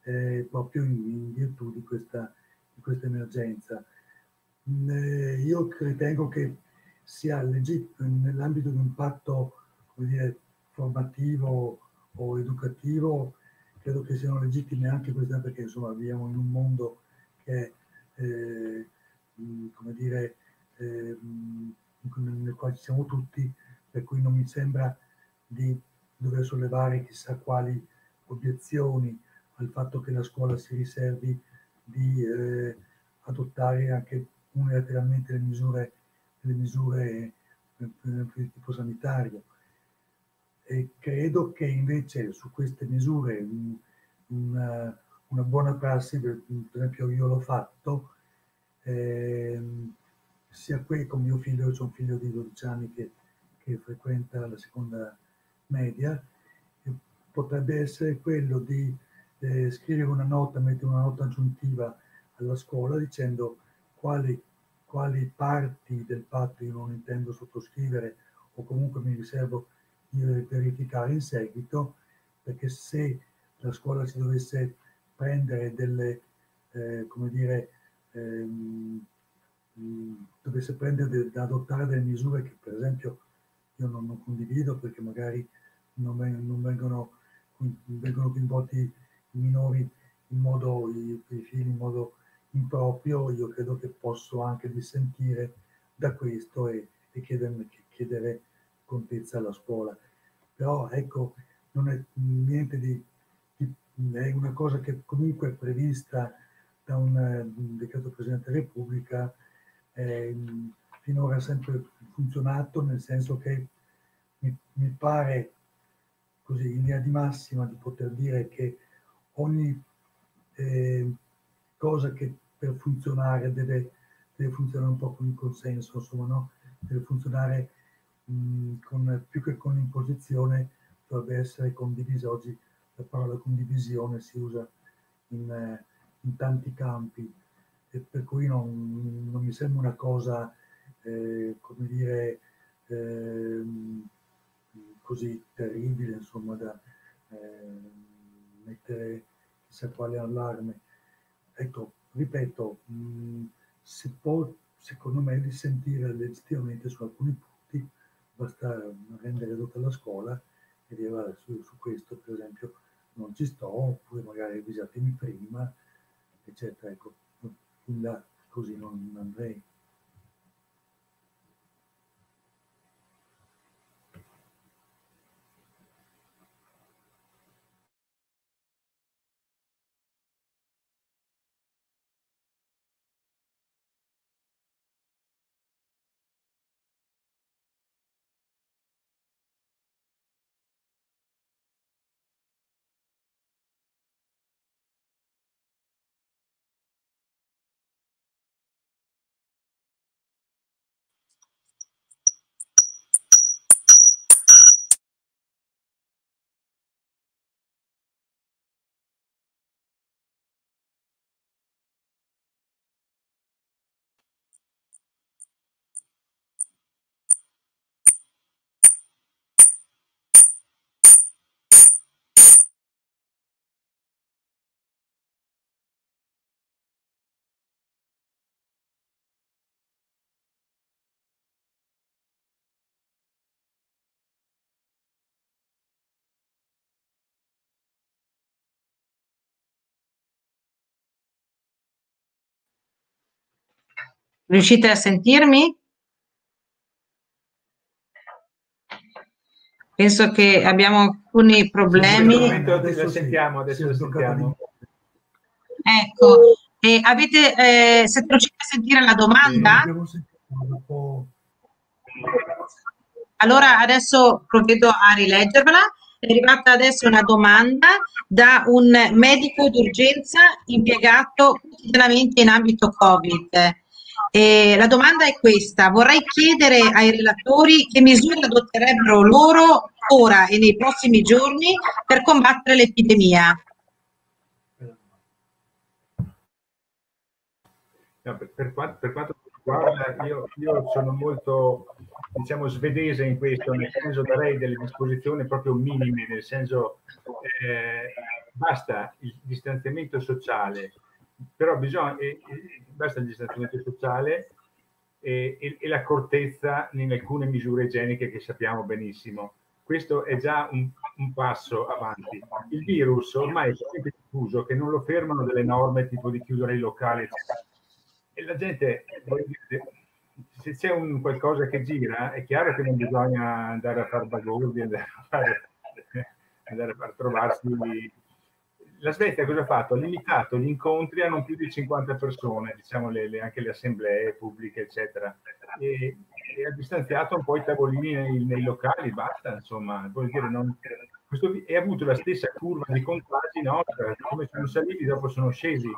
eh, proprio in, in, virtù di questa, di questa emergenza. Mm, eh, io ritengo che sia legittimo nell'ambito di un patto dire, formativo o educativo, credo che siano legittime anche queste perché insomma viviamo in un mondo che eh, come dire, eh, nel quale ci siamo tutti, per cui non mi sembra di dover sollevare chissà quali obiezioni al fatto che la scuola si riservi di eh, adottare anche unilateralmente le misure, le misure di tipo sanitario. E credo che invece su queste misure una, una buona prassi, per, esempio io l'ho fatto, eh, sia qui con mio figlio, c'è un figlio di 12 anni che che frequenta la seconda media, potrebbe essere quello di eh, scrivere una nota, mettere una nota aggiuntiva alla scuola dicendo quali, quali parti del patto io non intendo sottoscrivere o comunque mi riservo verificare in seguito, perché se la scuola si dovesse prendere delle, eh, come dire, ehm, dovesse prendere da adottare delle misure che per esempio io non, non condivido perché magari non, non vengono, vengono, coinvolti i minori in modo, i, i figli in modo improprio, io credo che posso anche dissentire da questo e, e chiedere, chiedere contezza alla scuola. Però ecco, non è niente di, di, è una cosa che comunque è prevista da un, un decreto Presidente della Repubblica, eh, finora ha sempre funzionato, nel senso che mi, mi pare così in linea di massima di poter dire che ogni, eh, cosa che per funzionare deve, deve funzionare un po' con il consenso, insomma, no? deve funzionare mh, con, più che con l'imposizione, dovrebbe essere condivisa. Oggi la parola condivisione si usa in, in tanti campi, e per cui non, non, mi sembra una cosa, eh, come dire, eh, così terribile, insomma, da eh, mettere chissà quale allarme. Ecco, ripeto, mh, si può, secondo me, risentire legittimamente su alcuni punti, basta rendere tutta la scuola e dire, su, su questo, per esempio, non ci sto, oppure magari avvisatemi prima, eccetera. Ecco, in là così non andrei. Riuscite a sentirmi? Penso che abbiamo alcuni problemi. Adesso sentiamo, adesso lo sentiamo. Ecco, e avete, eh, siete riusciti a sentire la domanda? Allora adesso provvedo a rileggervela. È arrivata adesso una domanda da un medico d'urgenza impiegato quotidianamente in ambito Covid eh, la domanda è questa, vorrei chiedere ai relatori che misure adotterebbero loro ora e nei prossimi giorni per combattere l'epidemia. No, per, per, quanto, per, quanto, riguarda, io, io, sono molto diciamo, svedese in questo, nel senso darei delle disposizioni proprio minime, nel senso eh, basta il distanziamento sociale, però bisogna, eh, basta il distanziamento sociale e, e, e, l'accortezza in alcune misure igieniche che sappiamo benissimo. Questo è già un, un passo avanti. Il virus ormai è talmente diffuso che non lo fermano delle norme tipo di chiudere i locali, E la gente, se c'è un qualcosa che gira, è chiaro che non bisogna andare a fare bagordi, andare a, fare, andare a trovarsi la Svezia cosa ha fatto? Ha limitato gli incontri a non più di 50 persone, diciamo le, le, anche le assemblee pubbliche, eccetera, e, e, ha distanziato un po' i tavolini nei, nei locali, basta, insomma, vuol dire, non, questo, e ha avuto la stessa curva di contagi nostra, come sono saliti, dopo sono scesi.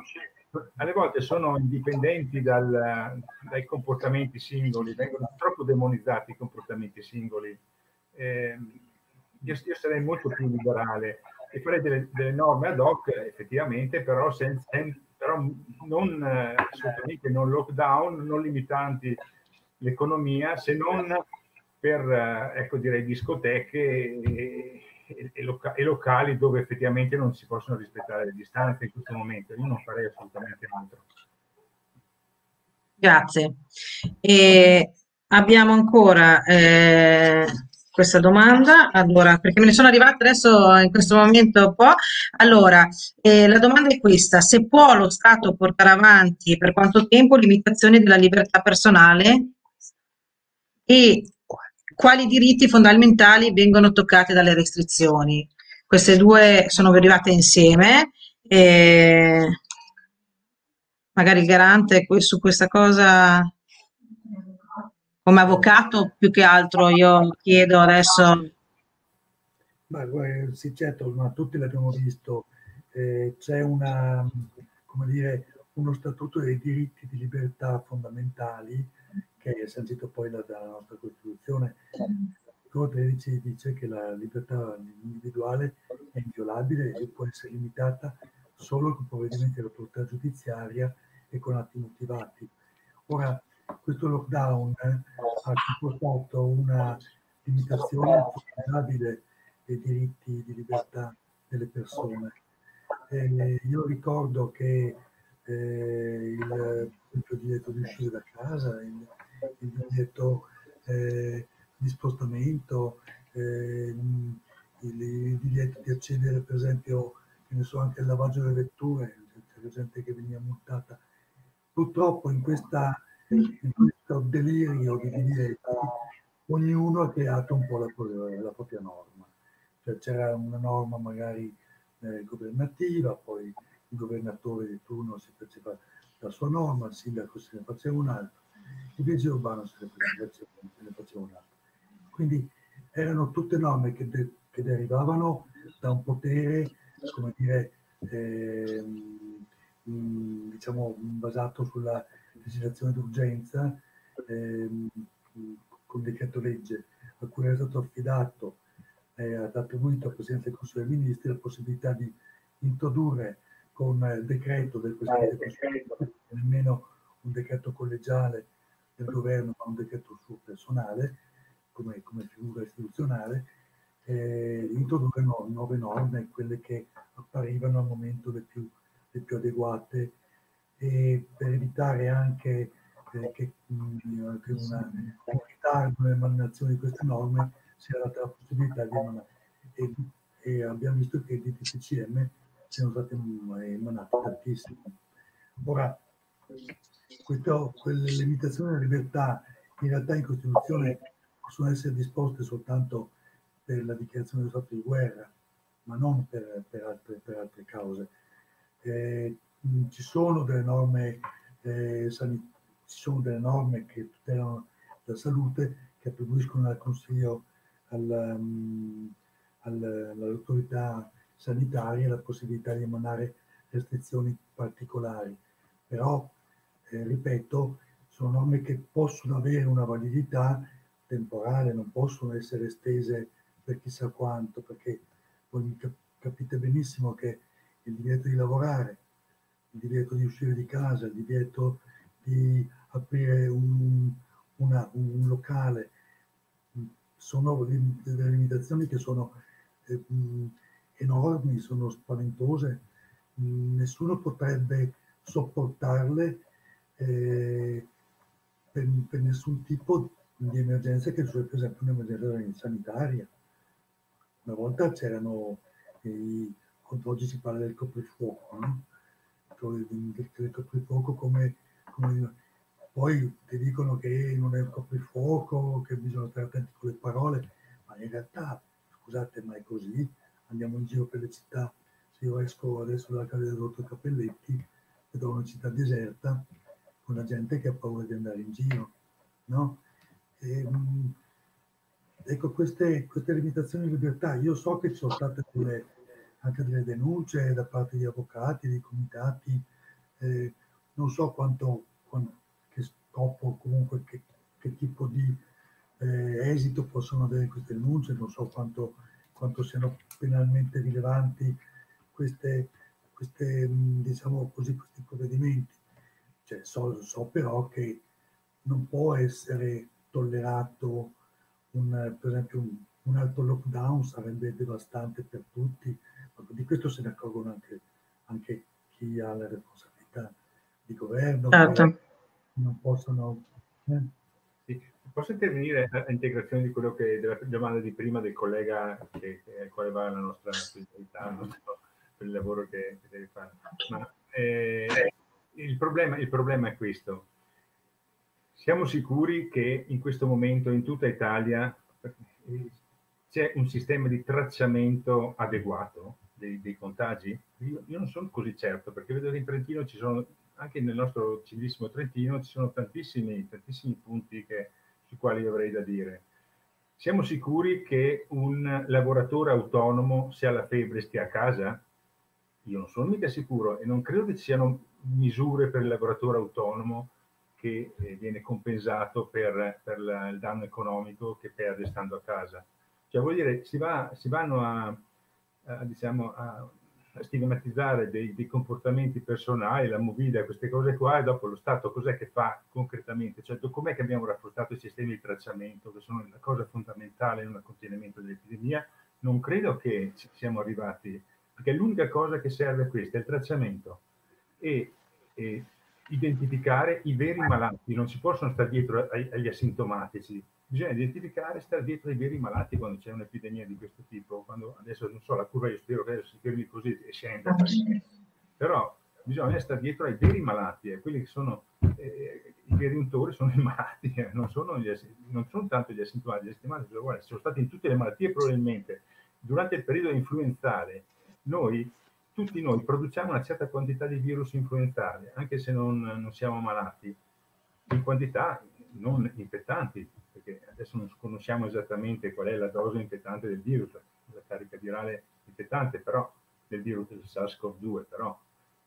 Alle volte sono indipendenti dal, dai comportamenti singoli, vengono troppo demonizzati i comportamenti singoli. Eh, io, io sarei molto più liberale e fare delle, delle, norme ad hoc effettivamente, però, senza, però non eh, assolutamente non lockdown, non limitanti l'economia, se non per eh, ecco, direi discoteche e, e, loca- locali dove effettivamente non si possono rispettare le distanze in questo momento. Io non farei assolutamente altro. Grazie. Abbiamo ancora eh, questa domanda. Allora, perché me ne sono arrivate adesso in questo momento un po'. Allora, eh, la domanda è questa: se può lo Stato portare avanti per quanto tempo limitazioni della libertà personale e quali diritti fondamentali vengono toccati dalle restrizioni? Queste due sono arrivate insieme. E magari il garante su questa cosa come avvocato più che altro io chiedo adesso... Ma, sì, certo, ma tutti l'abbiamo visto, eh, c'è una, come dire, uno statuto dei diritti di libertà fondamentali che è sancito poi dalla nostra Costituzione. L'articolo 13 dice che la libertà individuale è inviolabile e può essere limitata solo con provvedimenti dell'autorità giudiziaria e con atti motivati. Ora, questo lockdown ha comportato una limitazione insostenibile dei diritti di libertà delle persone. E io ricordo che eh, il, il divieto di uscire da casa, il, il divieto eh, di spostamento, eh, il, il, divieto di accedere per esempio che ne so, anche al lavaggio delle vetture, c'era gente che veniva multata. Purtroppo in, questa, in questo delirio di divieti ognuno ha creato un po' la, la propria norma. Cioè c'era una norma magari eh, governativa, poi il governatore di turno si faceva la sua norma, il sindaco se ne faceva un'altra, il vigile urbano se ne faceva, faceva un'altra. Quindi erano tutte norme che, de, che, derivavano da un potere, come dire, eh, diciamo, basato sulla legislazione d'urgenza, eh, con decreto legge, a cui era stato affidato eh, attribuito al Presidente del Consiglio dei Ministri la possibilità di introdurre con il decreto del Presidente del Consiglio, nemmeno un decreto collegiale del governo, ma un decreto suo personale, come, come figura istituzionale, eh, introdurre no, nuove norme, quelle che apparivano al momento le più, le più adeguate, e per evitare anche eh, che, che una, un ritardo nell'emanazione di queste norme sia data la possibilità di emanare. E, e abbiamo visto che di TCM siano state emanate tantissime. Ora, questo, quelle limitazioni alla libertà in realtà in Costituzione possono essere disposte soltanto per la dichiarazione dello stato di guerra, ma non per, per, altre, per altre, cause. Eh, ci sono delle norme eh, ci sono delle norme che tutelano la salute che attribuiscono al Consiglio, al, um, al, all'autorità sanitaria la possibilità di emanare restrizioni particolari. Però, eh, ripeto, sono norme che possono avere una validità temporale, non possono essere estese per chissà quanto, perché voi capite benissimo che il divieto di lavorare, il divieto di uscire di casa, il divieto di aprire un, una, un locale. Sono delle limitazioni che sono eh, enormi, sono spaventose, nessuno potrebbe sopportarle eh, per, per, nessun tipo di emergenza che sia per esempio un'emergenza sanitaria. Una volta c'erano, i, oggi si parla del coprifuoco, no? Del coprifuoco come, come poi ti dicono che non è un coprifuoco, che bisogna stare attenti con le parole, ma in realtà, scusate, ma è così. Andiamo in giro per le città. Se io esco adesso dalla casa del dottor Cappelletti, vedo una città deserta, con la gente che ha paura di andare in giro, no? E, ehm, ecco, queste, queste, limitazioni di libertà, io so che ci sono state delle, anche delle denunce da parte di avvocati, di comitati, eh, non so quanto, quanto scopo comunque che, che tipo di eh, esito possono avere queste denunce, non so quanto, quanto siano penalmente rilevanti queste, queste, diciamo così, questi provvedimenti. Cioè, so, so, però che non può essere tollerato un, per esempio un, un alto lockdown sarebbe devastante per tutti, di questo se ne accorgono anche, anche chi ha la responsabilità di governo. Certo non possono... Eh. Sì. Posso intervenire a integrazione di quello che della domanda di prima del collega che, che quale va la nostra specialità no? per il lavoro che, che deve fare. Ma, eh, il, problema, il problema è questo. Siamo sicuri che in questo momento in tutta Italia eh, c'è un sistema di tracciamento adeguato dei, dei contagi? Io, io, non sono così certo perché vedo che in Trentino ci sono anche nel nostro civilissimo Trentino ci sono tantissimi, tantissimi punti che, sui quali avrei da dire. Siamo sicuri che un lavoratore autonomo, se ha la febbre, stia a casa? Io non sono mica sicuro e non credo che ci siano misure per il lavoratore autonomo che eh, viene compensato per, per la, il danno economico che perde stando a casa. Cioè vuol dire, si, va, si vanno a, a, diciamo, a stigmatizzare dei, dei, comportamenti personali, la movida, queste cose qua, e dopo lo Stato cos'è che fa concretamente? Cioè, com'è che abbiamo rafforzato i sistemi di tracciamento, che sono la cosa fondamentale nel contenimento dell'epidemia? Non credo che siamo arrivati, perché l'unica cosa che serve a questo è il tracciamento e, e identificare i veri malati, non si possono stare dietro agli asintomatici, bisogna identificare e stare dietro ai veri malati quando c'è un'epidemia di questo tipo, quando adesso non so, la curva io spero che si fermi così e scenda, però bisogna stare dietro ai veri malati, e quelli che sono eh, i veri untori sono i malati, eh, non, sono gli, non, sono tanto gli asintomatici, gli asintomatici sono stati in tutte le malattie probabilmente, durante il periodo influenzale, noi tutti noi produciamo una certa quantità di virus influenzali, anche se non, non siamo malati, in quantità non infettanti, perché adesso non conosciamo esattamente qual è la dose infettante del virus, la carica virale infettante, però del virus del SARS-CoV-2, però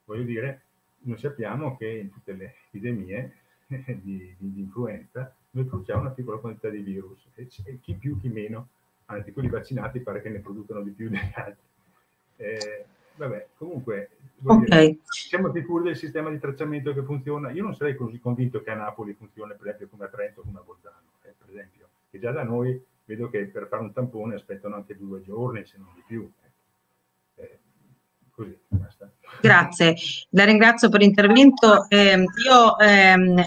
voglio dire, noi sappiamo che in tutte le epidemie di, di, di influenza noi produciamo una piccola quantità di virus, e, e chi più chi meno, anzi quelli vaccinati pare che ne producono di più degli altri. Eh, vabbè, comunque okay. siamo sicuri del sistema di tracciamento che funziona. Io non sarei così convinto che a Napoli funzioni, per esempio, come a Trento, come a Bolzano, eh, per esempio, che già da noi vedo che per fare un tampone aspettano anche due giorni, se non di più. Così. Grazie, la ringrazio per l'intervento. Eh, io ehm,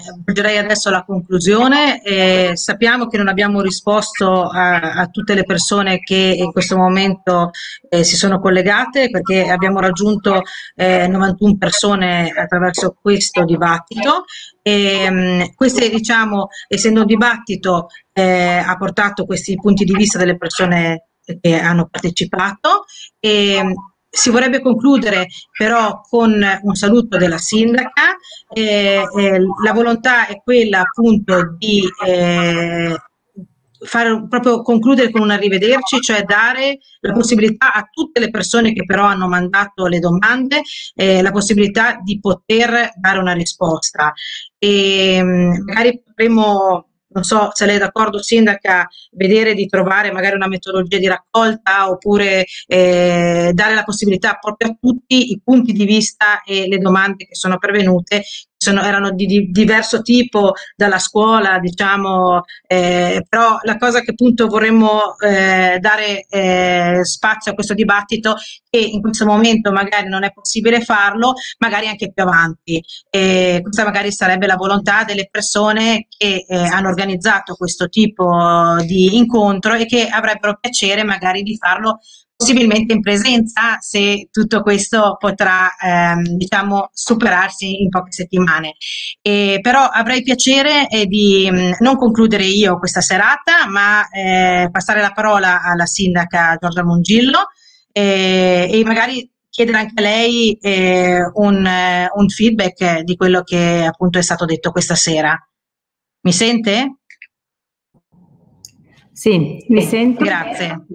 adesso alla conclusione. Eh, sappiamo che non abbiamo risposto a, a, tutte le persone che in questo momento eh, si sono collegate perché abbiamo raggiunto 91 eh, persone attraverso questo dibattito. E, ehm, queste, diciamo, essendo un dibattito, eh, ha portato questi punti di vista delle persone che hanno partecipato. E, si vorrebbe concludere però con un saluto della sindaca. Eh, eh, la volontà è quella appunto di eh, fare, proprio concludere con un arrivederci, cioè dare la possibilità a tutte le persone che però hanno mandato le domande eh, la possibilità di poter dare una risposta. E magari potremo non so se lei è d'accordo sindaca, vedere di trovare magari una metodologia di raccolta oppure eh, dare la possibilità proprio a tutti i punti di vista e le domande che sono pervenute sono, erano di, di, diverso tipo dalla scuola, diciamo, eh, però la cosa che appunto vorremmo eh, dare eh, spazio a questo dibattito che in questo momento magari non è possibile farlo, magari anche più avanti. E questa magari sarebbe la volontà delle persone che eh, hanno organizzato questo tipo di incontro e che avrebbero piacere magari di farlo possibilmente in presenza se tutto questo potrà ehm, diciamo superarsi in poche settimane. E, però avrei piacere eh, di mh, mm, non concludere io questa serata, ma eh, passare la parola alla sindaca Giorgia Mongillo eh, e magari chiedere anche a lei eh, un, eh, un feedback di quello che appunto è stato detto questa sera. Mi sente? Sì, mi sento. Grazie.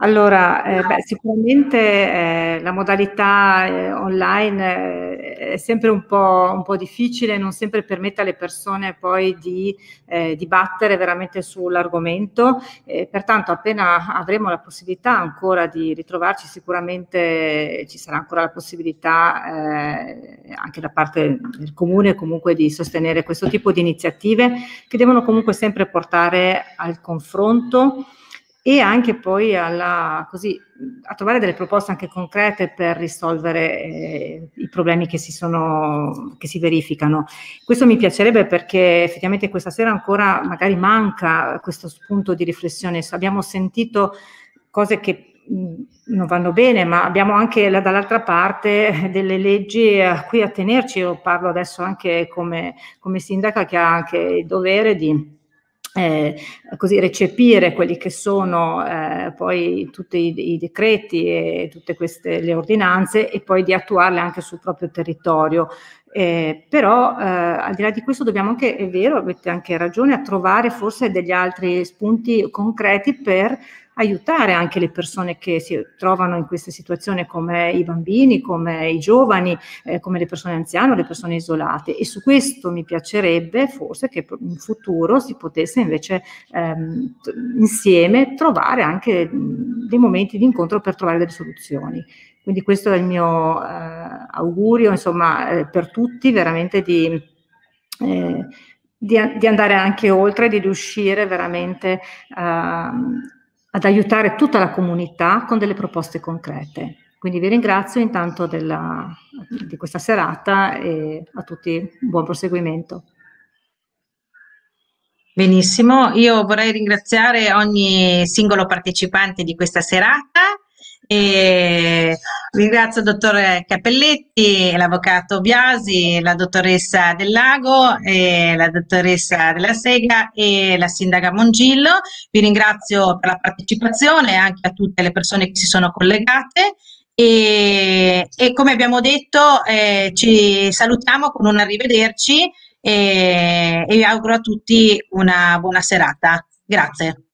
Allora, eh, beh, sicuramente eh, la modalità eh, online eh, è sempre un po', un po', difficile, non sempre permette alle persone poi di eh, dibattere veramente sull'argomento. pertanto, appena avremo la possibilità ancora di ritrovarci, sicuramente ci sarà ancora la possibilità eh, anche da parte del comune comunque di sostenere questo tipo di iniziative che devono comunque sempre portare al confronto e anche poi alla, così, a trovare delle proposte anche concrete per risolvere eh, i problemi che si, sono, che si verificano. Questo mi piacerebbe perché effettivamente questa sera ancora magari manca questo spunto di riflessione. Abbiamo sentito cose che non vanno bene, ma abbiamo anche la, dall'altra parte delle leggi a cui attenerci. Io parlo adesso anche come, come sindaca che ha anche il dovere di eh, così recepire quelli che sono eh, poi tutti i, i, decreti e tutte queste le ordinanze e poi di attuarle anche sul proprio territorio. Eh, però eh, al di là di questo dobbiamo anche, è vero, avete anche ragione, a trovare forse degli altri spunti concreti per aiutare anche le persone che si trovano in questa situazione come i bambini, come i giovani, eh, come le persone anziane o le persone isolate e su questo mi piacerebbe forse che in futuro si potesse invece ehm, insieme trovare anche dei momenti di incontro per trovare delle soluzioni. Quindi questo è il mio eh, augurio, insomma, eh, per tutti, veramente di, eh, di, di, andare anche oltre, di riuscire veramente uh, ad aiutare tutta la comunità con delle proposte concrete. Quindi vi ringrazio intanto della, di questa serata e a tutti buon proseguimento. Benissimo, io vorrei ringraziare ogni singolo partecipante di questa serata e ringrazio il dottor Cappelletti, l'avvocato Biasi, la dottoressa Del Lago, la dottoressa della Sega e la sindaca Mongillo. Vi ringrazio per la partecipazione anche a tutte le persone che si sono collegate. E, e come abbiamo detto eh, ci salutiamo con un arrivederci e, e vi auguro a tutti una buona serata. Grazie.